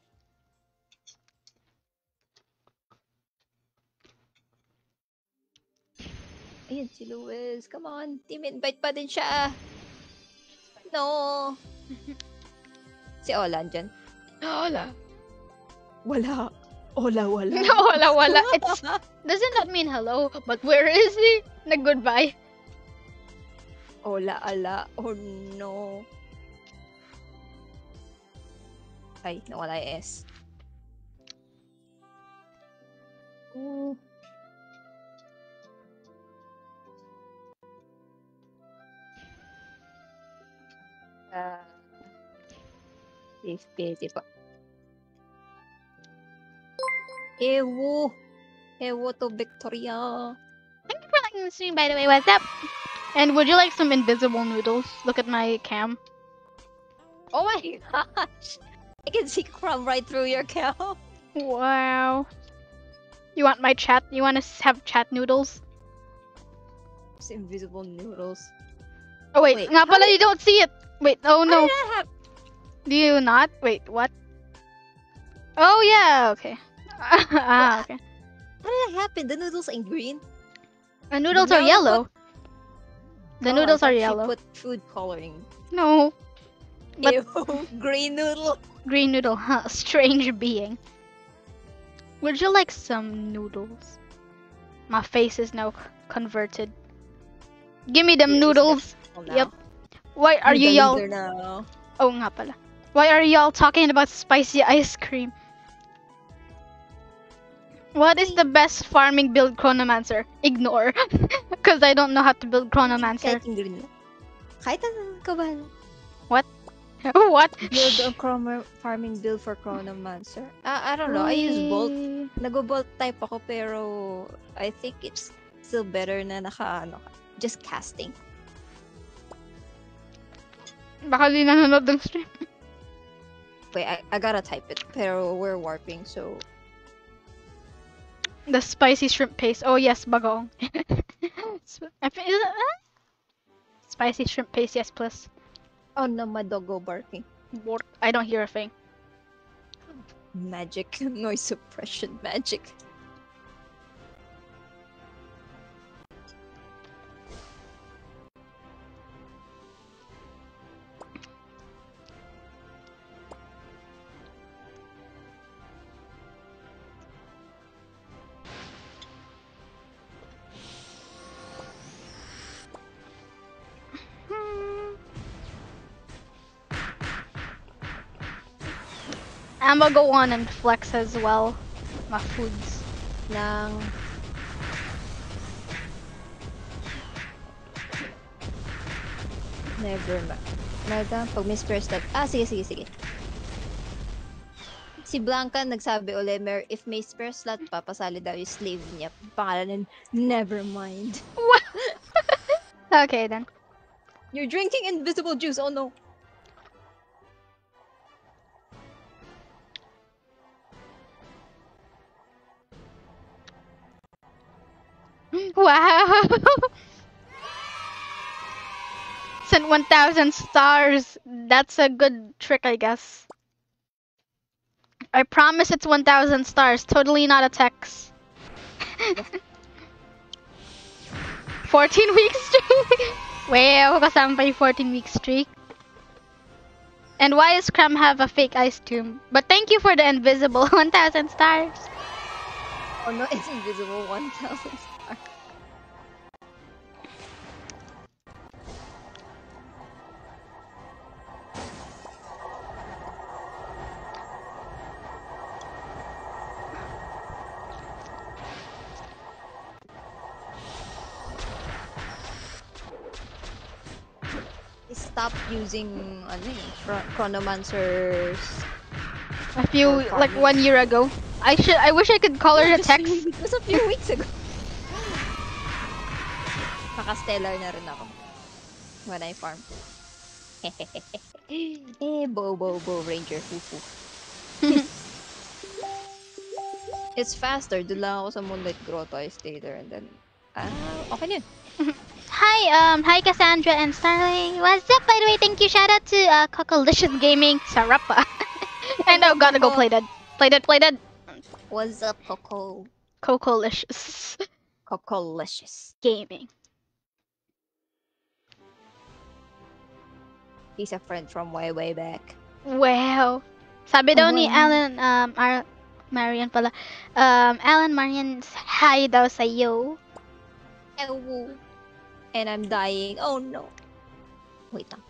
Speaker 2: Ayun, si Luis. Come on. Team invite pa din siya. No. si Ola, andyan.
Speaker 1: Ah, wala.
Speaker 2: Wala. Ola, wala.
Speaker 1: No, wala, wala. It's, doesn't that mean hello? But where is he? Nag goodbye.
Speaker 2: Ola, ala. Oh no. Ay, nawala yung S. Ooh. Ah. Safe busy pa. Ewo! Ewo to Victoria!
Speaker 1: Thank you for liking the stream, by the way. What's up? And would you like some invisible noodles? Look at my cam.
Speaker 2: Oh my gosh! I can see crumb right through your cow.
Speaker 1: Wow. You want my chat? You want to have chat noodles?
Speaker 2: It's invisible noodles.
Speaker 1: Oh wait,
Speaker 2: Wait,
Speaker 1: nga
Speaker 2: how
Speaker 1: pala
Speaker 2: did-
Speaker 1: you don't see it. Wait, oh no.
Speaker 2: did that happen?
Speaker 1: Do you not? Wait, what? Oh yeah, okay. ah, okay.
Speaker 2: How did that happen? The noodles ain't green.
Speaker 1: The noodles are
Speaker 2: now you
Speaker 1: yellow. The
Speaker 2: Oh, I
Speaker 1: noodles are
Speaker 2: thought she
Speaker 1: yellow.
Speaker 2: put food coloring.
Speaker 1: No, But-
Speaker 2: Ew, green noodle.
Speaker 1: Green noodle, huh? Strange being. Would you like some noodles? My face is now converted. Give me them
Speaker 2: Yeah,
Speaker 1: noodles. Yep. Why are you y'all? Oh nga pala. Why are y'all talking about spicy ice cream? What is the best farming build Chronomancer? Ignore. Because I don't know how to build Chronomancer.
Speaker 2: Kahit yung green lang.
Speaker 1: what?
Speaker 2: Build a chrono farming build for Chronomancer. Ah, I don't know. I use Bolt. Nag-bolt type ako pero I think it's still better na naka ano. Just casting.
Speaker 1: Baka di nanonood ng stream.
Speaker 2: Wait, I, I gotta type it. Pero we're warping, so
Speaker 1: The spicy shrimp paste. Oh yes, bagoong. Sp- I thi- is it- ah? Spicy shrimp paste, yes, plus.
Speaker 2: Oh no, my dog go barking.
Speaker 1: Bork. I don't hear a thing.
Speaker 2: Magic noise suppression magic.
Speaker 1: I'm gonna go on and flex as well. My foods.
Speaker 2: Ng Never ma. Madam, pag spare slot. Ah, sige, sige, sige. Si Blanca nagsabi uli, Mer, if may spare slot pa, pasali daw yung slave niya. Pangalan nun, never mind.
Speaker 1: Okay then.
Speaker 2: You're drinking invisible juice, oh no.
Speaker 1: Wow! Sent 1000 stars. That's a good trick, I guess. I promise it's 1000 stars. Totally not a text. 14 week streak? Wow, kasama pa yung 14 week streak. And why does Cram have a fake ice tomb? But thank you for the invisible 1000 stars.
Speaker 2: Oh no, it's invisible 1000 using ano Chronomancer's
Speaker 1: A few like one year ago. I should. I wish I could call her a text.
Speaker 2: It was a few weeks ago. Naka-stellar na rin ako. When I farm. eh, bo, bo, bo, ranger, fufu. It's faster. Doon lang ako sa Moonlight Grotto. I stay there and then... Ah, okay na yun.
Speaker 1: Hi, um, hi Cassandra and Starly. What's up? By the way, thank you. Shout out to uh, Cocolicious Gaming, Sarapa. and I gotta go play that. Play that. Play that.
Speaker 2: What's up, Coco?
Speaker 1: Cocolicious
Speaker 2: Cocolicious.
Speaker 1: Gaming.
Speaker 2: He's a friend from way, way back.
Speaker 1: Wow. Sabi daw ni. Alan, um, Ar- Marian pala. Um, Alan Marian, hi daw sa iyo.
Speaker 2: And I'm dying. Oh no. Wait lang.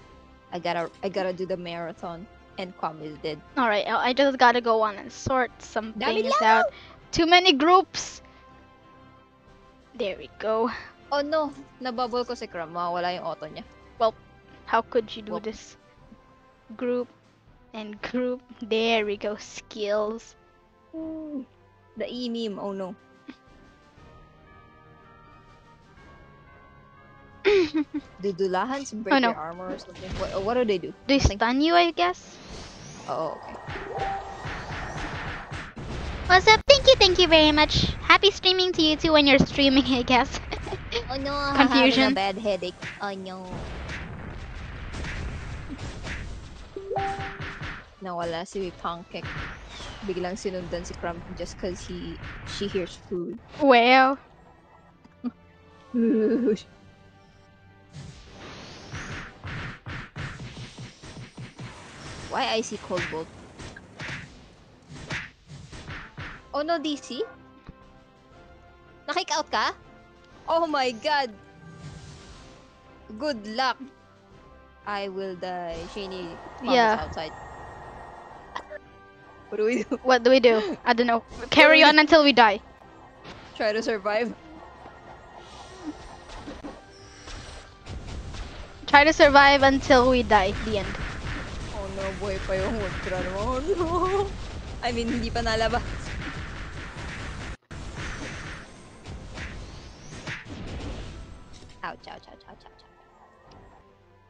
Speaker 2: I gotta I gotta do the marathon. And Kwam is dead.
Speaker 1: All right, I just gotta go on and sort some things out. Too many groups. There we go.
Speaker 2: Oh no. Nabubble ko si Kram. Mawawala yung auto niya.
Speaker 1: Well, how could you do
Speaker 2: Whoop.
Speaker 1: this? Group and group. There we go. Skills.
Speaker 2: Ooh. The E-meme. Oh no. Dudulahan break
Speaker 1: Oh, no.
Speaker 2: their armor or something. What, oh, what do they do?
Speaker 1: Do they stun you, I guess?
Speaker 2: Oh, okay.
Speaker 1: What's up? Thank you, thank you very much. Happy streaming to you too when you're streaming, I guess.
Speaker 2: Oh no,
Speaker 1: Confusion.
Speaker 2: I'm having a bad headache. Oh no. Nawala si Pancake. Eh. Biglang sinundan si Crump just cause he she hears food.
Speaker 1: wow.
Speaker 2: Why I see Cold Bolt? Oh no, DC? Nakik out ka? Oh my god! Good luck! I will die. Shani, mom
Speaker 1: Yeah.
Speaker 2: outside. What do we do?
Speaker 1: What do we do? I don't know. Carry on until we die.
Speaker 2: Try to survive?
Speaker 1: Try to survive until we die. The end.
Speaker 2: Oh no, buhay pa yung Woodcran mo. Oh no! I mean, hindi pa nalabas. Ouch, ouch, ouch, ouch, ouch, ouch.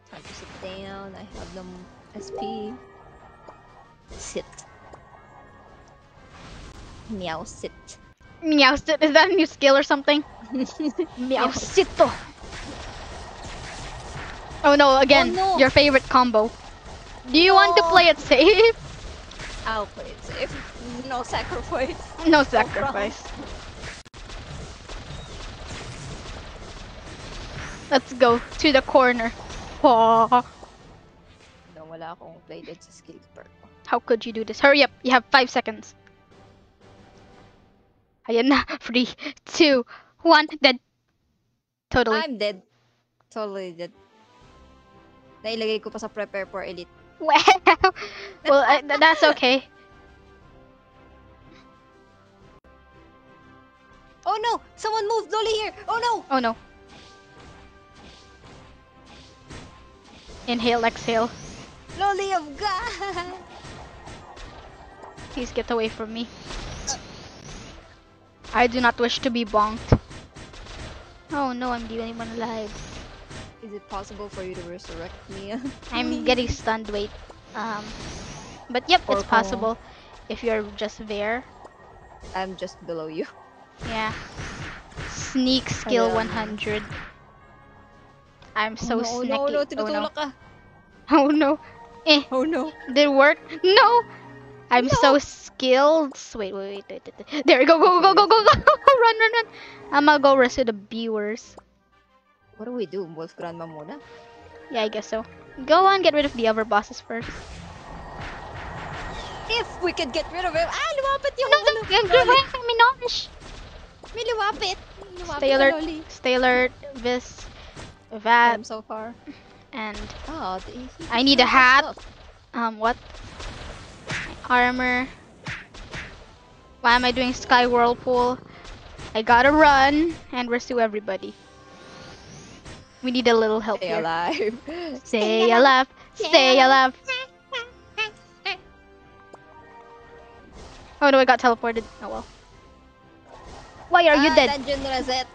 Speaker 2: Time to sit down. I have them SP. Sit. Meow sit.
Speaker 1: Meow sit. Is that a new skill or something? Meow sit. Oh no, again, oh,
Speaker 2: no.
Speaker 1: your favorite combo. Do you want to
Speaker 2: oh.
Speaker 1: play it safe?
Speaker 2: I'll play it safe. No sacrifice.
Speaker 1: No sacrifice. Let's go to the corner. Aw,
Speaker 2: No, wala akong plated sa skill perk.
Speaker 1: How could you do this? Hurry up, you have five seconds. Ayan na. Three, two, one, dead. Totally.
Speaker 2: I'm dead. Totally dead. Nailagay ko pa sa prepare for elite.
Speaker 1: Wow. Well, I, uh, that's okay.
Speaker 2: Oh no! Someone moved Lolly here! Oh no!
Speaker 1: Oh no. Inhale, exhale.
Speaker 2: Lolly of God!
Speaker 1: Please get away from me. I do not wish to be bonked. Oh no, I'm the only one alive.
Speaker 2: Is it possible for you to resurrect me?
Speaker 1: I'm getting stunned, wait. Um, but yep,
Speaker 2: Or
Speaker 1: it's possible if you're just there.
Speaker 2: I'm just below you.
Speaker 1: Yeah. Sneak skill
Speaker 2: Ayan.
Speaker 1: 100. I'm so
Speaker 2: oh, no,
Speaker 1: sneaky.
Speaker 2: no, no,
Speaker 1: oh no.
Speaker 2: ka.
Speaker 1: Oh no. Eh,
Speaker 2: Oh no.
Speaker 1: did it work? No! I'm so skilled. Wait, wait, wait, wait, wait, wait. There we go, go, go, go, go, go, run, run, run. I'm gonna go rescue the viewers.
Speaker 2: What do we do? Wolf Grandma muna?
Speaker 1: Yeah, I guess so. Go on, get rid of the other bosses first.
Speaker 2: If we could get rid of him! Ah, lumapit yung
Speaker 1: No,
Speaker 2: ano,
Speaker 1: no,
Speaker 2: Lolly.
Speaker 1: Minosh.
Speaker 2: May lumapit! May lumapit
Speaker 1: Stay alert.
Speaker 2: Lolly.
Speaker 1: Stay alert, Vis, Vat,
Speaker 2: I'm so far.
Speaker 1: and
Speaker 2: Oh,
Speaker 1: I need a hat.
Speaker 2: stuff.
Speaker 1: um, what? Armor. Why am I doing Sky Whirlpool? I gotta run and pursue everybody. We need a little help
Speaker 2: Stay
Speaker 1: here.
Speaker 2: alive.
Speaker 1: Stay alive. Stay alive. Oh no, I got teleported. Oh well. Why are you
Speaker 2: Ah,
Speaker 1: dead?
Speaker 2: Dungeon reset.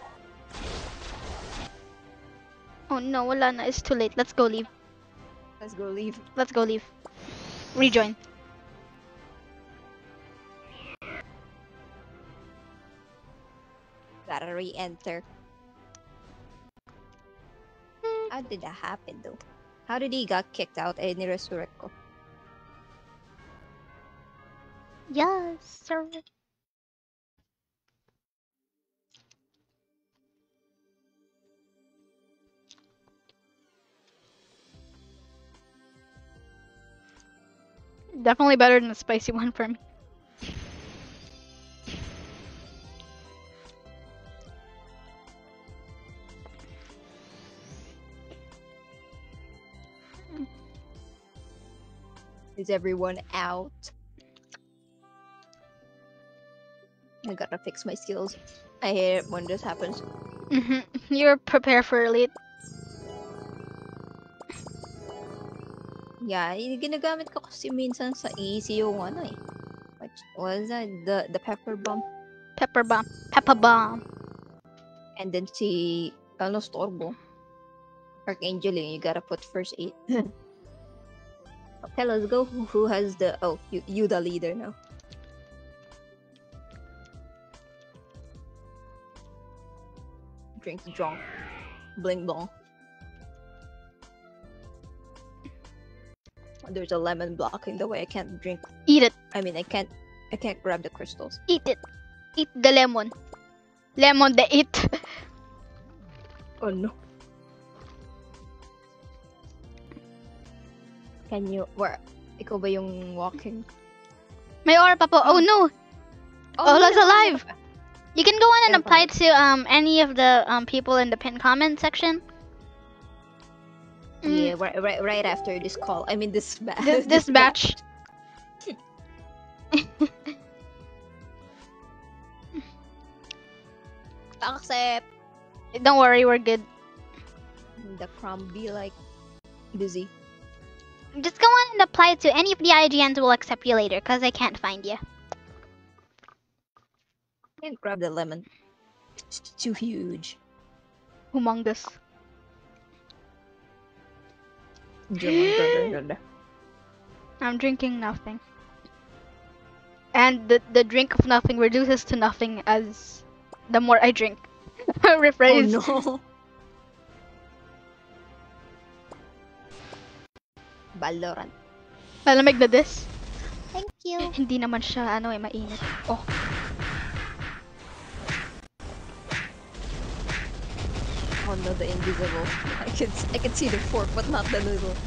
Speaker 1: Oh no, wala na. It's too late. Let's go leave.
Speaker 2: Let's go leave.
Speaker 1: Let's go leave. Rejoin.
Speaker 2: Gotta re-enter. How did that happen though? How did he got kicked out eh ni-resurrect ko?
Speaker 1: Yes, sir. Definitely better than the spicy one for me.
Speaker 2: Is everyone out? I gotta fix my skills. I hate it when this happens.
Speaker 1: hmm You're prepared for late.
Speaker 2: Yeah, ginagamit ko kasi minsan sa easy yung ano eh. What was that? The, the pepper bomb.
Speaker 1: Pepper bomb. Pepper bomb.
Speaker 2: And then si, ano, Storbo. Archangel eh, you gotta put first aid. okay, let's go. Who, has the, oh, you, you the leader now. Drink drunk. Bling blong. There's a lemon block in the way. I can't drink.
Speaker 1: Eat it.
Speaker 2: I mean, I can't. I can't grab the crystals.
Speaker 1: Eat it. Eat the lemon. Lemon the eat.
Speaker 2: Oh no. Can you where ikaw ba yung walking?
Speaker 1: May aura pa po. Oh no. Oh, that's
Speaker 2: no,
Speaker 1: alive. You can go on and apply to um any of the um people in the pin comment section. Mm,
Speaker 2: Yeah, right, right, right after this call. I mean this ba-
Speaker 1: This, this batch.
Speaker 2: Accept.
Speaker 1: Don't worry, we're good.
Speaker 2: The prom be like busy.
Speaker 1: Just go on and apply it to any of the IGNs. Will accept you later, cause I can't find you.
Speaker 2: Can't grab the lemon. It's too huge.
Speaker 1: Humongous. I'm drinking nothing. And the the drink of nothing reduces to nothing as the more I drink.
Speaker 2: oh no. Valorant.
Speaker 1: Malamig na this.
Speaker 3: Thank you.
Speaker 1: Hindi naman siya ano eh mainit. Oh.
Speaker 2: Oh no, the invisible. I can I can see the fork, but not the noodle.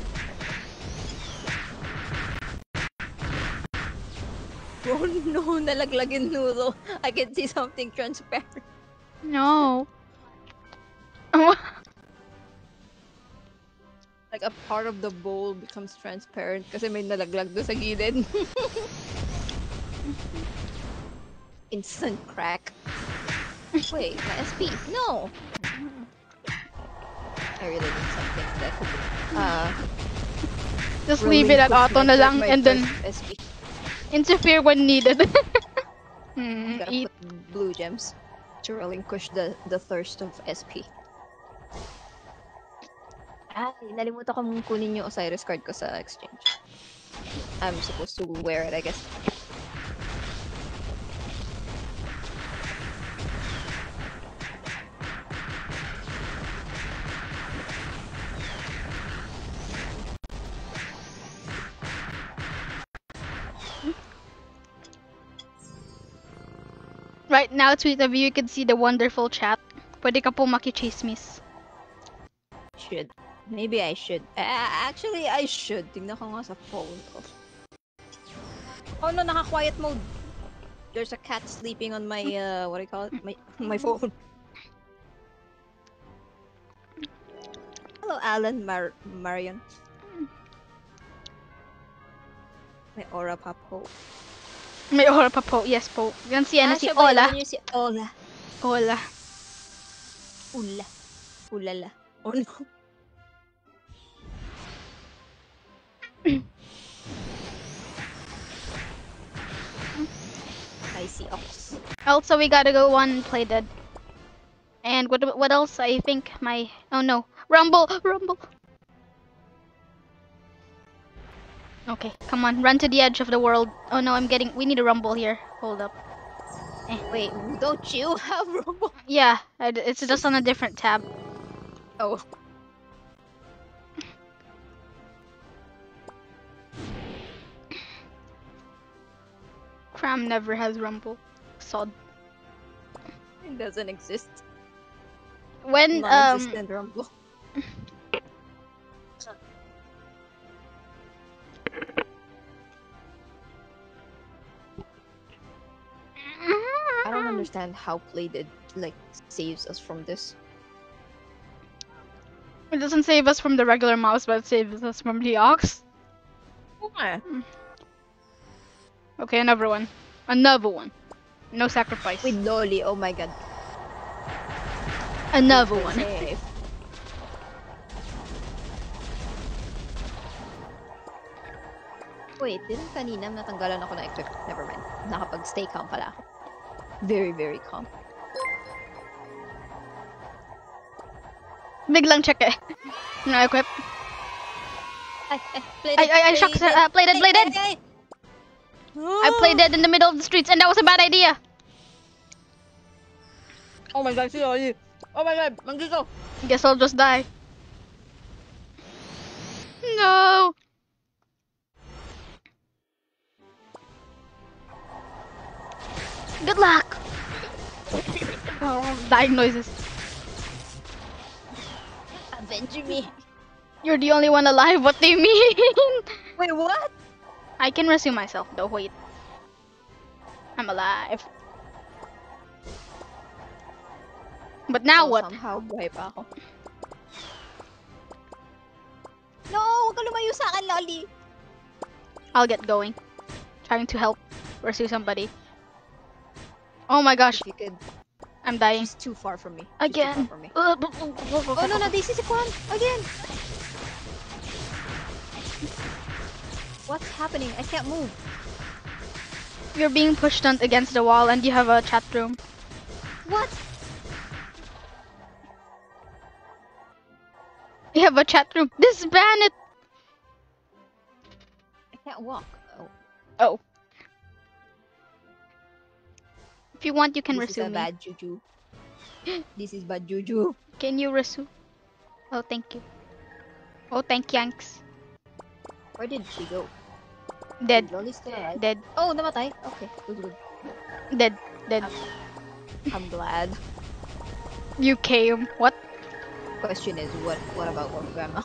Speaker 2: Oh no, nalaglag yung noodle. I can see something transparent.
Speaker 1: No.
Speaker 2: Like a part of the bowl becomes transparent kasi may nalaglag doon sa gilid. Instant crack. Wait, my SP. No! I really need something that could be... uh,
Speaker 1: Just leave it at auto na lang and then
Speaker 2: SP.
Speaker 1: interfere when needed. Hmm,
Speaker 2: Gotta
Speaker 1: eat.
Speaker 2: put blue gems to relinquish the, the thirst of SP. Ah, nalimutan ko mong kunin yung Osiris card ko sa exchange. I'm supposed to wear it, I guess.
Speaker 1: Right now, tweet of you, you can see the wonderful chat. Pwede ka po makichismis.
Speaker 2: Should. Maybe I should. Uh, actually, I should. Tingnan ko nga sa phone ko. Oh no, naka-quiet mode. There's a cat sleeping on my, uh, what do you call it? My, my phone. Hello, Alan Mar Marion. My aura pop hole.
Speaker 1: May aura pa po. Yes po. Yan si, ano,
Speaker 2: Ah,
Speaker 1: si Ola.
Speaker 2: yun? Si Ola.
Speaker 1: Ola.
Speaker 2: Ula. Ulala. Oh no. I see ox.
Speaker 1: Also, we gotta go on and play dead. And what what else? I think my oh no, rumble, rumble. Okay, come on, run to the edge of the world. Oh no, I'm getting. We need a rumble here. Hold up.
Speaker 2: Eh, wait, don't you have rumble?
Speaker 1: Yeah, it's just on a different tab.
Speaker 2: Oh.
Speaker 1: Cram never has rumble. Sod.
Speaker 2: It doesn't exist.
Speaker 1: When um,
Speaker 2: rumble. I don't understand how play dead like saves us from this.
Speaker 1: It doesn't save us from the regular mouse, but it saves us from the ox.
Speaker 2: Yeah.
Speaker 1: Okay, another one. Another one. No sacrifice.
Speaker 2: With Loli, oh my god.
Speaker 1: Another one.
Speaker 2: Safe. Wait, didn't kanina natanggalan ako na equip? Never mind. Nakapag-stay calm pala ako. Very, very calm.
Speaker 1: Biglang check eh. No equip.
Speaker 2: Ay, ay, played
Speaker 1: I, I, I shucks. Uh, played it, played it. I played it in the middle of the streets, and that was a bad idea.
Speaker 2: Oh my god, si Loli. Oh my god, nandito.
Speaker 1: Guess I'll just die. No. Good luck. Oh, dying noises.
Speaker 2: Avenge me.
Speaker 1: You're the only one alive. What do you mean?
Speaker 2: Wait, what?
Speaker 1: I can resume myself though. Wait. I'm alive. But now what?
Speaker 2: Somehow, buhay pa ako. No, huwag ka lumayo sa akin, Loli.
Speaker 1: I'll get going. Trying to help pursue somebody. Oh my gosh,
Speaker 2: If you could,
Speaker 1: I'm dying.
Speaker 2: she's too far from me.
Speaker 1: Again.
Speaker 2: from me.
Speaker 1: Oh
Speaker 2: Oh no, no, this is Kwan again. What's happening? I can't move.
Speaker 1: You're being pushed on against the wall and you have a chat room.
Speaker 2: What?
Speaker 1: You have a chat room. Disband it!
Speaker 2: I can't walk. Oh,
Speaker 1: Oh. If you want, you can
Speaker 2: this is a
Speaker 1: resume
Speaker 2: bad juju. this is bad juju.
Speaker 1: Can you resume? Oh, thank you. Oh, thank yanks.
Speaker 2: Where did she go?
Speaker 1: Dead.
Speaker 2: Loli still alive?
Speaker 1: Dead.
Speaker 2: Oh, namatay. Okay, good, good.
Speaker 1: Dead. Dead.
Speaker 2: I'm glad.
Speaker 1: You came. What?
Speaker 2: Question is, what? What about what grandma?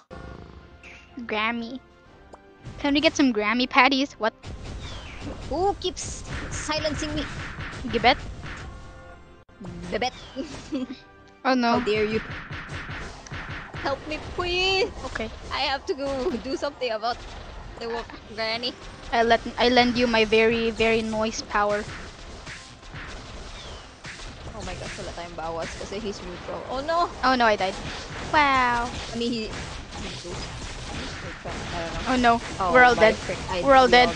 Speaker 1: Grammy. Can we get some Grammy patties? What?
Speaker 2: Who keeps silencing me?
Speaker 1: Gibet?
Speaker 2: Bebet.
Speaker 1: Oh no.
Speaker 2: How
Speaker 1: no.
Speaker 2: dare you? Help me, please.
Speaker 1: Okay.
Speaker 2: I have to go do something about the wo- granny.
Speaker 1: I let I lend you my very very noise power.
Speaker 2: Oh my gosh, wala tayong bawas kasi he's neutral. Oh no!
Speaker 1: Oh no, I died. Wow.
Speaker 2: I mean, he... he's so- neutral. I don't know.
Speaker 1: Oh no.
Speaker 2: Oh,
Speaker 1: We're all dead. We're all
Speaker 2: we
Speaker 1: dead.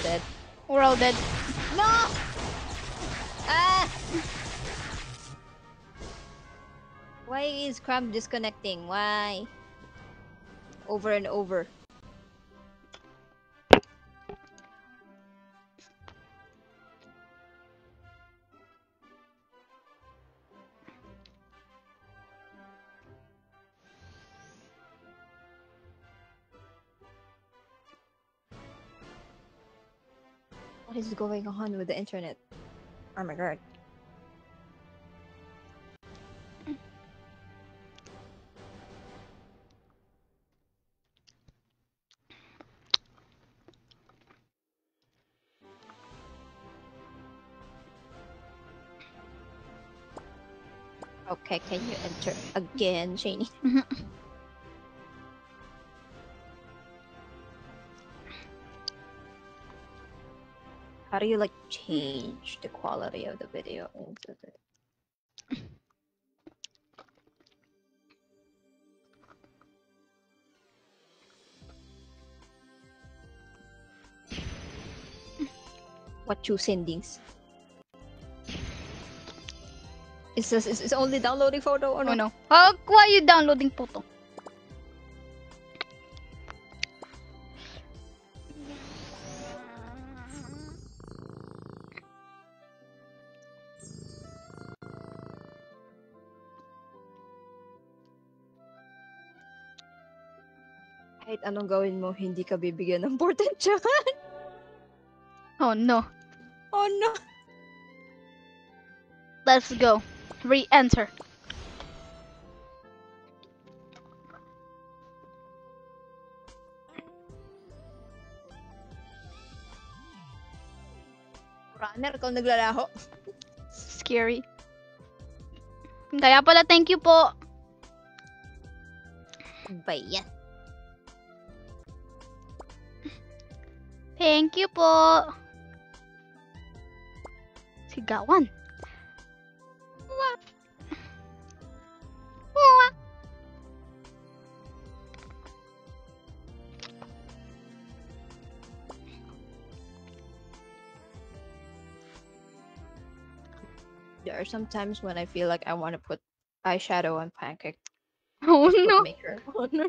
Speaker 1: We're all dead.
Speaker 2: No! Ah! Why is Crumb disconnecting? Why? Over and over. What is going on with the internet? Oh my god. Okay, can you enter again,
Speaker 1: Shanney?
Speaker 2: How do you like change the quality of the video into what you sendings? Is this is, is only downloading photo or
Speaker 1: Oh
Speaker 2: no?
Speaker 1: no. Oh, why are you downloading photo?
Speaker 2: Kahit anong gawin mo, hindi ka bibigyan ng potensyahan.
Speaker 1: Oh no.
Speaker 2: Oh no!
Speaker 1: Let's go. Re-enter.
Speaker 2: Runner, ikaw naglalaho.
Speaker 1: Scary. Kaya pala, thank you po.
Speaker 2: Ba yan?
Speaker 1: Thank you po. Sigawan.
Speaker 2: There are some times when I feel like I want to put eyeshadow on pancake.
Speaker 1: Oh no.
Speaker 2: Maker. Oh, mm-hmm.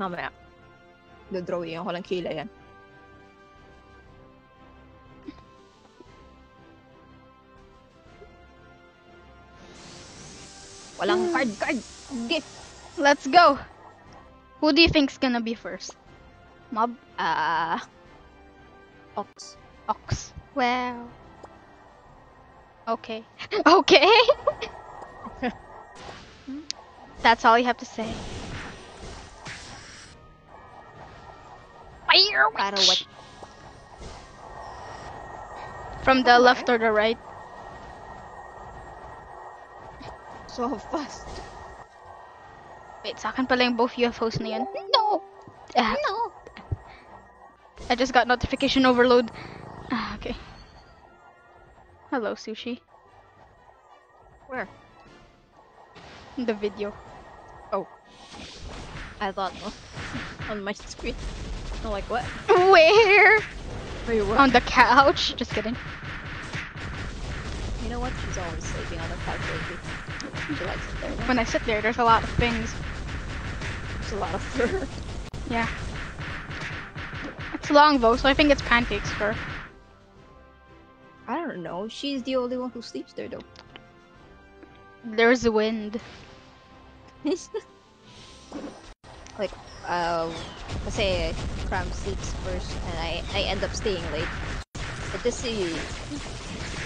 Speaker 2: no. Mamaya. Dodrawing ako ng kilay yan. Walang mm. card card. Gift.
Speaker 1: Let's go. Who do you think's gonna be first? Mob?
Speaker 2: Ah. Ox.
Speaker 1: Ox. Well. Okay. Okay. That's all you have to say. Fire witch. From the left or the right?
Speaker 2: So fast.
Speaker 1: Wait, sa akin pala yung both UFOs na yun. No! Ah,
Speaker 2: No.
Speaker 1: I just got notification overload. Ah, okay. Hello, Sushi.
Speaker 2: Where?
Speaker 1: The video. Oh.
Speaker 2: I thought on my screen. I'm like, what?
Speaker 1: Where?
Speaker 2: Wait, what?
Speaker 1: On the couch? Just kidding.
Speaker 2: you know what? She's always sleeping on the couch lately. She likes it there.
Speaker 1: When I sit there, there's a lot of things.
Speaker 2: A lot of fur.
Speaker 1: Yeah. It's long though, so I think it's pancakes fur.
Speaker 2: I don't know. She's the only one who sleeps there though.
Speaker 1: There's the wind.
Speaker 2: like, uh, say, Cram sleeps first and I, I end up staying late. But this see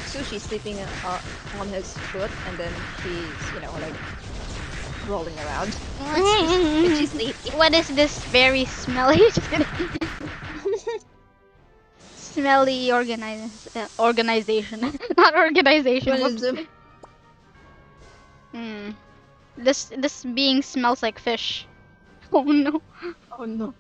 Speaker 2: Sushi sleeping uh, on his foot and then she's, you know, like rolling around. And she's sleeping.
Speaker 1: what is this very smelly? Smelly organize uh, organization, not organization.
Speaker 2: What is
Speaker 1: Hmm. This this being smells like fish. Oh no.
Speaker 2: Oh no.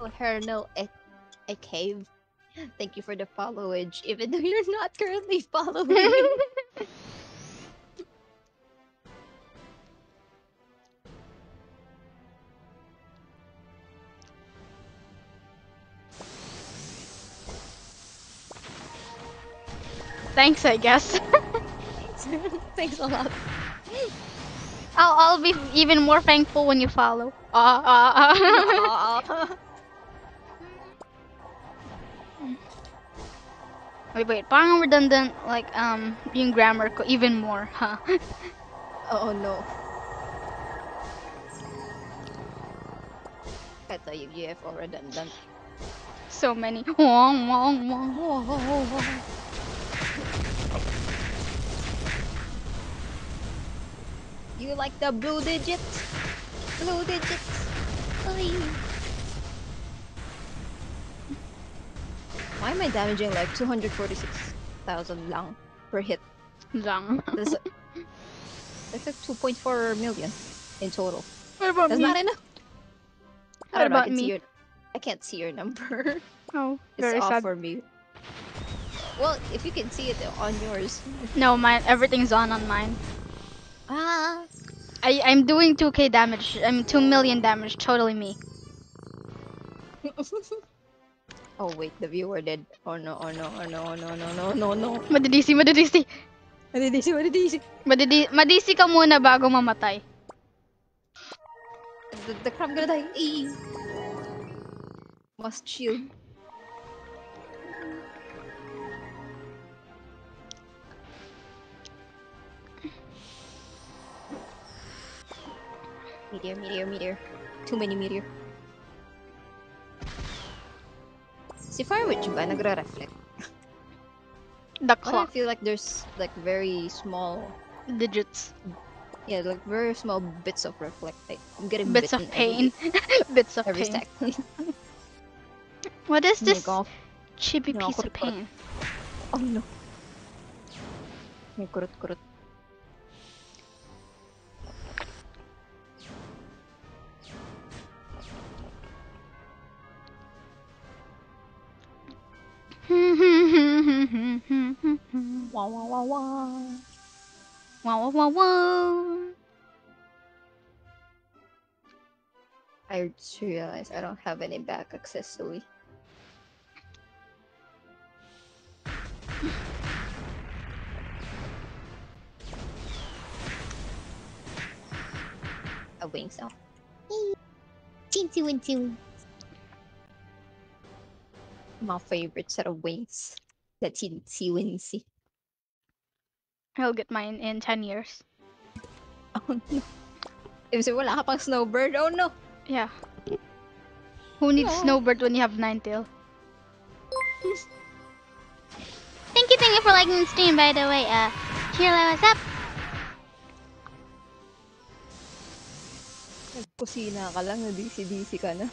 Speaker 2: Oh, Hernal, a, a cave. Thank you for the followage, even though you're not currently following.
Speaker 1: Thanks, I guess.
Speaker 2: Thanks a lot.
Speaker 1: I'll I'll be even more thankful when you follow. Ah ah ah. Wait wait, parang redundant like um yung grammar ko even more, huh?
Speaker 2: oh no. I thought you UFO redundant.
Speaker 1: so many. Wong wong wong.
Speaker 2: You like the blue digits? Blue digits. Oy. Why am I damaging like 246,000 lang per hit?
Speaker 1: Lang.
Speaker 2: That's, that's like 2.4 million in total.
Speaker 1: What about
Speaker 2: That's
Speaker 1: me?
Speaker 2: not enough. I
Speaker 1: What
Speaker 2: don't know, I
Speaker 1: about
Speaker 2: can see
Speaker 1: me?
Speaker 2: your I can't see your number.
Speaker 1: Oh,
Speaker 2: It's
Speaker 1: very
Speaker 2: off
Speaker 1: sad.
Speaker 2: for me. Well, if you can see it on yours.
Speaker 1: No, mine. Everything's on on mine.
Speaker 2: Ah.
Speaker 1: I I'm doing 2k damage. I'm 2 million damage. Totally me.
Speaker 2: oh wait, the viewer did. Oh no! Oh no! Oh no! Oh no! No! No! No! No!
Speaker 1: Madidisi, madidisi.
Speaker 2: What did he say? What did he say?
Speaker 1: Madidi, madisi ka muna bago mamatay.
Speaker 2: The, the crab gonna die. Eee. Must shield. Meteor, meteor, meteor. Too many meteor. Si Firewitch ba nagre-reflect?
Speaker 1: The
Speaker 2: do I feel like there's like very small,
Speaker 1: digits,
Speaker 2: yeah, like very small bits of reflect. Like I'm getting
Speaker 1: bits of pain, bits of
Speaker 2: Every, every
Speaker 1: pain.
Speaker 2: stack.
Speaker 1: What is this chippy
Speaker 2: No,
Speaker 1: piece of pain?
Speaker 2: Oh no. May kurot kurot. Wow wow wow wow.
Speaker 1: wow wow wow wow.
Speaker 2: I just realized I don't have any back accessory. A wing sound. Teensy wincy. My favorite set of wings. The teensy wincy.
Speaker 1: I'll get mine in 10 years.
Speaker 2: Oh no. If wala ka pang snowbird, oh no.
Speaker 1: Yeah. Who needs
Speaker 2: No.
Speaker 1: snowbird when you have nine tail?
Speaker 3: Thank you, thank you for liking the stream, by the way. Uh, Shirley, what's up?
Speaker 2: Nagkusina ka lang, DC-DC ka na.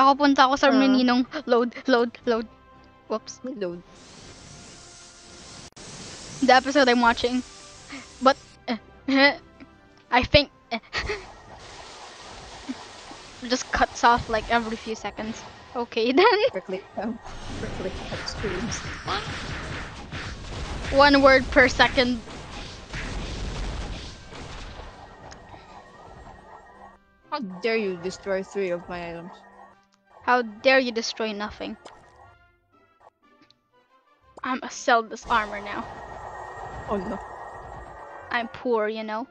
Speaker 1: Ako punta ako sa
Speaker 2: Ah.
Speaker 1: meninong load, load, load. Whoops.
Speaker 2: Load.
Speaker 1: The episode I'm watching. But, uh, I think, uh, just cuts off like every few seconds. Okay then.
Speaker 2: Prickly, um, prickly cat streams.
Speaker 1: One word per second.
Speaker 2: How dare you destroy three of my items?
Speaker 1: How dare you destroy nothing? I'm a sell this armor now.
Speaker 2: Oh no.
Speaker 1: I'm poor, you know.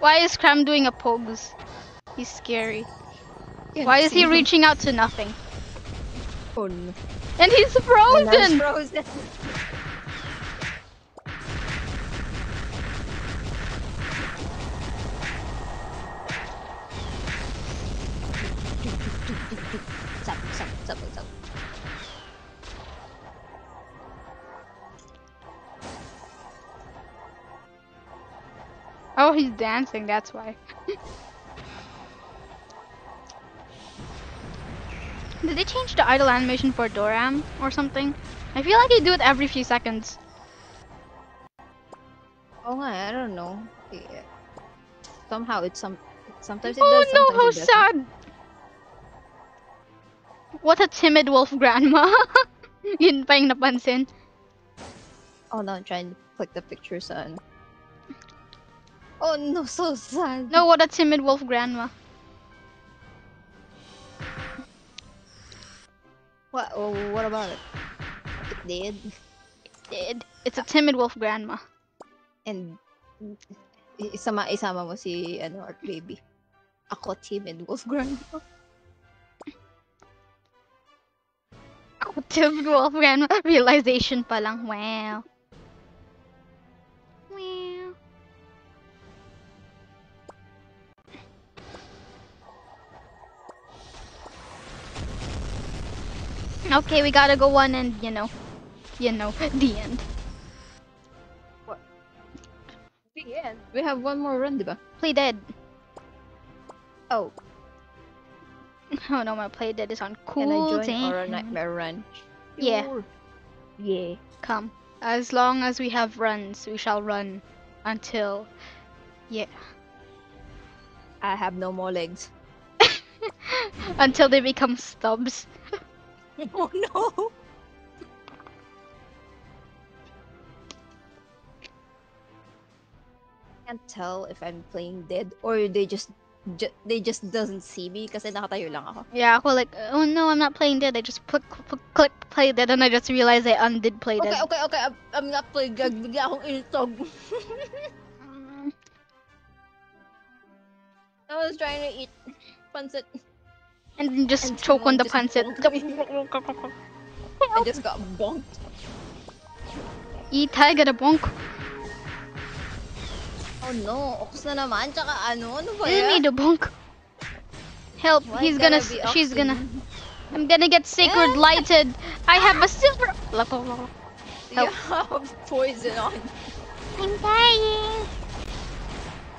Speaker 1: Why is Cram doing a pose? He's scary. Why is he reaching out to nothing?
Speaker 2: Oh no.
Speaker 1: And he's frozen!
Speaker 2: And I'm
Speaker 1: frozen!
Speaker 2: frozen. Stop, stop, stop, stop.
Speaker 1: Oh, he's dancing, that's why. Did they change the idle animation for Doram or something? I feel like they do it every few seconds.
Speaker 2: Oh I don't know. Yeah. Somehow it's some sometimes it
Speaker 1: oh
Speaker 2: does,
Speaker 1: no,
Speaker 2: sometimes
Speaker 1: how
Speaker 2: it doesn't.
Speaker 1: sad! What a timid wolf grandma. Yun pa yung napansin.
Speaker 2: Oh no, I'm trying to click the pictures on. Oh no, so sad.
Speaker 1: No, what a timid wolf grandma.
Speaker 2: What? Oh, what about it? It did,
Speaker 1: It, it's a timid wolf grandma.
Speaker 2: and isama isama mo si ano Art Baby. Ako timid wolf grandma.
Speaker 1: Wolf grandma. Realization pa lang. Wow. Wow. Okay, we gotta go one and you know, you know, the end.
Speaker 2: The end. We have one more run, diba?
Speaker 1: Play dead.
Speaker 2: Oh,
Speaker 1: Oh no, my play dead is on
Speaker 2: can I
Speaker 1: cool
Speaker 2: join or a nightmare run?
Speaker 1: Yeah.
Speaker 2: Sure. Yeah.
Speaker 1: Come. As long as we have runs, we shall run until. Yeah.
Speaker 2: I have no more legs.
Speaker 1: Until they become stubs.
Speaker 2: Oh no! I can't tell if I'm playing dead or they just ju- they just doesn't see me kasi nakatayo lang ako.
Speaker 1: Yeah, ako like, oh no, I'm not playing dead. I just click, click, click play dead, and I just realized I undid play dead.
Speaker 2: okay, okay. I'm, I'm not playing gag. Bigla akong iltog. Mm. I was trying to eat pancit.
Speaker 1: And then just
Speaker 2: And
Speaker 1: choke on the pancit.
Speaker 2: I just got bonked.
Speaker 1: Eat, I got a bonk.
Speaker 2: Oh no, ox na naman. Tsaka ano, ano ba
Speaker 1: You
Speaker 2: yan?
Speaker 1: need a bonk. Help,
Speaker 2: Why
Speaker 1: he's gonna, she's gonna. I'm gonna get sacred lighted. I have a silver.
Speaker 2: You have poison on.
Speaker 3: I'm dying.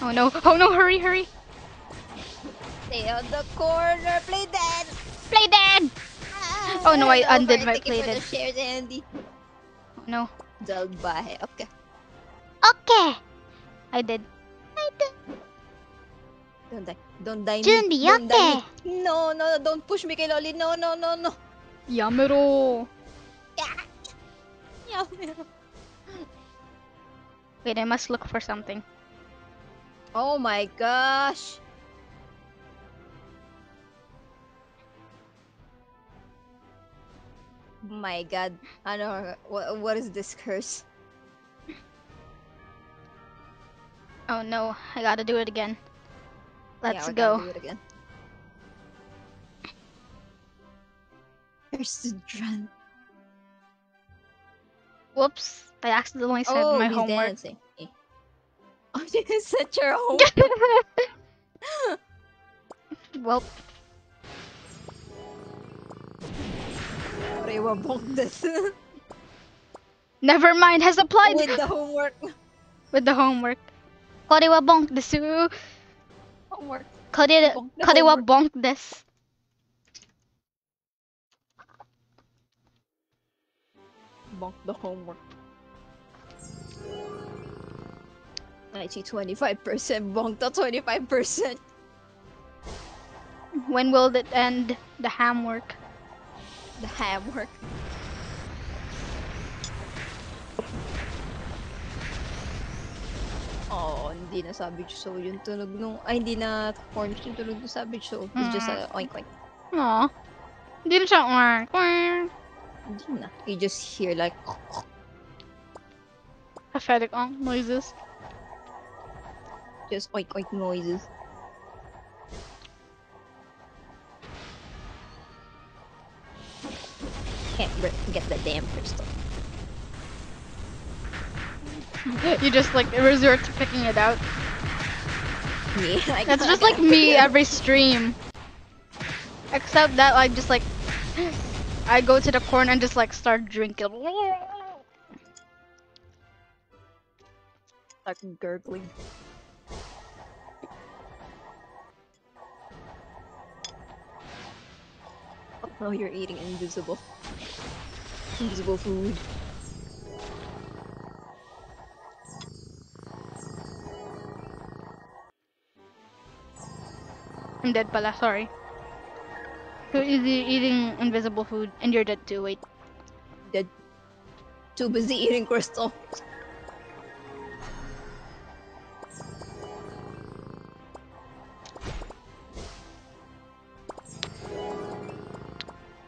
Speaker 1: Oh no, oh no, hurry, hurry.
Speaker 2: Stay on the corner. Play dead.
Speaker 1: Play dead! Ah, oh, no, I undid my play dead.
Speaker 2: shares, Andy.
Speaker 1: Oh no.
Speaker 2: Dalbahe. Okay.
Speaker 3: Okay.
Speaker 1: I did.
Speaker 3: I did.
Speaker 2: Don't die. Don't die me.
Speaker 3: Jundi,
Speaker 2: Don't die
Speaker 3: okay.
Speaker 2: me. No, no, don't push me kay Loli. No, no, no, no.
Speaker 1: Yamero.
Speaker 2: Yeah.
Speaker 1: Wait, I must look for something.
Speaker 2: Oh my gosh. My god. Ano, what, what is this curse?
Speaker 1: Oh no, I gotta do it again. Let's
Speaker 2: we're gonna
Speaker 1: go.
Speaker 2: do it again. There's the drum.
Speaker 1: Whoops, I accidentally said
Speaker 2: Oh,
Speaker 1: my
Speaker 2: he's
Speaker 1: homework.
Speaker 2: dancing. Oh, you said your homework.
Speaker 1: well,
Speaker 2: Sorry, wabong this.
Speaker 1: never mind, has applied
Speaker 2: With the homework.
Speaker 1: with the homework. Korewa bonk desu.
Speaker 2: Homework.
Speaker 1: Kore,
Speaker 2: Bonk the
Speaker 1: korewa
Speaker 2: homework.
Speaker 1: bonk des.
Speaker 2: Bonk the homework. I see 25%, bonk the 25%.
Speaker 1: When will it end the ham work?
Speaker 2: The homework. Oh, hindi na Savage Soul yung tunog nung... Ay, hindi na Horns yung tunog ng Savage Soul. It's just a oink oink.
Speaker 1: Aw. Hindi na siya. "Wah, wah."
Speaker 2: Hindi na. You just hear like...
Speaker 1: Pathetic oh, noises.
Speaker 2: Just oink oink noises. Can't get the damn crystal.
Speaker 1: You just like resort to picking it out.
Speaker 2: Me, I
Speaker 1: That's just like me every stream. Except that I just like I go to the corner and just like start drinking.
Speaker 2: Fucking gurgling. Oh, you're eating invisible. Invisible food.
Speaker 1: I'm dead pala, sorry. You're easy eating invisible food and you're dead too, wait. Dead.
Speaker 2: Too busy eating crystal.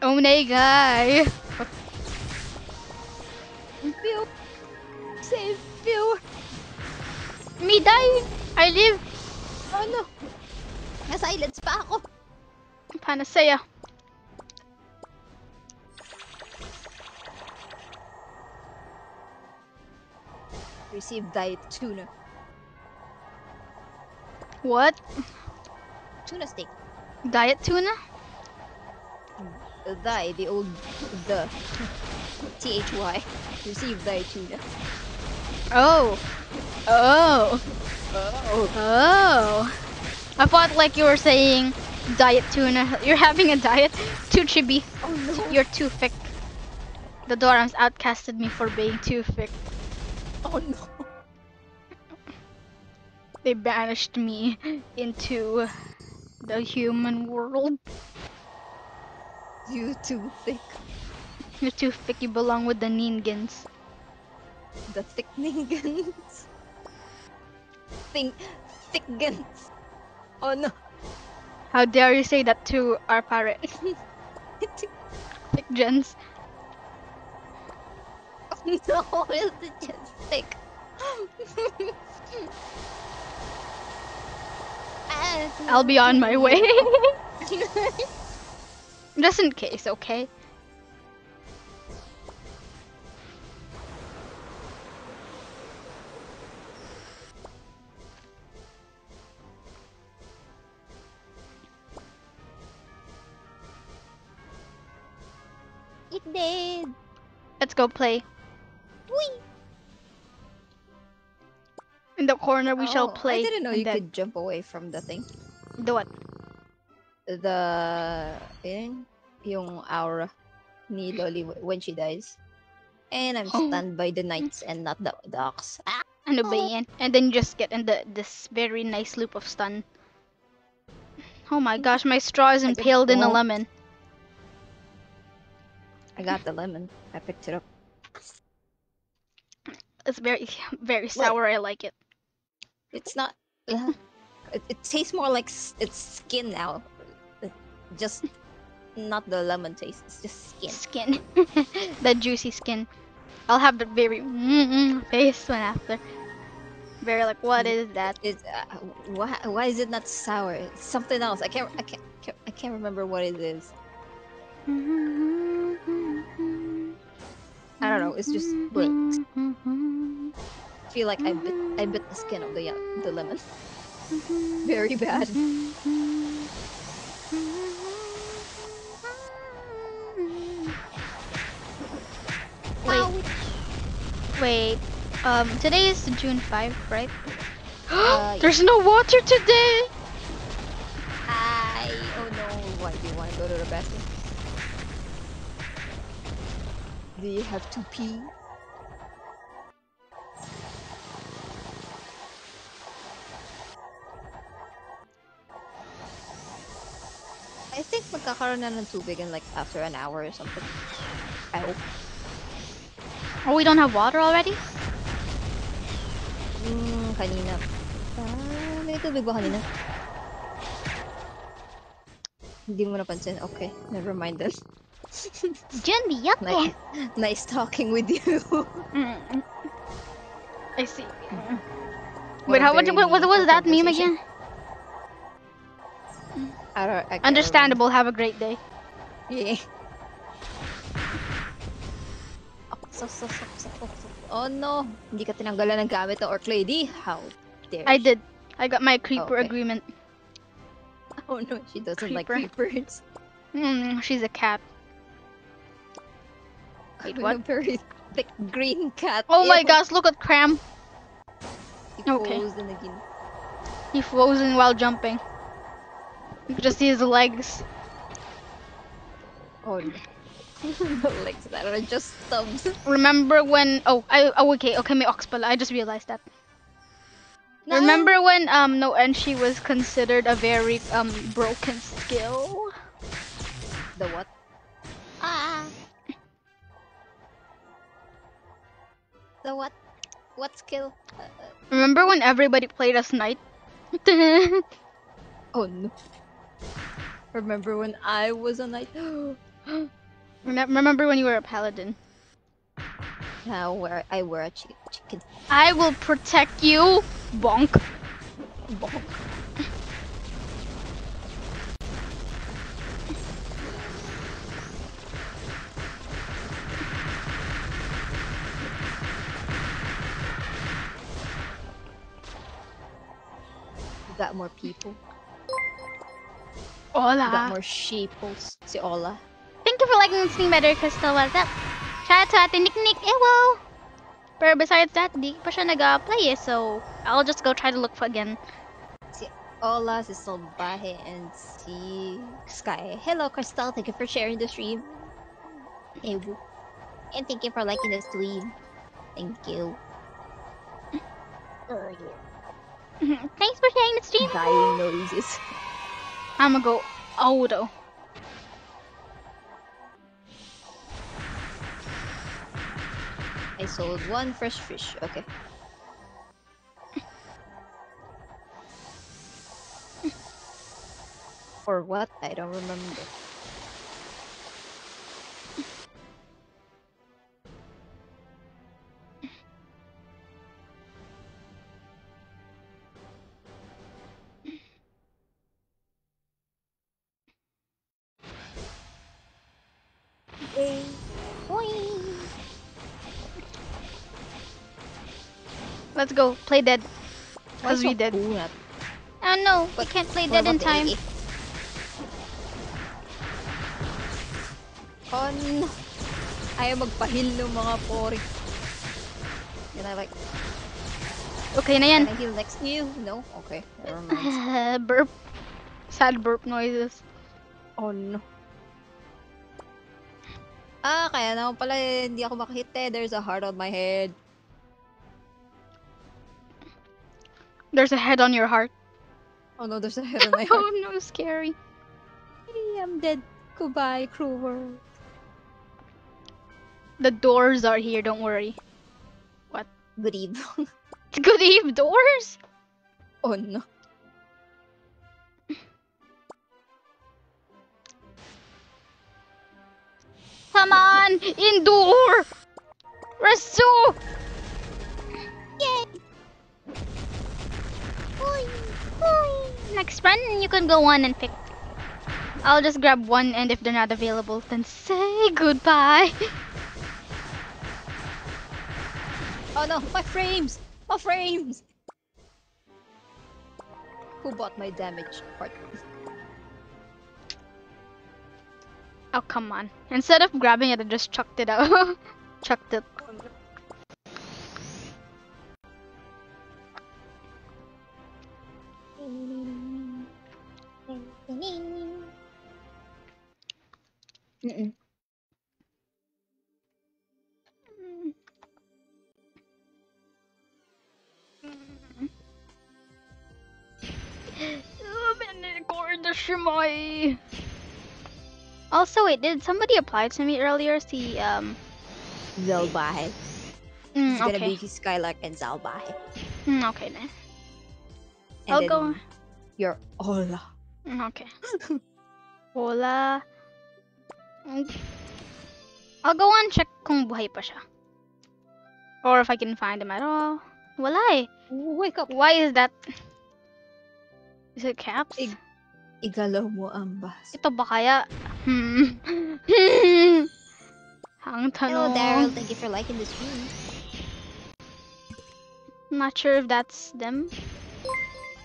Speaker 1: Onega!
Speaker 2: Pew! Save Pew!
Speaker 1: Me die! I live!
Speaker 2: Oh no! Na-silence pa ako!
Speaker 1: Panacea.
Speaker 2: Receive diet tuna.
Speaker 1: What?
Speaker 2: Tuna steak.
Speaker 1: Diet tuna?
Speaker 2: Hmm. Thy, the old... the... T-H-Y. Receive thy tuna.
Speaker 1: Oh. Oh.
Speaker 2: Oh!
Speaker 1: Oh. I thought like you were saying diet tuna. You're having a diet? Too chibi.
Speaker 2: Oh no!
Speaker 1: You're too thick. The Dorams outcasted me for being too thick.
Speaker 2: Oh no!
Speaker 1: They banished me into the human world.
Speaker 2: You too thick.
Speaker 1: You're too thick, you belong with the Ningans.
Speaker 2: The thick ningans. Think thickens. Oh no.
Speaker 1: How dare you say that to our pirate? Thick gens.
Speaker 2: no, it's just thick.
Speaker 1: I'll be on my way. Just in case, okay?
Speaker 2: It did.
Speaker 1: Let's go play.
Speaker 2: Whee!
Speaker 1: In the corner, we shall
Speaker 2: Oh,
Speaker 1: play.
Speaker 2: I didn't know
Speaker 1: and
Speaker 2: you
Speaker 1: then-
Speaker 2: could jump away from the thing.
Speaker 1: The what?
Speaker 2: The yun, yung aura ni Loli when she dies. And I'm
Speaker 1: Oh.
Speaker 2: stunned by the knights and not the dogs. Ah!
Speaker 1: Ano ba yan? And then you just get in the this very nice loop of stun. Oh my gosh, my straw is impaled in a lemon.
Speaker 2: I got the lemon. I picked it up.
Speaker 1: It's very, very sour. I like it.
Speaker 2: It's not. uh, it, it tastes more like s- it's skin now. Uh, Just not the lemon taste. It's just skin.
Speaker 1: Skin. the juicy skin. I'll have the very mm face one after. Very like, what is that?
Speaker 2: It's uh, why why is it not sour? It's something else. I can't I can't, can't I can't remember what it is. I don't know. It's just I feel like I bit I bit the skin of the uh, the lemon. Very bad.
Speaker 1: Wait, wait. Um, today is June 5, right?
Speaker 2: Uh,
Speaker 1: There's no water today!
Speaker 2: I oh no. Why do you want to go to the bathroom? Do you have to pee? I think magkakaroon na ng tubig in like after an hour or something. I hope.
Speaker 1: Oh, we don't have water already?
Speaker 2: Hmm, kanina. Ah, may tubig ba kanina? Hindi mo napansin. Okay, never mind then.
Speaker 1: Jun, yup.
Speaker 2: Nice, nice talking with you.
Speaker 1: Mm. I see.
Speaker 2: What
Speaker 1: Wait, how what, what, what was that meme again?
Speaker 2: I don't, I
Speaker 1: Understandable. Have a great day.
Speaker 2: Yeah. Oh, so, so, so, so, so, so. Oh no! Hindi ka tinanggalan ng gamit ng Orc Lady? How dare
Speaker 1: I did. I got my creeper
Speaker 2: Okay.
Speaker 1: agreement.
Speaker 2: Oh no, she doesn't like
Speaker 1: Creeper.
Speaker 2: creepers.
Speaker 1: Mm, she's a cat. Wait, what?
Speaker 2: a very thick green cat.
Speaker 1: Oh my gosh, look at Cram.
Speaker 2: He
Speaker 1: Okay.
Speaker 2: froze in again.
Speaker 1: He frozen while jumping. You can just see his legs.
Speaker 2: Oh no. legs that are just stubs.
Speaker 1: Remember when? Oh, I. Oh, okay. Okay, my ox pala. I just realized that. Remember when um no and she was considered a very um broken skill?
Speaker 2: The what? Ah. The what? What skill? Uh,
Speaker 1: Remember when everybody played as knight?
Speaker 2: oh no. Remember when I was a knight?
Speaker 1: Remember when you were a paladin?
Speaker 2: now where I wear a chi- chicken
Speaker 1: I will protect you, bonk.
Speaker 2: bonk. Got more people. We got more sheeples. Si Ola.
Speaker 1: Thank you for liking the stream, Better Crystal. What's up? Shout out to Ate Nick Nick. Ewo! Pero besides that, di pa siya nag-play eh, so I'll just go try to look for again.
Speaker 2: Ola, si Solbahe, and si Sky. Hello, Crystal. Thank you for sharing the stream. And thank you for liking the stream. Thank you. Oh, yeah. Mm-hmm.
Speaker 1: Thanks for sharing the stream.
Speaker 2: Dying noises.
Speaker 1: I'm gonna go auto.
Speaker 2: I sold one fresh fish. Okay. or what? I don't remember.
Speaker 1: Let's go. Play dead. Because we did.
Speaker 2: cool uh,
Speaker 1: Oh no, we can't play dead in time.
Speaker 2: Oh no! Ayaw magpahil ng mga pori. Can I like,
Speaker 1: Okay na yan.
Speaker 2: can I heal next to you? No? Okay, never mind.
Speaker 1: burp. Sad burp noises.
Speaker 2: Oh no. Ah, kaya naman pala eh, hindi ako makahit eh. There's a heart on my head.
Speaker 1: There's a head on your heart.
Speaker 2: Oh no, there's a head on my
Speaker 1: Oh no, scary.
Speaker 2: Hey, I'm dead. Goodbye, cruel world.
Speaker 1: The doors are here, don't worry. What?
Speaker 2: Good evening.
Speaker 1: Good eve, doors?
Speaker 2: oh no.
Speaker 1: Come on! Endure! Resu! Next run, you can go on and pick. I'll just grab one, and if they're not available, then say goodbye.
Speaker 2: Oh no, my frames! My frames! Who bought my damage part?
Speaker 1: Oh, come on. Instead of grabbing it, I just chucked it out. chucked it.
Speaker 2: Mm-mm.
Speaker 1: Also, wait, did somebody apply to me earlier? See, um,
Speaker 2: Zalbahe.
Speaker 1: mm,
Speaker 2: It's gonna
Speaker 1: okay.
Speaker 2: be Skylark and Zalbahe.
Speaker 1: Mm, okay then.
Speaker 2: And
Speaker 1: I'll
Speaker 2: then
Speaker 1: go.
Speaker 2: Your Ola.
Speaker 1: Mm, Okay. Mm. I'll go on check kung buhay pa siya. Or if I can find him at all. Wala eh.
Speaker 2: Wake up!
Speaker 1: Why is that? Is it caps?
Speaker 2: Ig- Igalaw mo ang bas.
Speaker 1: Ito ba kaya? Hmm. Ang
Speaker 2: Hello,
Speaker 1: tanong.
Speaker 2: Daryl. Thank you for liking the stream.
Speaker 1: Not sure if that's them.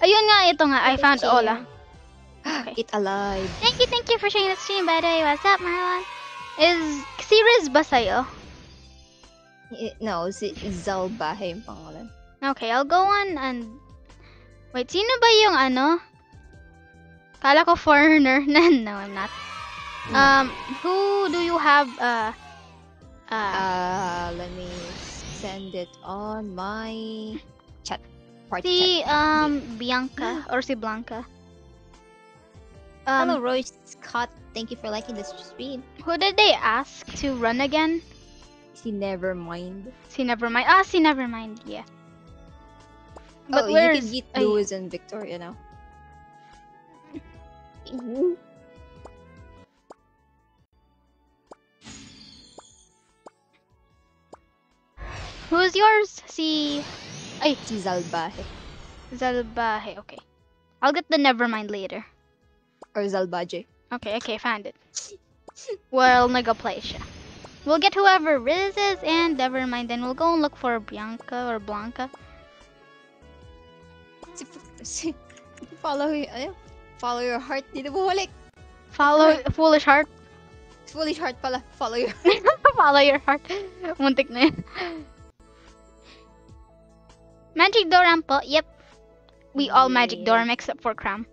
Speaker 1: Ayun nga, ito nga. I found
Speaker 2: Share.
Speaker 1: Ola. Okay.
Speaker 2: It alive.
Speaker 1: Thank you, thank you for sharing the stream, by the way. What's up, Marlon? Is si Riz ba sa'yo?
Speaker 2: I- No, si Zalbahe yung pangalan.
Speaker 1: Okay, I'll go on and... Wait, sino ba yung ano? Kala ko foreigner. no, I'm not. Um, who do you have, uh... Uh,
Speaker 2: Uh, let me send it on my chat. Party
Speaker 1: si,
Speaker 2: chat.
Speaker 1: um, Bianca, or si Blanca.
Speaker 2: Hello,
Speaker 1: Um,
Speaker 2: Roy Scott. Thank you for liking this stream.
Speaker 1: who did they ask to run again?
Speaker 2: Si Nevermind.
Speaker 1: Si Nevermind. Ah, si Nevermind, yeah. But
Speaker 2: oh, you can
Speaker 1: ay,
Speaker 2: Lewis and Victoria now.
Speaker 1: Who's yours? Si... Ay,
Speaker 2: Si Zalbahe.
Speaker 1: Zalbahe. Okay. I'll get the Nevermind later.
Speaker 2: Or Zalbaje.
Speaker 1: Okay, okay, found it. well, nag-apply siya. We'll get whoever Riz is and Nevermind, then we'll go and look for Bianca or Blanca.
Speaker 2: Follow, y- ayun, follow your heart. Dito bumalik.
Speaker 1: Follow Foolish Heart.
Speaker 2: Foolish heart pala. Follow your
Speaker 1: Follow your heart. Muntik na yun. Magic Doram po. Yep. We all Magic
Speaker 2: Yeah.
Speaker 1: Doram except for Cram.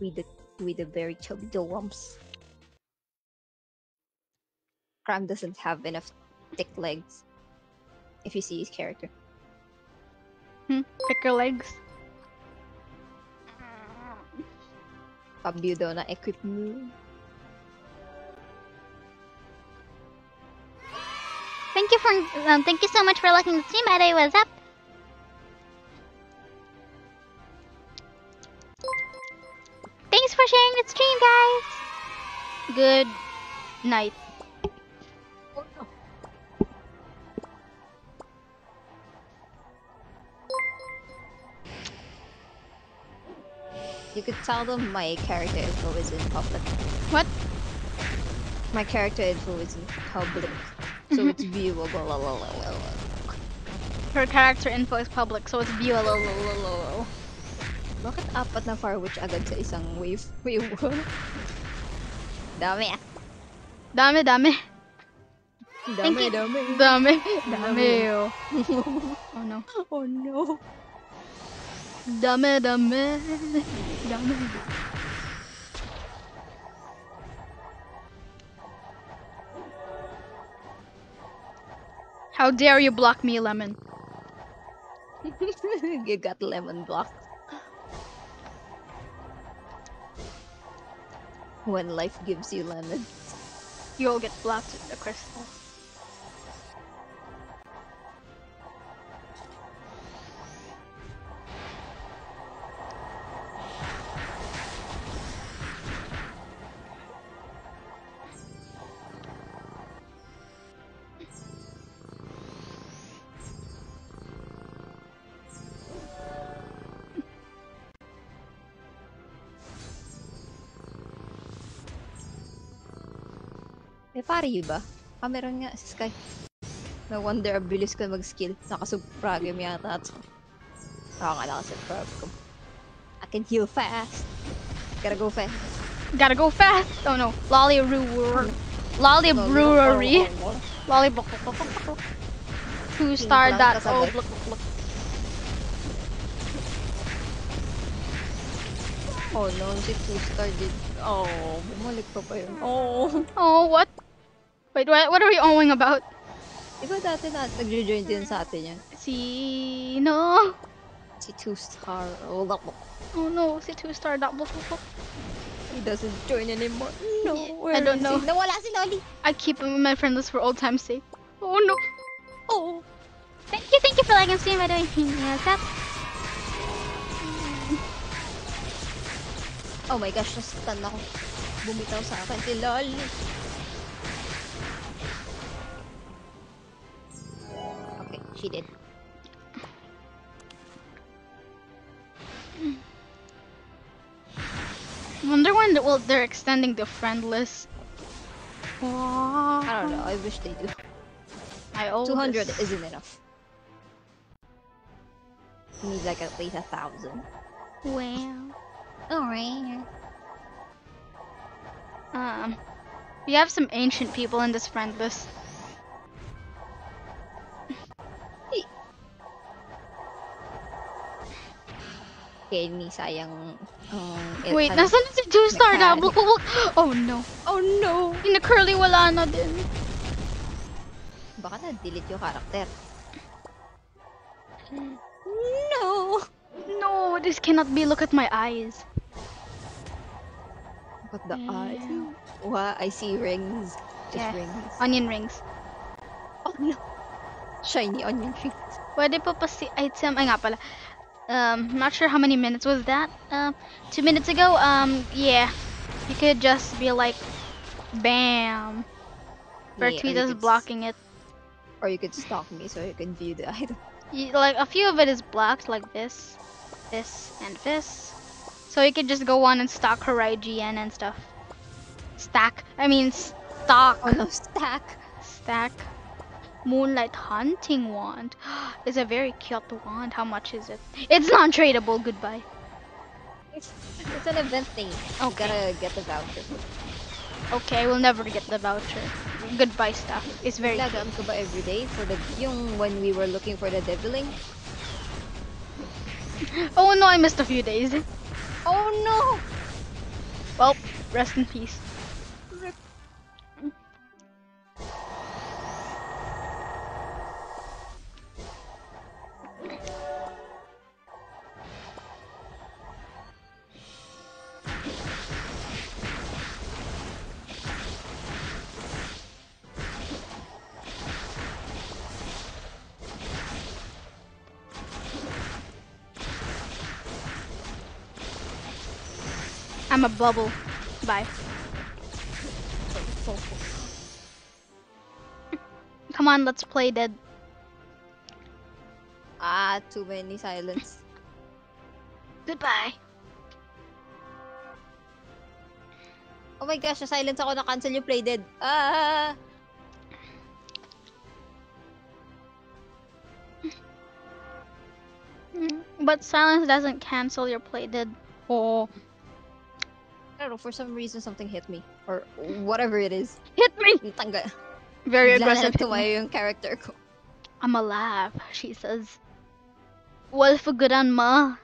Speaker 2: with the with the very chubby lumps. Cram doesn't have enough thick legs. If you see his character.
Speaker 1: Hmm? Your legs.
Speaker 2: Fabio daw na equip mo.
Speaker 3: Thank you for um, thank you so much for liking the stream. The way, up? Thanks for sharing the stream, guys.
Speaker 1: Good night.
Speaker 2: You could tell them my character info is in public.
Speaker 1: What?
Speaker 2: My character info is in public. So it's viewable.
Speaker 1: Her character info is public, so it's viewable.
Speaker 2: Bakit apat na Farwitch agad sa isang wave? Wave Dami ah.
Speaker 1: Dami, dami.
Speaker 3: Thank
Speaker 2: Dami,
Speaker 3: you.
Speaker 2: dami.
Speaker 1: Dami. Dami. oh. Oh no.
Speaker 2: oh no.
Speaker 1: Dami, dami. Dami. How dare you block me, Lemon?
Speaker 2: you got lemon block. When life gives you lemons.
Speaker 1: You'll get blocked with the crystal.
Speaker 2: Pare ba? Ah, meron nga si Sky. No wonder ang bilis ko mag-skill. Nakasub-fragem yata at Nakakalakas sa frag ko. I can heal fast. Gotta go fast.
Speaker 1: Gotta go fast! Oh no. Lolly Brewer. Lolly Brewery. Lolly. Two star dot. Oh, look, look, look.
Speaker 2: Oh no, si two-star did. Oh, bumalik pa pa yun. Oh.
Speaker 1: Oh, what? Wait, what, what are we owing about?
Speaker 2: Di ba dati na nag-join din sa atin yan?
Speaker 1: Sino?
Speaker 2: Si two-star. Oh, look.
Speaker 1: Oh no, si two star.
Speaker 2: He doesn't join anymore. No, where
Speaker 1: I don't know.
Speaker 2: he? Nawala si Lolly.
Speaker 1: I keep him in my friend list for old time's sake. Oh no.
Speaker 2: Oh.
Speaker 3: Thank you, thank you for liking stream. By the way, what's up?
Speaker 2: Oh my gosh, nastan ako. Bumitaw sa akin si Lolly. She did.
Speaker 1: Wonder when well they're extending the friend list.
Speaker 2: I don't know, I wish they do.
Speaker 1: I owe
Speaker 2: 200
Speaker 1: this.
Speaker 2: isn't enough. You need like at least a thousand.
Speaker 3: Well, alright.
Speaker 1: Um, we have some ancient people in this friend list.
Speaker 2: Ni sayang um,
Speaker 1: Wait,
Speaker 2: ano.
Speaker 1: nasan na si two star
Speaker 2: Mechanic.
Speaker 1: double? Oh no.
Speaker 2: Oh no!
Speaker 1: Yung curly wala na din.
Speaker 2: Baka na-delete yung character. No!
Speaker 1: No, this cannot be. Look at my eyes.
Speaker 2: Look at the eyes.
Speaker 1: Damn.
Speaker 2: Wow, I see rings. Just
Speaker 1: Yeah.
Speaker 2: rings.
Speaker 1: Onion rings.
Speaker 2: Oh no! Shiny onion rings.
Speaker 1: Pwede pa pa si item. Ay nga pala. Um, not sure how many minutes was that. Um, two minutes ago. Um, yeah. You could just be like, bam.
Speaker 2: Yeah, or you
Speaker 1: Bertwita's
Speaker 2: could s-
Speaker 1: blocking it.
Speaker 2: Or you could stalk me so you can view the item.
Speaker 1: Y- Like a few of it is blocked, like this, this, and this. So you could just go on and stalk her IGN and stuff. Stack. I mean, stock.
Speaker 2: Oh no, stack!
Speaker 1: Stack. Moonlight Hunting Wand. It's a very cute wand. How much is it? It's non-tradable. Goodbye.
Speaker 2: It's, it's an event thing. You gotta get the voucher.
Speaker 1: Okay, we'll never get the voucher. Goodbye stuff. It's very.
Speaker 2: Lagaan ko ba everyday for the yung when we were looking for the deviling?
Speaker 1: Oh no, I missed a few days.
Speaker 2: Oh no!
Speaker 1: Well, rest in peace. I'm a bubble. Bye. Come on, let's play dead.
Speaker 2: Ah, too many silence.
Speaker 1: Goodbye.
Speaker 2: Oh my gosh, na-silence ako. Na-cancel yung play dead. Ah!
Speaker 1: But silence doesn't cancel your play dead. Oh.
Speaker 2: I don't know, for some reason something hit me. Or whatever it is.
Speaker 1: Hit me! Very aggressive. hit me.
Speaker 2: tumayo yung character ko.
Speaker 1: I'm alive, she says. Wolfguran ma.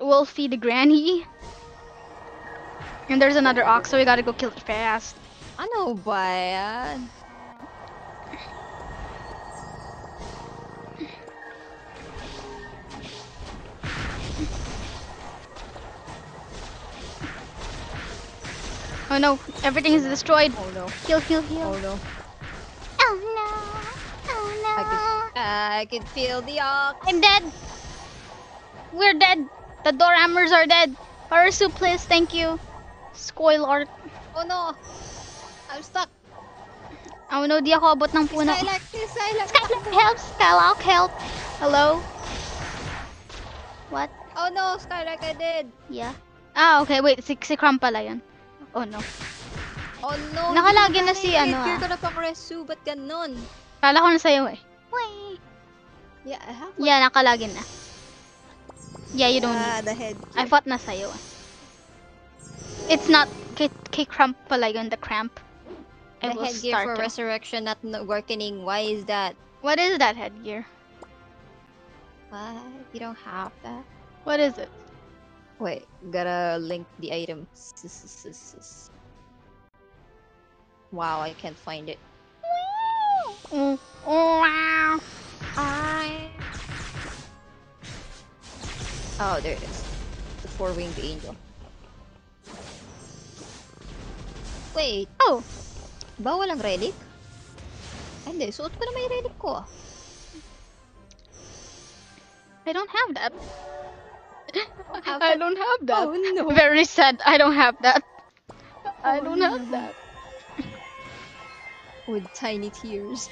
Speaker 1: Wolfie the granny. And there's another ox, so we gotta go kill it fast.
Speaker 2: Ano ba yan?
Speaker 1: Oh no, everything is destroyed.
Speaker 2: Oh no.
Speaker 1: Heal, heal, heal.
Speaker 2: Oh no.
Speaker 3: Oh no! Oh no!
Speaker 2: I could feel the ox.
Speaker 1: I'm dead. We're dead. The door hammers are dead. Harasu, please, thank you. Spoil art.
Speaker 2: Oh no. I'm stuck.
Speaker 1: Oh no, di ako abot ng puno.
Speaker 2: Skylark, Skylark.
Speaker 1: Skylark, help! Skylark, help! Hello? What?
Speaker 2: Oh no, Skylark, I did.
Speaker 1: Yeah. Ah, okay, wait. Si, si Crum pala yun. Oh no.
Speaker 2: Oh no.
Speaker 1: Nakalagay
Speaker 2: hindi
Speaker 1: na si ano, ah.
Speaker 2: gonna pang resu, ba't ganon?
Speaker 1: Kala ko na sa'yo eh.
Speaker 3: Wait.
Speaker 2: Yeah, I have
Speaker 1: Yeah, nakalagin na. Yeah, you don't
Speaker 2: Ah,
Speaker 1: need.
Speaker 2: the head.
Speaker 1: I thought na sa'yo. eh. It's not kay, kay Cramp pala yun, the Cramp. I
Speaker 2: The
Speaker 1: will
Speaker 2: headgear
Speaker 1: start
Speaker 2: for
Speaker 1: to.
Speaker 2: resurrection not working. Why is that?
Speaker 1: What is that headgear?
Speaker 2: What? You don't have that?
Speaker 1: What is it?
Speaker 2: Wait, gotta link the item. Wow, I can't find it.
Speaker 1: Oh,
Speaker 2: there it is. The four-winged angel. Wait,
Speaker 1: Oh,
Speaker 2: ba walang relic? Hindi, suot ko na may relic ko.
Speaker 1: I don't have that.
Speaker 2: Have
Speaker 1: I don't have that.
Speaker 2: Oh no.
Speaker 1: Very sad. I don't have that. I
Speaker 2: Oh,
Speaker 1: don't have oh,
Speaker 2: no.
Speaker 1: that.
Speaker 2: With tiny tears.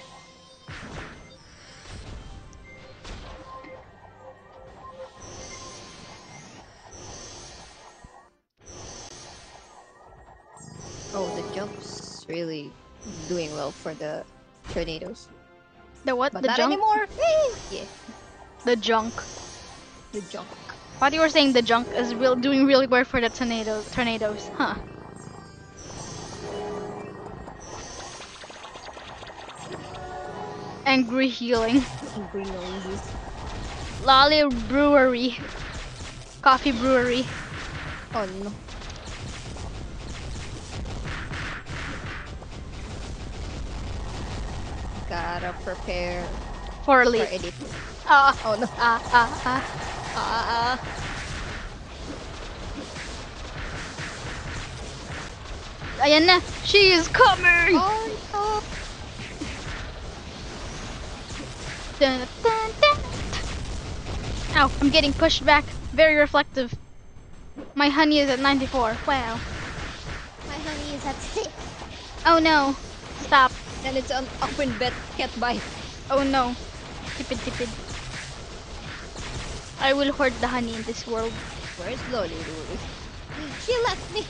Speaker 2: Oh, the jump's really doing well for the tornadoes.
Speaker 1: The what?
Speaker 2: But
Speaker 1: the
Speaker 2: not
Speaker 1: junk?
Speaker 2: anymore! Yeah,
Speaker 1: The junk.
Speaker 2: the junk.
Speaker 1: What you were saying the junk is real doing really well for the tornado tornadoes, huh? Angry healing.
Speaker 2: Angry noises.
Speaker 1: Lolly Brewery. Coffee brewery.
Speaker 2: Oh no. Gotta prepare
Speaker 1: For
Speaker 2: for
Speaker 1: leaf.
Speaker 2: edit.
Speaker 1: Ah,
Speaker 2: Oh no.
Speaker 1: ah, ah, ah.
Speaker 2: Ah, ah.
Speaker 1: Ayan na. She is coming!
Speaker 2: Oh.
Speaker 1: Dun, dun, dun. Ow, I'm getting pushed back. Very reflective. My honey is at 94. Wow.
Speaker 3: My honey is at six.
Speaker 1: Oh no. Stop.
Speaker 2: And it's an open bet cat bite.
Speaker 1: Oh no. Tipid tipid. I will hoard the honey in this world.
Speaker 2: Where's Lolly Lulu? She left me.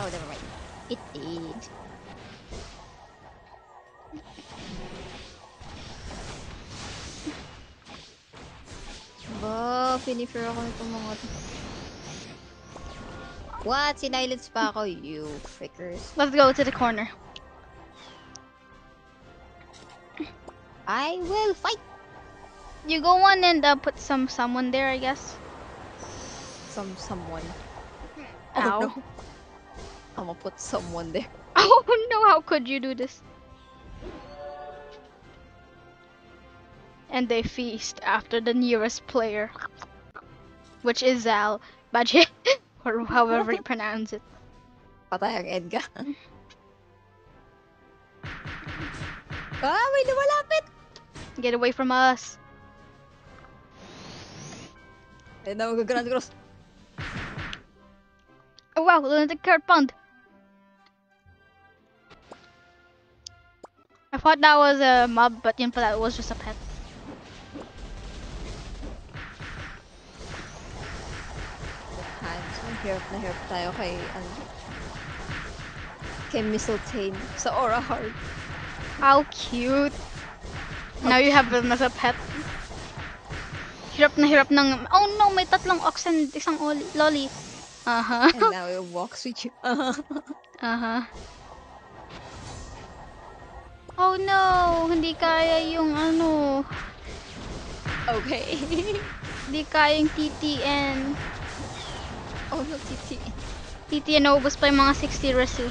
Speaker 2: Oh, never mind. It did. Ba, finifer ako nitong mga to. What? Sinilence pa ako, you frickers.
Speaker 1: Let's go to the corner.
Speaker 2: I will fight
Speaker 1: You go on and uh, put some someone there, I guess.
Speaker 2: some someone. Oh
Speaker 1: Ow.
Speaker 2: no. I'm gonna put someone there.
Speaker 1: Oh no, how could you do this? And they feast after the nearest player, which is Zal Baje, or however you pronounce it.
Speaker 2: Patay ang Edga. ah, may lumalapit!
Speaker 1: Get away from us.
Speaker 2: Mag-grand cross.
Speaker 1: Oh wow, lunatic carrot pond. I thought that was a mob, but pala, it was just a pet.
Speaker 2: Hands. Hirap na hirap tayo kay, ano, kay Mistletoe sa Aura Heart.
Speaker 1: How cute. Now you have them as a pet. Hirap na hirap ng... Oh no, may tatlong oxen, isang oli, lolly. Uh-huh.
Speaker 2: And now it walks with you.
Speaker 1: Uh-huh. Oh no, hindi kaya yung ano,
Speaker 2: okay.
Speaker 1: hindi kaya yung TTN.
Speaker 2: oh no, Titi.
Speaker 1: TTN naubos pa yung mga 60 resu.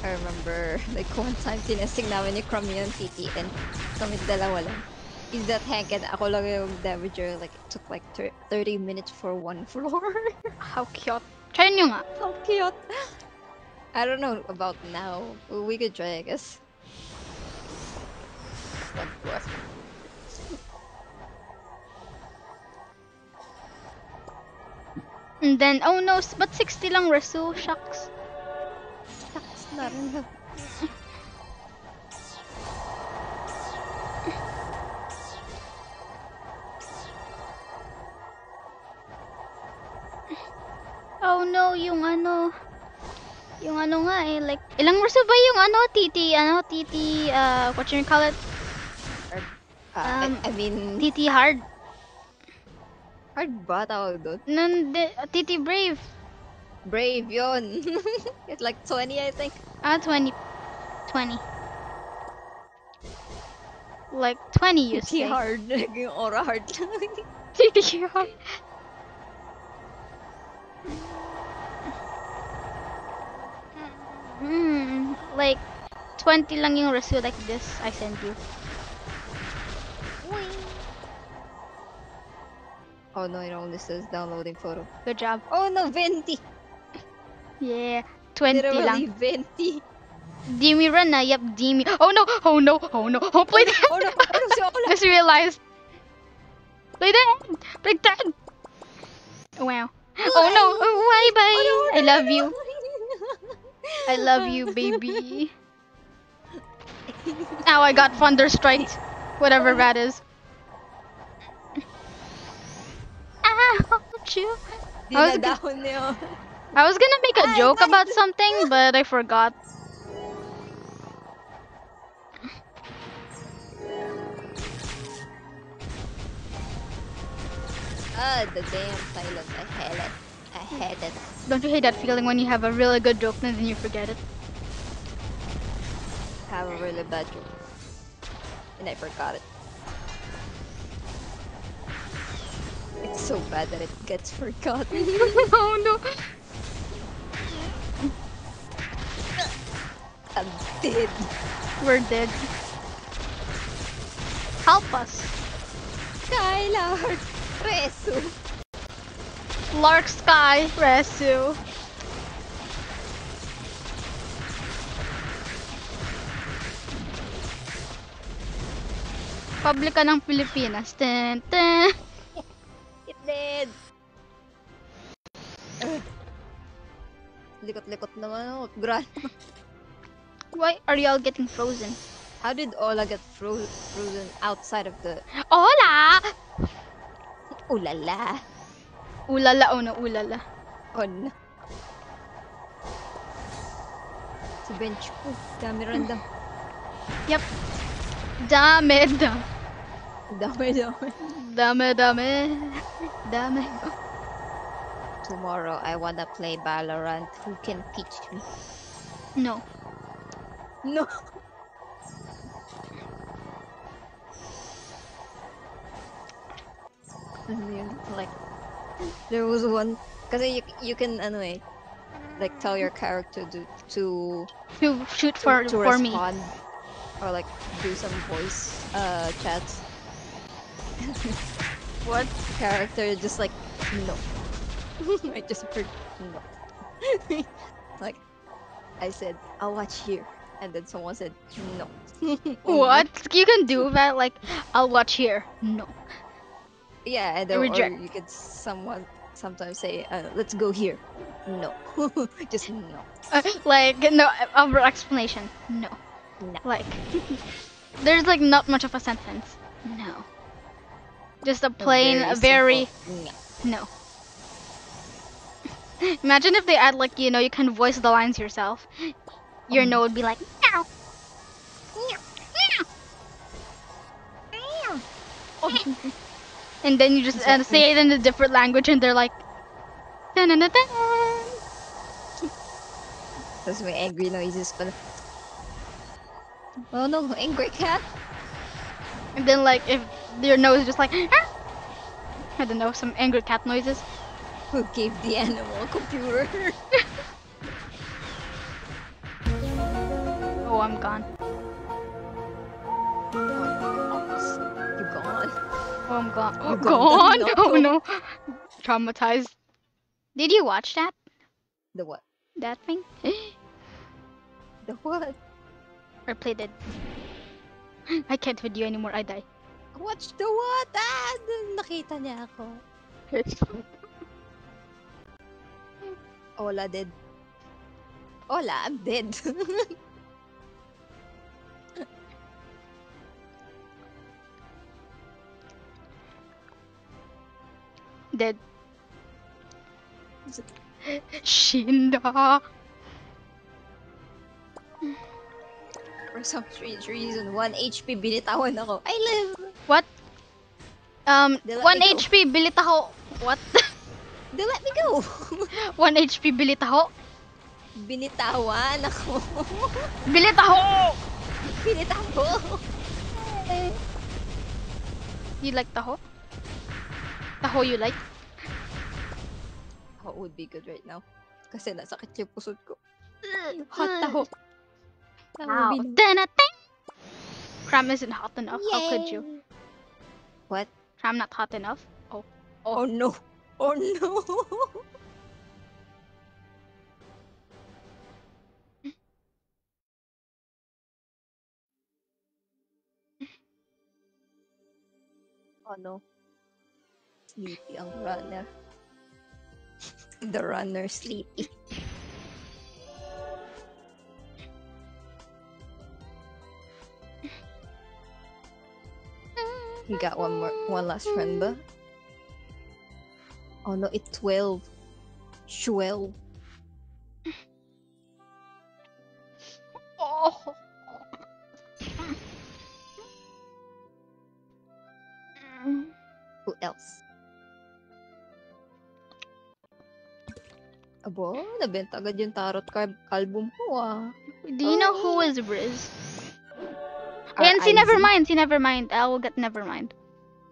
Speaker 2: I remember, like, one time tinesting namin ni Crummy yung and kami dalawa lang. Is that Hank and ako lang yung damager. Like, it took like 30 minutes for one floor.
Speaker 1: How cute. Try nyo nga.
Speaker 2: How cute. I don't know about now. We could try, I guess.
Speaker 1: And then, oh no, but 60 lang resu. Shucks.
Speaker 2: Shucks na rin.
Speaker 1: Oh no, yung ano, yung ano nga eh, like, ilang resu ba yung ano, TT, ano, TT, uh, what you call it?
Speaker 2: Uh, I-
Speaker 1: Um,
Speaker 2: I, mean,
Speaker 1: TT hard.
Speaker 2: hard ba tawag doon?
Speaker 1: Nande, TT brave.
Speaker 2: Brave yun. It's like 20, I think.
Speaker 1: Ah, 20. 20. Like 20 you
Speaker 2: TT
Speaker 1: say.
Speaker 2: hard. yung aura hard lang.
Speaker 1: TT hard. Hmm, like 20 lang yung resu like this I send you.
Speaker 2: oh no, it only says downloading photo.
Speaker 1: Good job.
Speaker 2: Oh no, 20!
Speaker 1: Yeah, 20
Speaker 2: Literally
Speaker 1: lang.
Speaker 2: 20.
Speaker 1: Dimi run na, yep, Dimi. Oh no, oh no, oh no. Oh, play dead.
Speaker 2: Oh no, oh no, si Ola!
Speaker 1: Just realized. Play dead. Play dead. Wow. Oh no, oh, bye bye. I love you. I love you, baby. Now I got thunderstrike. Whatever that is. Ouch! I was, g-
Speaker 2: Dinadahon niyo.
Speaker 1: I was gonna make a joke about something, but I forgot.
Speaker 2: Ah, the damn silence. I hate it. I hate it.
Speaker 1: Don't you hate that feeling when you have a really good joke and then you forget it?
Speaker 2: Have a really bad joke. And I forgot it. It's so bad that it gets forgotten.
Speaker 1: oh no!
Speaker 2: I'm dead.
Speaker 1: We're dead. Help us.
Speaker 2: Skylar! Resu!
Speaker 1: Lark Sky Resu. Publika ng Pilipinas. Ten, ten.
Speaker 2: It dead! Ugh. Likot-likot naman oh. ako. Gran.
Speaker 1: Why are you all getting frozen?
Speaker 2: How did Ola get fro- frozen outside of the...
Speaker 1: Hola!
Speaker 2: Ulala!
Speaker 1: Ulala, oh no, ulala.
Speaker 2: Oh On. Sa bench ko. Dami random.
Speaker 1: Yep. Dame, dame.
Speaker 2: Dami, dami.
Speaker 1: Dame, dame. Dame.
Speaker 2: Tomorrow, I wanna play Valorant. Who can teach me?
Speaker 1: No.
Speaker 2: No! Yun? Like, there was one Kasi you, you can ano eh, like tell your character to to
Speaker 1: To shoot for
Speaker 2: to
Speaker 1: for me.
Speaker 2: or like do some voice uh chats.
Speaker 1: What?
Speaker 2: Character just like no. I just heard no. like I said I'll watch here, and then someone said. No.
Speaker 1: What? You can do that. Like, I'll watch here. No.
Speaker 2: Yeah, and or you could someone sometimes say, uh, "Let's go here." No, just no.
Speaker 1: Uh, like no over explanation. No.
Speaker 2: No.
Speaker 1: Like there's like not much of a sentence. No. Just a plain, a very
Speaker 2: simple
Speaker 1: no.
Speaker 2: no.
Speaker 1: Imagine if they add like you know you can voice the lines yourself. Your
Speaker 2: Um.
Speaker 1: no would be like no. And then you just uh,
Speaker 2: Exactly.
Speaker 1: say it in a different language, and they're like, "Dun-dun-dun-dun."
Speaker 2: Tapos may angry noises pala. Oh no, angry cat!
Speaker 1: and then like if your nose is just like, "Ah!" I don't know, some angry cat noises.
Speaker 2: Who gave the animal a computer?
Speaker 1: Oh, I'm gone.
Speaker 2: You gone.
Speaker 1: Oh, I'm gone. Oh,
Speaker 2: You
Speaker 1: gone.
Speaker 2: gone,
Speaker 1: Oh no, traumatized. Did you watch that?
Speaker 2: The what?
Speaker 1: That thing?
Speaker 2: The what?
Speaker 1: or played it? I can't with you anymore. I die.
Speaker 2: Watch the what? Ah! Nakita niya ako. Ola dead. Ola, I'm dead.
Speaker 1: Dead. Shinda.
Speaker 2: For some strange reason, 1 HP binitawan ako. I live! What?
Speaker 1: Um,
Speaker 2: They let
Speaker 1: 1. HP bilit ako. What?
Speaker 2: They let me go!
Speaker 1: 1 HP bilit ako.
Speaker 2: Binitawan ako.
Speaker 1: Bilit ako! You like taho? Taho you like?
Speaker 2: How would be good right now? Kasi nasakit yung pusod ko. Mm-hmm. Hot taho. Taho
Speaker 1: Wow.
Speaker 2: bin-
Speaker 1: Dun-dun-dun. Cram isn't hot enough. How could you?
Speaker 2: What?
Speaker 1: Cram not hot enough? Oh.
Speaker 2: Oh no. Oh no. oh no. Oh, Sleepy ang runner. The runner sleepy. You got one more, one last friend ba? Oh no, it's 12. 12. Nabenta agad yung tarot card album ko ah.
Speaker 1: Do you know who is
Speaker 2: Oh.
Speaker 1: is Riz? And see, never mind. See, never mind. I will get never mind.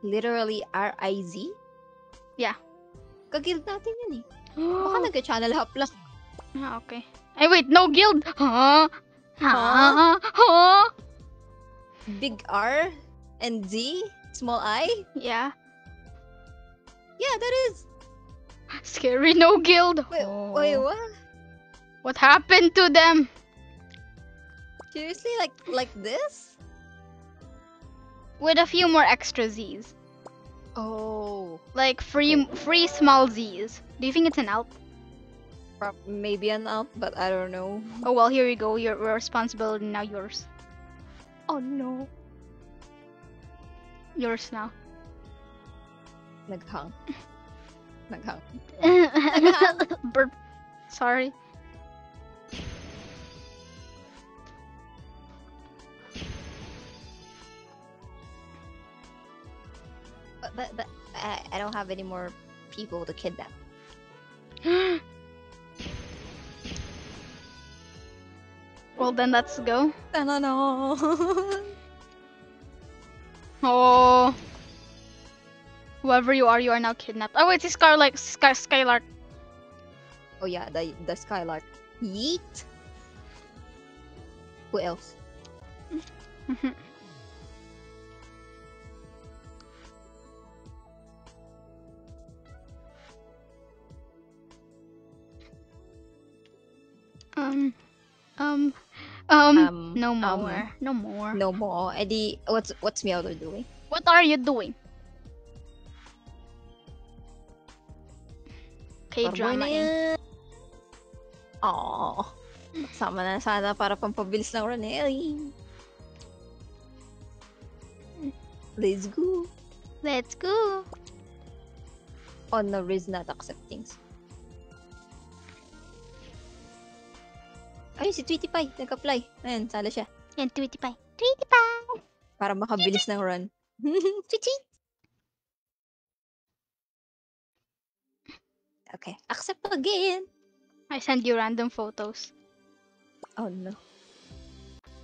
Speaker 2: Literally R-I-Z?
Speaker 1: Yeah.
Speaker 2: Kagild natin yun eh. Baka nag-channel hop lang.
Speaker 1: Ah, okay. Hey, wait, no guild. Huh? Huh?
Speaker 2: Huh? Big R and Z? Small I?
Speaker 1: Yeah.
Speaker 2: Yeah, that is.
Speaker 1: Scary no guild.
Speaker 2: Wait,
Speaker 1: Oh.
Speaker 2: wait, what?
Speaker 1: What happened to them?
Speaker 2: Seriously? Like, like this?
Speaker 1: With a few more extra Z's.
Speaker 2: Oh.
Speaker 1: Like free free small Z's. Do you think it's an alt?
Speaker 2: Maybe an out, but I don't know.
Speaker 1: Oh well, here you go. Your responsibility now yours.
Speaker 2: Oh no.
Speaker 1: Yours now.
Speaker 2: Naghang. Naghang.
Speaker 1: Burp. Sorry.
Speaker 2: But, but, but I, I don't have any more people to kidnap.
Speaker 1: well then let's go.
Speaker 2: No, no, no.
Speaker 1: Oh. Whoever you are, you are now kidnapped. Oh wait, it's Scarlet Sky Skylark.
Speaker 2: Oh yeah, the the Skylark. Yeet. Who else?
Speaker 1: um, um, um,
Speaker 2: Um,
Speaker 1: no
Speaker 2: um,
Speaker 1: more, no more.
Speaker 2: No more. Eddie, what's what's Meowth doing?
Speaker 1: What are you doing? K-drama in.
Speaker 2: Aww. Sama na sana para pampabilis ng Ronelli. Let's go.
Speaker 1: Let's go.
Speaker 2: Oh no, Riz not accepting. Ay, si Tweety Pie, nag-apply. Ayan, sala siya.
Speaker 1: Yan, Tweety Pie. Tweety Pie!
Speaker 2: Para makabilis ng run. tweet Okay, accept again.
Speaker 1: I send you random photos.
Speaker 2: Oh no.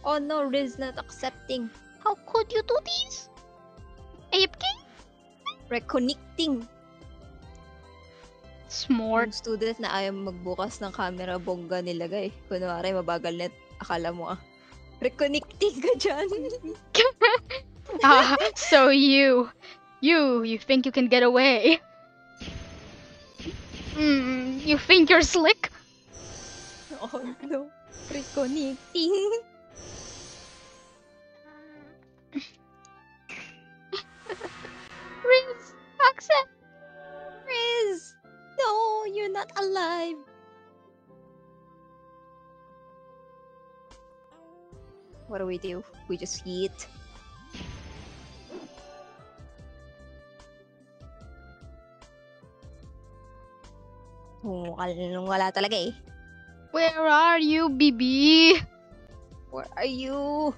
Speaker 2: Oh no, Riz not accepting.
Speaker 1: How could you do this? AFK?
Speaker 2: Reconnecting.
Speaker 1: Smart.
Speaker 2: Yung student na ayaw magbukas ng camera, bongga nilagay. Kunwari, mabagal net. Akala mo ah. Reconnecting ka dyan.
Speaker 1: ah, so you, you, you think you can get away? Mm, you think you're slick?
Speaker 2: oh no. Reconnecting.
Speaker 1: Riz, accept.
Speaker 2: Riz! No, you're not alive. What do we do? We just eat. Wala talaga eh.
Speaker 1: Where are you, BB?
Speaker 2: Where are you?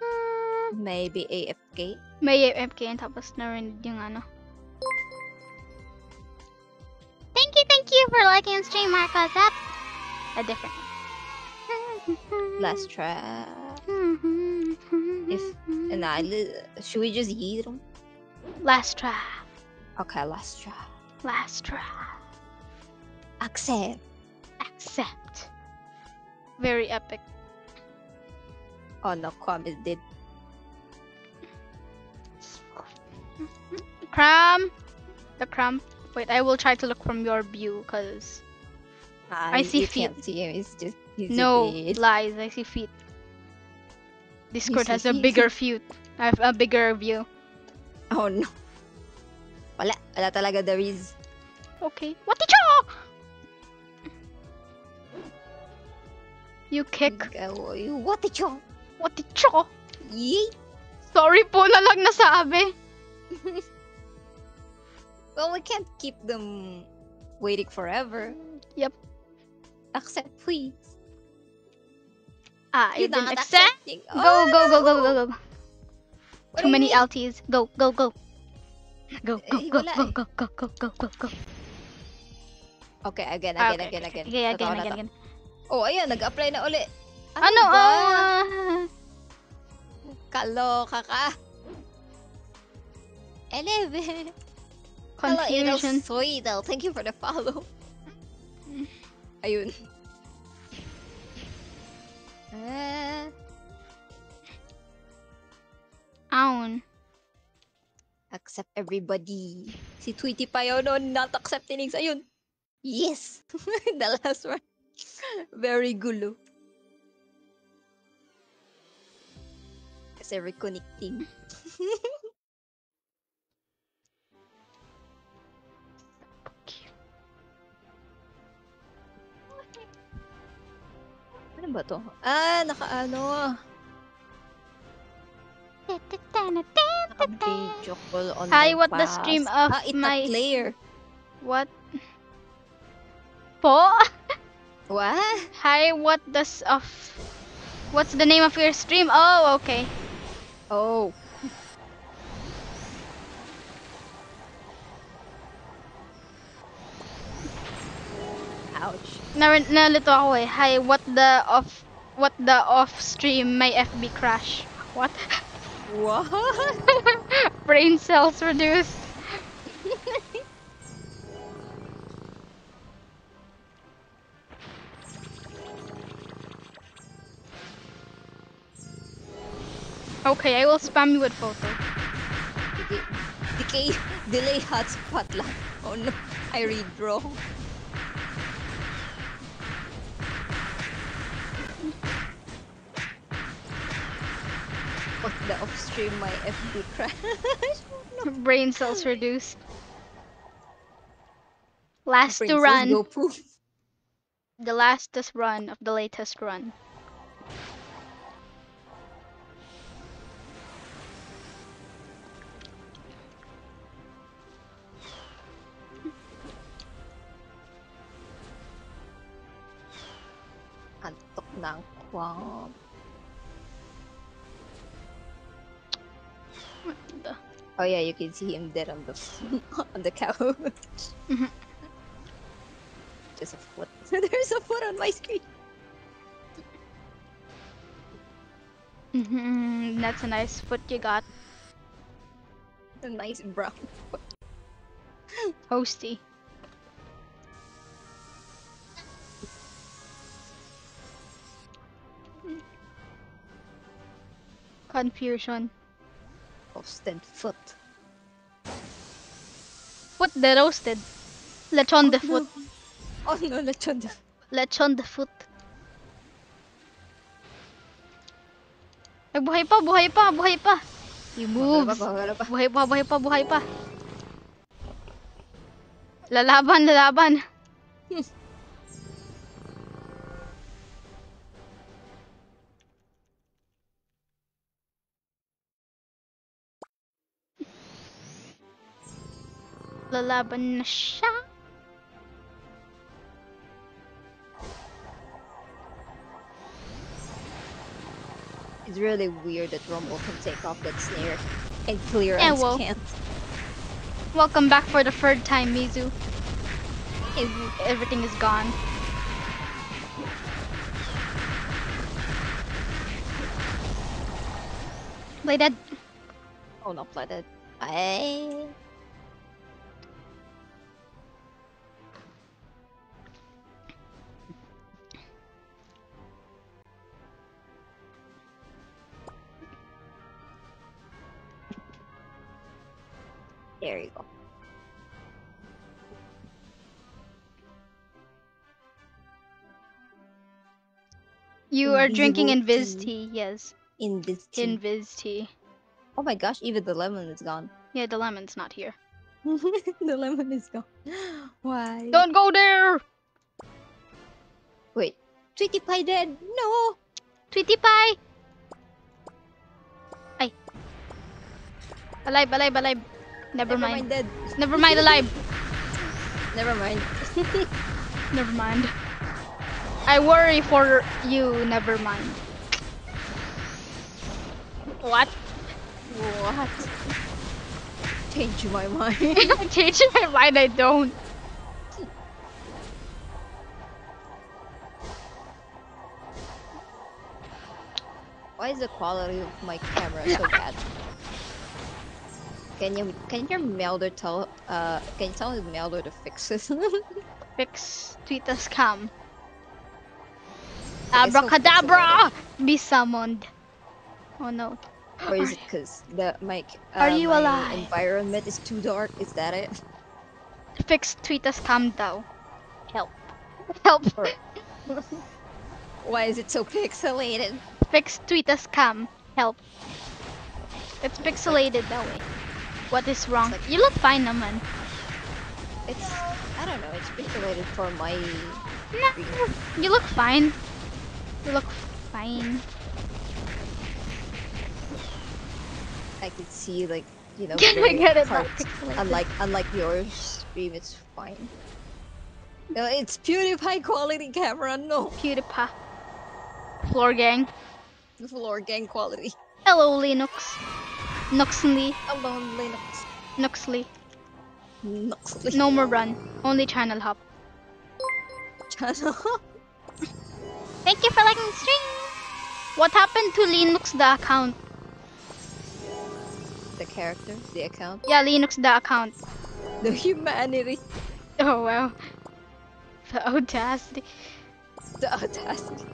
Speaker 1: Hmm,
Speaker 2: Maybe AFK?
Speaker 1: May AFK and tapos narinig yung ano. Thank you, thank you for liking and stream, Marcos. That's a different
Speaker 2: Last try. If nah, li- should we just eat them?
Speaker 1: Last try.
Speaker 2: Okay, last try.
Speaker 1: Last try.
Speaker 2: Accept.
Speaker 1: Accept. Very epic.
Speaker 2: Oh no, Kwame is dead.
Speaker 1: Cram. The cram. Wait, I will try to look from your view, cause
Speaker 2: Ah,
Speaker 1: I see
Speaker 2: you
Speaker 1: feet.
Speaker 2: can't see him. It's just
Speaker 1: no
Speaker 2: dead.
Speaker 1: lies. I see feet. Discord has a bigger view. I have a bigger view.
Speaker 2: Oh no. Wala, wala talaga there is.
Speaker 1: Okay. What did you? You kick.
Speaker 2: What did you?
Speaker 1: What did you?
Speaker 2: Yay!
Speaker 1: Sorry po, lalag na sabi.
Speaker 2: Well, we can't keep them waiting forever.
Speaker 1: Yep.
Speaker 2: Accept, please.
Speaker 1: Ah, you didn't accept?
Speaker 2: accepting.
Speaker 1: Go,
Speaker 2: Oh,
Speaker 1: go, go, go, go, go.
Speaker 2: What
Speaker 1: Too many
Speaker 2: mean?
Speaker 1: LTs. Go, go, go. Go, go,
Speaker 2: Eh,
Speaker 1: go, go,
Speaker 2: eh.
Speaker 1: go, go, go, go, go, go.
Speaker 2: Okay, again,
Speaker 1: Ah,
Speaker 2: again,
Speaker 1: okay,
Speaker 2: again, again.
Speaker 1: okay, again,
Speaker 2: Totoo na
Speaker 1: again,
Speaker 2: to.
Speaker 1: again.
Speaker 2: Oh, ayan, nag-apply na uli.
Speaker 1: Ano?
Speaker 2: ba?
Speaker 1: Ah,
Speaker 2: Kaloka ka. Eleven. Hello,
Speaker 1: confusion.
Speaker 2: Thank you for the follow. Ayun. Ah,
Speaker 1: Aun.
Speaker 2: accept everybody. Si Tweety pa yun no, not accepting things. Ayun. Yes! the last one. Very gulo. Kasi reconnecting. Ano ba to? Ah, naka-ano. Naka-video call on
Speaker 1: Hi, what the stream of
Speaker 2: ah, it's
Speaker 1: my-
Speaker 2: player.
Speaker 1: What? Po?
Speaker 2: What?
Speaker 1: Hi, what does of... What's the name of your stream? Oh, okay.
Speaker 2: Oh. Ouch.
Speaker 1: Na nalito ako eh. Hi, what the off... What the off stream may FB crash? What?
Speaker 2: What?
Speaker 1: Brain cells reduced. Okay, I will spam you with photo.
Speaker 2: Decay, decay, delay hotspot lang. Oh no, I read wrong. The off stream my FB crash?
Speaker 1: Brain cells reduced. Last to run.
Speaker 2: Go.
Speaker 1: The lastest run of the latest run.
Speaker 2: Antok ang kwam. Oh yeah, you can see him dead on the on the couch.
Speaker 1: Mhm.
Speaker 2: Just a foot. There's a foot on my screen.
Speaker 1: Mhm, That's a nice foot you got,
Speaker 2: A nice brown foot.
Speaker 1: Hosty. Confusion.
Speaker 2: Roasted foot.
Speaker 1: Foot the roasted. Lechon the foot.
Speaker 2: Oh no, lechon the
Speaker 1: Lechon the foot. Ay, buhay pa, buhay pa, buhay pa. He moves. Buhay pa, buhay pa, buhay pa. Lalaban, lalaban. Lalaban na siya.
Speaker 2: It's really weird that Rumble can take off that snare and clear
Speaker 1: Yeah, well.
Speaker 2: can't.
Speaker 1: Welcome back for the third time, Mizu. Everything is gone. Play dead.
Speaker 2: Oh no, flooded. I There you go.
Speaker 1: You are drinking Invis
Speaker 2: tea.
Speaker 1: yes.
Speaker 2: In this tea.
Speaker 1: Invis tea.
Speaker 2: Oh my gosh, even the lemon is gone.
Speaker 1: Yeah, the lemon's not here.
Speaker 2: the lemon is gone. Why?
Speaker 1: Don't go there!
Speaker 2: Wait. Tweety Pie dead! No!
Speaker 1: Tweety Pie! Ay. Alive, alive, alive. Never, mind.
Speaker 2: dead.
Speaker 1: Never mind, alive.
Speaker 2: Never mind.
Speaker 1: Never mind. I worry for you, never mind. What?
Speaker 2: what? Change my mind.
Speaker 1: Change my mind, I don't.
Speaker 2: Why is the quality of my camera so bad? Can you can your Melder tell uh can you tell Melder to fix this?
Speaker 1: Fix Twitter scam.
Speaker 2: It's so
Speaker 1: Abracadabra! Be summoned. Oh no.
Speaker 2: or is it because the mic? uh,
Speaker 1: Are you alive?
Speaker 2: environment is too dark? Is that it?
Speaker 1: Fix Twitter scam though. Help. Help.
Speaker 2: Why is it so pixelated?
Speaker 1: Fix Twitter scam. Help. It's pixelated that way. What is wrong?
Speaker 2: like-
Speaker 1: You look fine naman.
Speaker 2: It's I don't know. It's pixelated for my.
Speaker 1: Nah, you look fine. You look fine.
Speaker 2: I can see like you know.
Speaker 1: Can
Speaker 2: very
Speaker 1: get it
Speaker 2: parts. Unlike unlike yours stream, it's fine. No, it's PewDiePie quality camera. No,
Speaker 1: PewDiePie. Floor gang.
Speaker 2: floor gang quality.
Speaker 1: Hello Linux. Nuxley.
Speaker 2: Alone Linux.
Speaker 1: Nuxley.
Speaker 2: Nuxley.
Speaker 1: No more run. Only channel hop.
Speaker 2: channel.
Speaker 1: Thank you for liking the stream. What happened to Linux the account?
Speaker 2: the character, the account,
Speaker 1: Yeah, Linux the account.
Speaker 2: the humanity,
Speaker 1: Oh wow. The audacity.
Speaker 2: the audacity.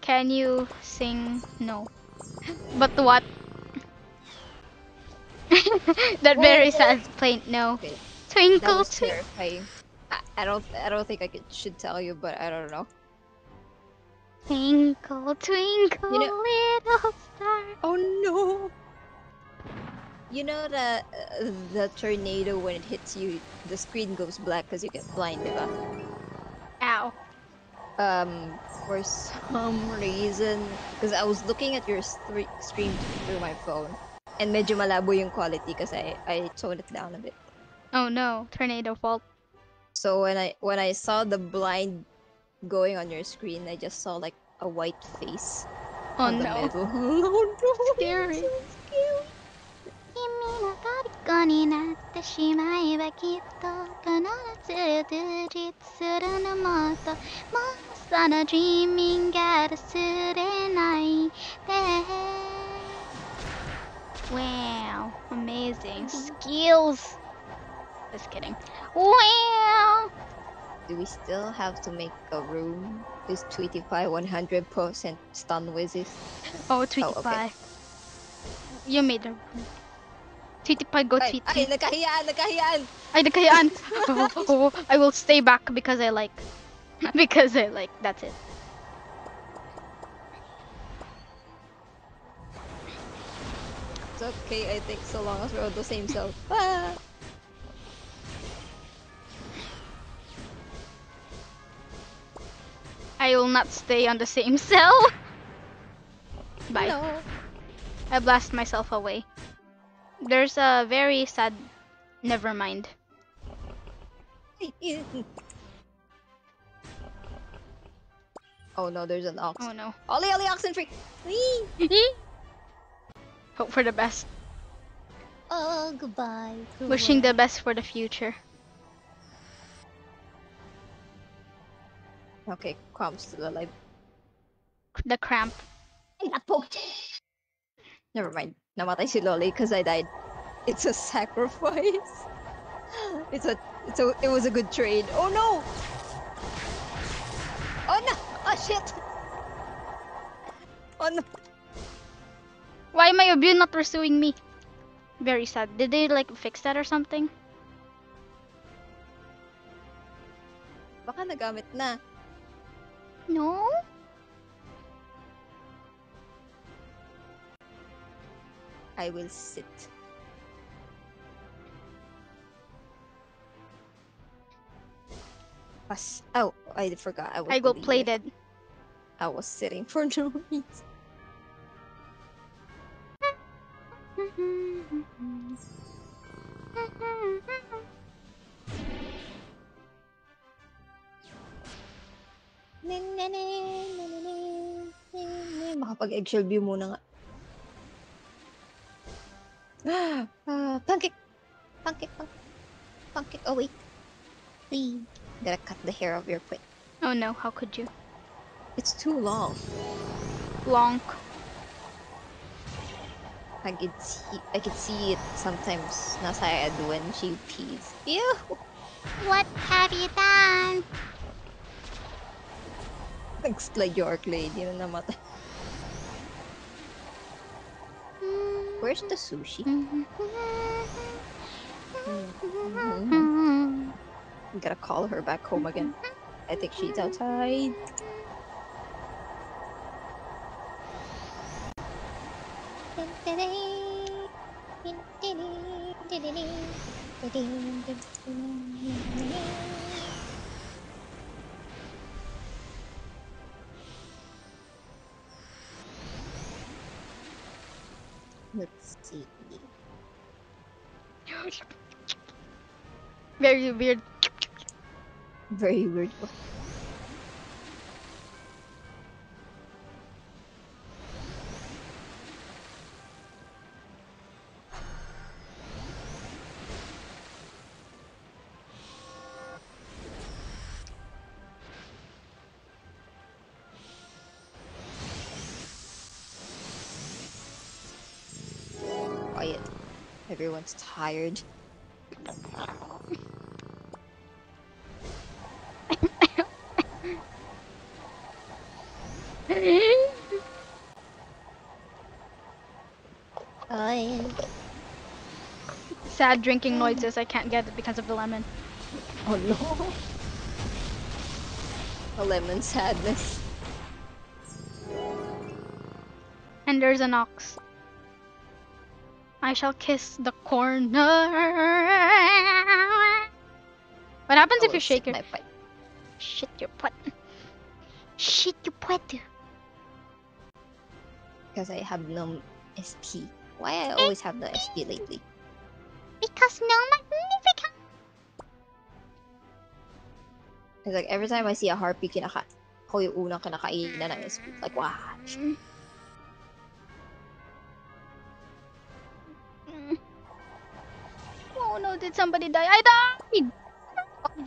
Speaker 1: Can you sing? No. But what? that very sad plain no.
Speaker 2: Okay,
Speaker 1: Twinkle twinkle.
Speaker 2: I, I don't I don't think I could, should tell you, but I don't know.
Speaker 1: Twinkle, twinkle,
Speaker 2: You know-
Speaker 1: little star.
Speaker 2: Oh no! You know that uh, the tornado when it hits you, the screen goes black because you get blind, diba?
Speaker 1: Ow.
Speaker 2: Um, for some reason, because I was looking at your stre- stream through my phone, and medyo malabo yung quality because I I toned it down a bit.
Speaker 1: Oh no, tornado fault.
Speaker 2: So when I when I saw the blind going on your screen, I just saw like a white face
Speaker 1: Oh
Speaker 2: on the
Speaker 1: no.
Speaker 2: middle. oh no!
Speaker 1: Scary.
Speaker 2: So scary.
Speaker 3: 君の虜になってしまえばきっと必ず充実するのもっともうその dreaming が忘れないで
Speaker 1: Wow, amazing skills. Just kidding. Wow.
Speaker 2: Do we still have to make a room? Is Tweety Pie 100% stun whizzes?
Speaker 1: Oh, Tweety oh,
Speaker 2: okay.
Speaker 1: Pie. You made her. room. Pie, go
Speaker 2: Ay,
Speaker 1: Tweety.
Speaker 2: ay, nagkahiyaan, nagkahiyaan!
Speaker 1: Ay, nagkayaan. oh, oh, I will stay back because I like. because I like. That's it.
Speaker 2: It's okay, I think, so long as we're on the same cell. Ah!
Speaker 1: I will not stay on the same cell. Bye.
Speaker 2: No.
Speaker 1: I blast myself away. There's a very sad. Never mind.
Speaker 2: oh no, there's an ox.
Speaker 1: Oh no.
Speaker 2: Ollie, Ollie, oxen free! Whee!
Speaker 1: Hope for the best.
Speaker 2: Oh, goodbye.
Speaker 1: Wishing the best for the future.
Speaker 2: Okay, Crom's still alive.
Speaker 1: The cramp.
Speaker 2: I got poked. Never mind. Namatay si Lolly because I died. It's a sacrifice. It's a, it's a, it was a good trade. Oh no! Oh no! Oh shit! Oh no!
Speaker 1: Why am I you not pursuing me? Very sad. Did they like fix that or something?
Speaker 2: Baka nagamit na.
Speaker 1: No.
Speaker 2: I will sit. Pas- oh, I forgot. I was
Speaker 1: I go
Speaker 2: bullied.
Speaker 1: plated.
Speaker 2: I was sitting for no reason. Makapag-eggshell view muna nga. Ah, pancake! Pancake, pancake. Pancake, oh wait. Please. Gotta cut the hair of your foot.
Speaker 1: Oh no, how could you?
Speaker 2: It's too long.
Speaker 1: Lonk.
Speaker 2: I could see I could see it sometimes nasa head when she pees. Ew!
Speaker 3: What have you done?
Speaker 2: Yung arc lady na namatay. Where's the sushi?
Speaker 1: Mm-hmm.
Speaker 2: Gotta call her back home again. I think she's outside. Let's see.
Speaker 1: Very weird.
Speaker 2: Very weird. Everyone's tired. I
Speaker 1: Sad drinking noises. I can't get it because of the lemon.
Speaker 2: Oh no. A lemon sadness.
Speaker 1: And there's an ox. I shall kiss the corner. What happens if you shake your oh,
Speaker 2: my butt.
Speaker 1: shit your butt? Shit your butt.
Speaker 2: Because I have no SP. Why I always have the SP lately?
Speaker 1: Because no magnificent.
Speaker 2: It's like every time I see a harpy, kinaka ako yung unang kinakainan eh, ng SP. Like, wow.
Speaker 1: Mm. Did somebody die? I died!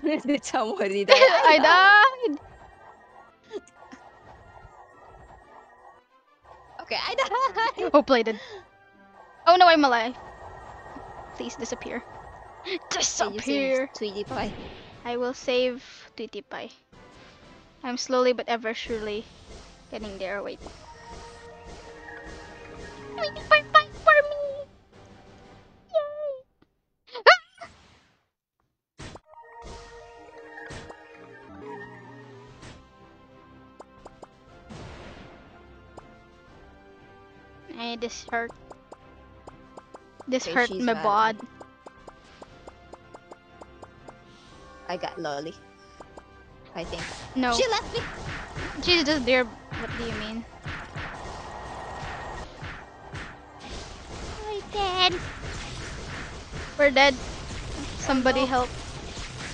Speaker 2: Did somebody die?
Speaker 1: I died!
Speaker 2: Okay, I died.
Speaker 1: Oh, bladed. Oh no, I'm alive. Please disappear. Disappear!
Speaker 2: Tweety Pie?
Speaker 1: I will save Tweety Pie. I'm slowly but ever surely getting there. Wait. Tweety Pie, this hurt. This
Speaker 2: Okay,
Speaker 1: hurt my
Speaker 2: mad.
Speaker 1: bod.
Speaker 2: I got Lolly. I think.
Speaker 1: No,
Speaker 2: She left me!
Speaker 1: she's just there. What do you mean?
Speaker 3: We're dead.
Speaker 1: We're dead. Somebody
Speaker 2: no.
Speaker 1: help.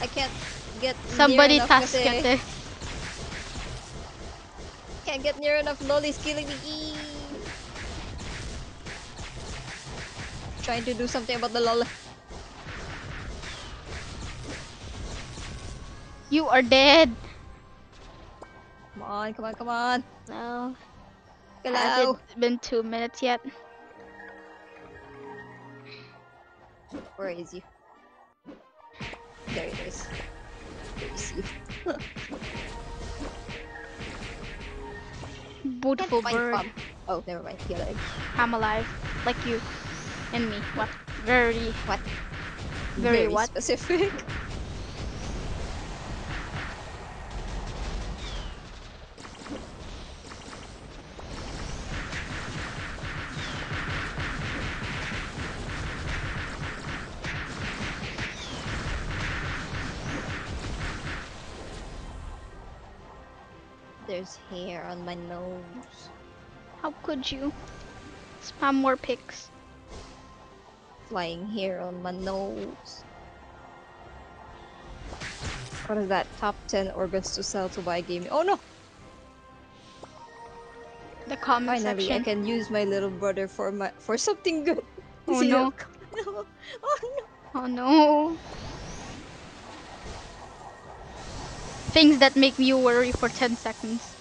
Speaker 2: I can't get
Speaker 1: Somebody
Speaker 2: near enough
Speaker 1: task
Speaker 2: kasi
Speaker 1: it.
Speaker 2: Can't get near enough. Lolly's killing me. Trying to do something about the lol.
Speaker 1: You are dead.
Speaker 2: Come on, come on, come on.
Speaker 1: No.
Speaker 2: Hello.
Speaker 1: Has it been two minutes yet?
Speaker 2: Where is you? There it is. There is you.
Speaker 1: Beautiful bird.
Speaker 2: Oh, never mind. Alive.
Speaker 1: I'm alive. Like you. And me. What? Very.
Speaker 2: What?
Speaker 1: Very what?
Speaker 2: specific. There's hair on my nose.
Speaker 1: How could you? Spam more pics.
Speaker 2: Flying here on my nose. What is that? Top 10 organs to sell to buy gaming. Oh no!
Speaker 1: The comment
Speaker 2: Finally,
Speaker 1: section.
Speaker 2: I can use my little brother for my for something good.
Speaker 1: Oh, no.
Speaker 2: no! Oh no!
Speaker 1: Oh no. Things that make you worry for 10 seconds.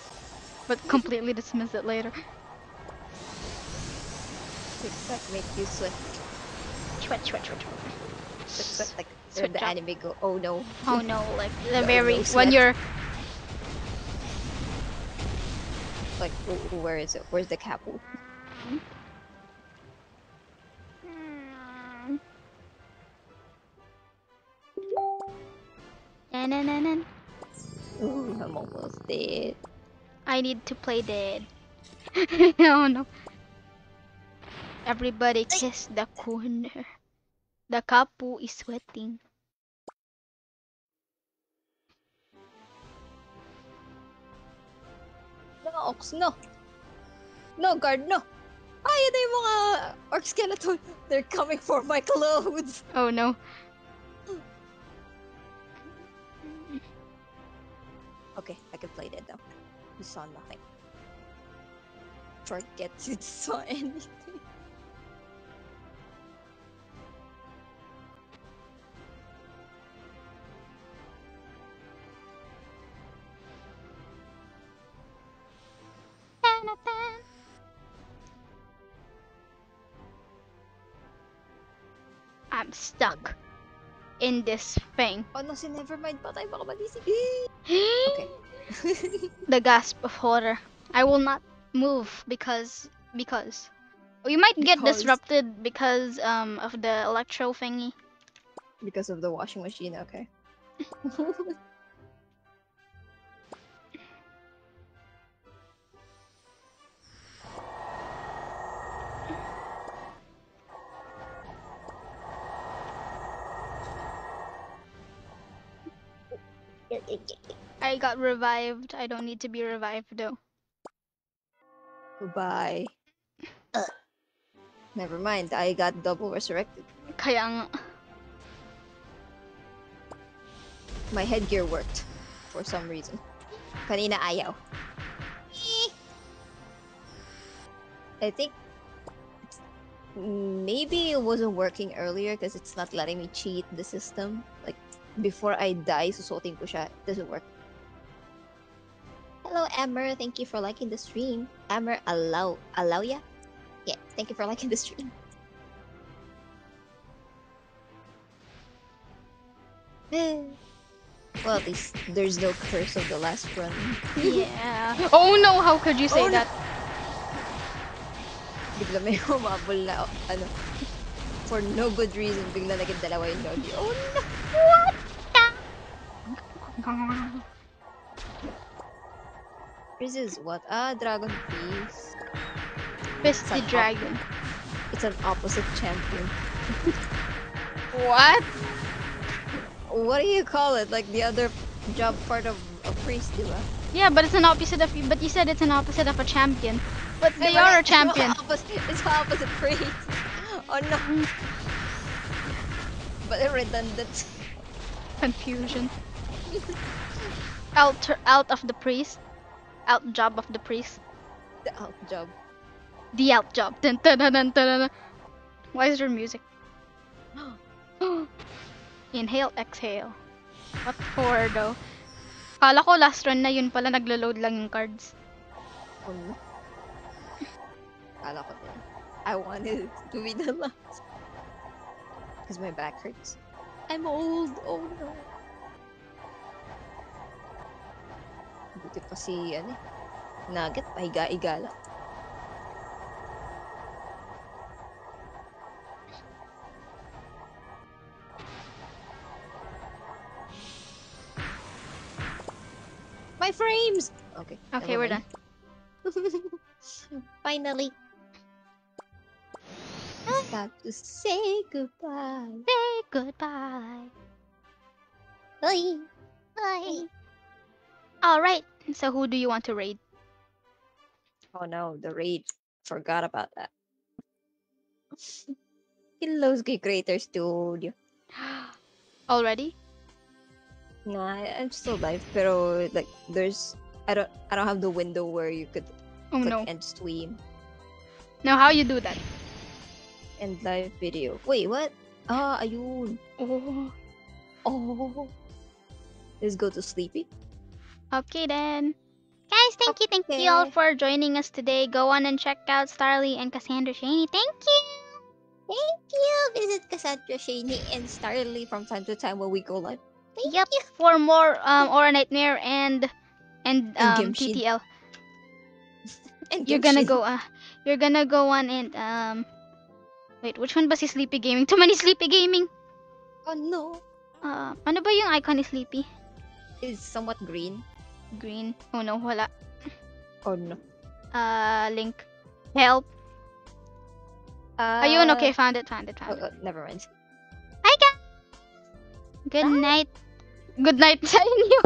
Speaker 1: But completely dismiss it later.
Speaker 2: Things that make you sweat,
Speaker 1: Sweat, sweat, sweat,
Speaker 2: sweat, like
Speaker 1: Sweat
Speaker 2: the anime go. Oh no!
Speaker 1: Oh no, like the very when you're
Speaker 2: Like wh- wh- where is it? Where's the capo?
Speaker 1: Hmm.
Speaker 2: Ooh, I'm almost dead.
Speaker 1: I need to play dead. oh no. Everybody kiss the corner. The kapu is sweating.
Speaker 2: No, Ox, no! No, guard, no! Ay, na yung mga orc skeleton! They're coming for my clothes!
Speaker 1: Oh no.
Speaker 2: Okay, I can play that now. You saw nothing. Forget you saw anything.
Speaker 1: I'm stuck in this thing.
Speaker 2: Oh no, si Nevermind patay. Baka malisig. Okay.
Speaker 1: the gasp of horror. I will not move because because you might get
Speaker 2: Because.
Speaker 1: disrupted because um of the electro thingy.
Speaker 2: because of the washing machine, okay.
Speaker 1: I got revived. I don't need to be revived though.
Speaker 2: Goodbye. Uh. Never mind, I got double resurrected.
Speaker 1: Kaya nga.
Speaker 2: My headgear worked for some reason. Kanina ayaw. I think maybe it wasn't working earlier because it's not letting me cheat the system. Like before I die, susuotin ko siya. It doesn't work. Hello, Amber. Thank you for liking the stream. Amber, allow allow ya? Yeah, thank you for liking the stream. well, at least there's no curse of the last run.
Speaker 1: Yeah. oh no, how could you say
Speaker 2: Oh,
Speaker 1: that?
Speaker 2: bigla may humabol na, ano, for no good reason, bigla naging dalawa yung doggy. Oh no! This is what? Ah, Dragon Piece.
Speaker 1: Fist the dragon.
Speaker 2: It's an opposite champion.
Speaker 1: What?
Speaker 2: What do you call it? Like the other job part of a priest, di ba?
Speaker 1: Yeah, but it's an opposite of but you said it's an opposite of a champion. But they are a champion.
Speaker 2: It's opposite, it's opposite priest. Oh no! But redundant.
Speaker 1: Confusion. Out out of the priest. Out job of the priest.
Speaker 2: The out job.
Speaker 1: The out job. Dun, dun, dun, dun, dun. Why is there music? Inhale, exhale. What for though? Kala ko last run na yun pala naglo-load lang yung cards.
Speaker 2: No. Kala ko din. I wanted to be the last. Because my back hurts. I'm old. Oh no. Pa si, ano eh, Nugget, pahiga-iga lang. My frames! Okay.
Speaker 1: Okay, we're done.
Speaker 2: Finally. It's time to say goodbye.
Speaker 1: Say goodbye.
Speaker 2: Bye.
Speaker 3: Bye.
Speaker 1: Alright, so who do you want to raid?
Speaker 2: Oh no, the raid. Forgot about that. Gay Creator Studio.
Speaker 1: Already?
Speaker 2: No, I, I'm still live, pero like there's I don't I don't have the window where you could
Speaker 1: Oh
Speaker 2: click
Speaker 1: no.
Speaker 2: end stream
Speaker 1: Now how you do that?
Speaker 2: and live video. Wait, what? Ah, ayun.
Speaker 1: Oh.
Speaker 2: Oh. Let's go to sleepy.
Speaker 1: Okay then. Guys, thank you, thank you all for joining us today. Go on and check out Starly and Casandra Shanney. Thank you.
Speaker 2: Thank you. Visit Casandra Shanney and Starly from time to time when we go live. Thank
Speaker 1: yep.
Speaker 2: you.
Speaker 1: For more um Oracle Nightmare and and
Speaker 2: And
Speaker 1: um
Speaker 2: Genshin.
Speaker 1: TTL.
Speaker 2: And
Speaker 1: You're gonna go uh you're gonna go on and um Wait, which one ba si Sleepy Gaming? Too many Sleepy Gaming.
Speaker 2: Oh no.
Speaker 1: Uh, ano ba yung icon ni Sleepy?
Speaker 2: It's somewhat green.
Speaker 1: Green. Oh no, wala.
Speaker 2: Oh no.
Speaker 1: Uh, link. Help.
Speaker 2: Uh,
Speaker 1: Ayun, okay, found it, found it,
Speaker 2: Oh,
Speaker 1: found it.
Speaker 2: oh, never mind.
Speaker 1: Hi guys! Good night. Good night sa inyo.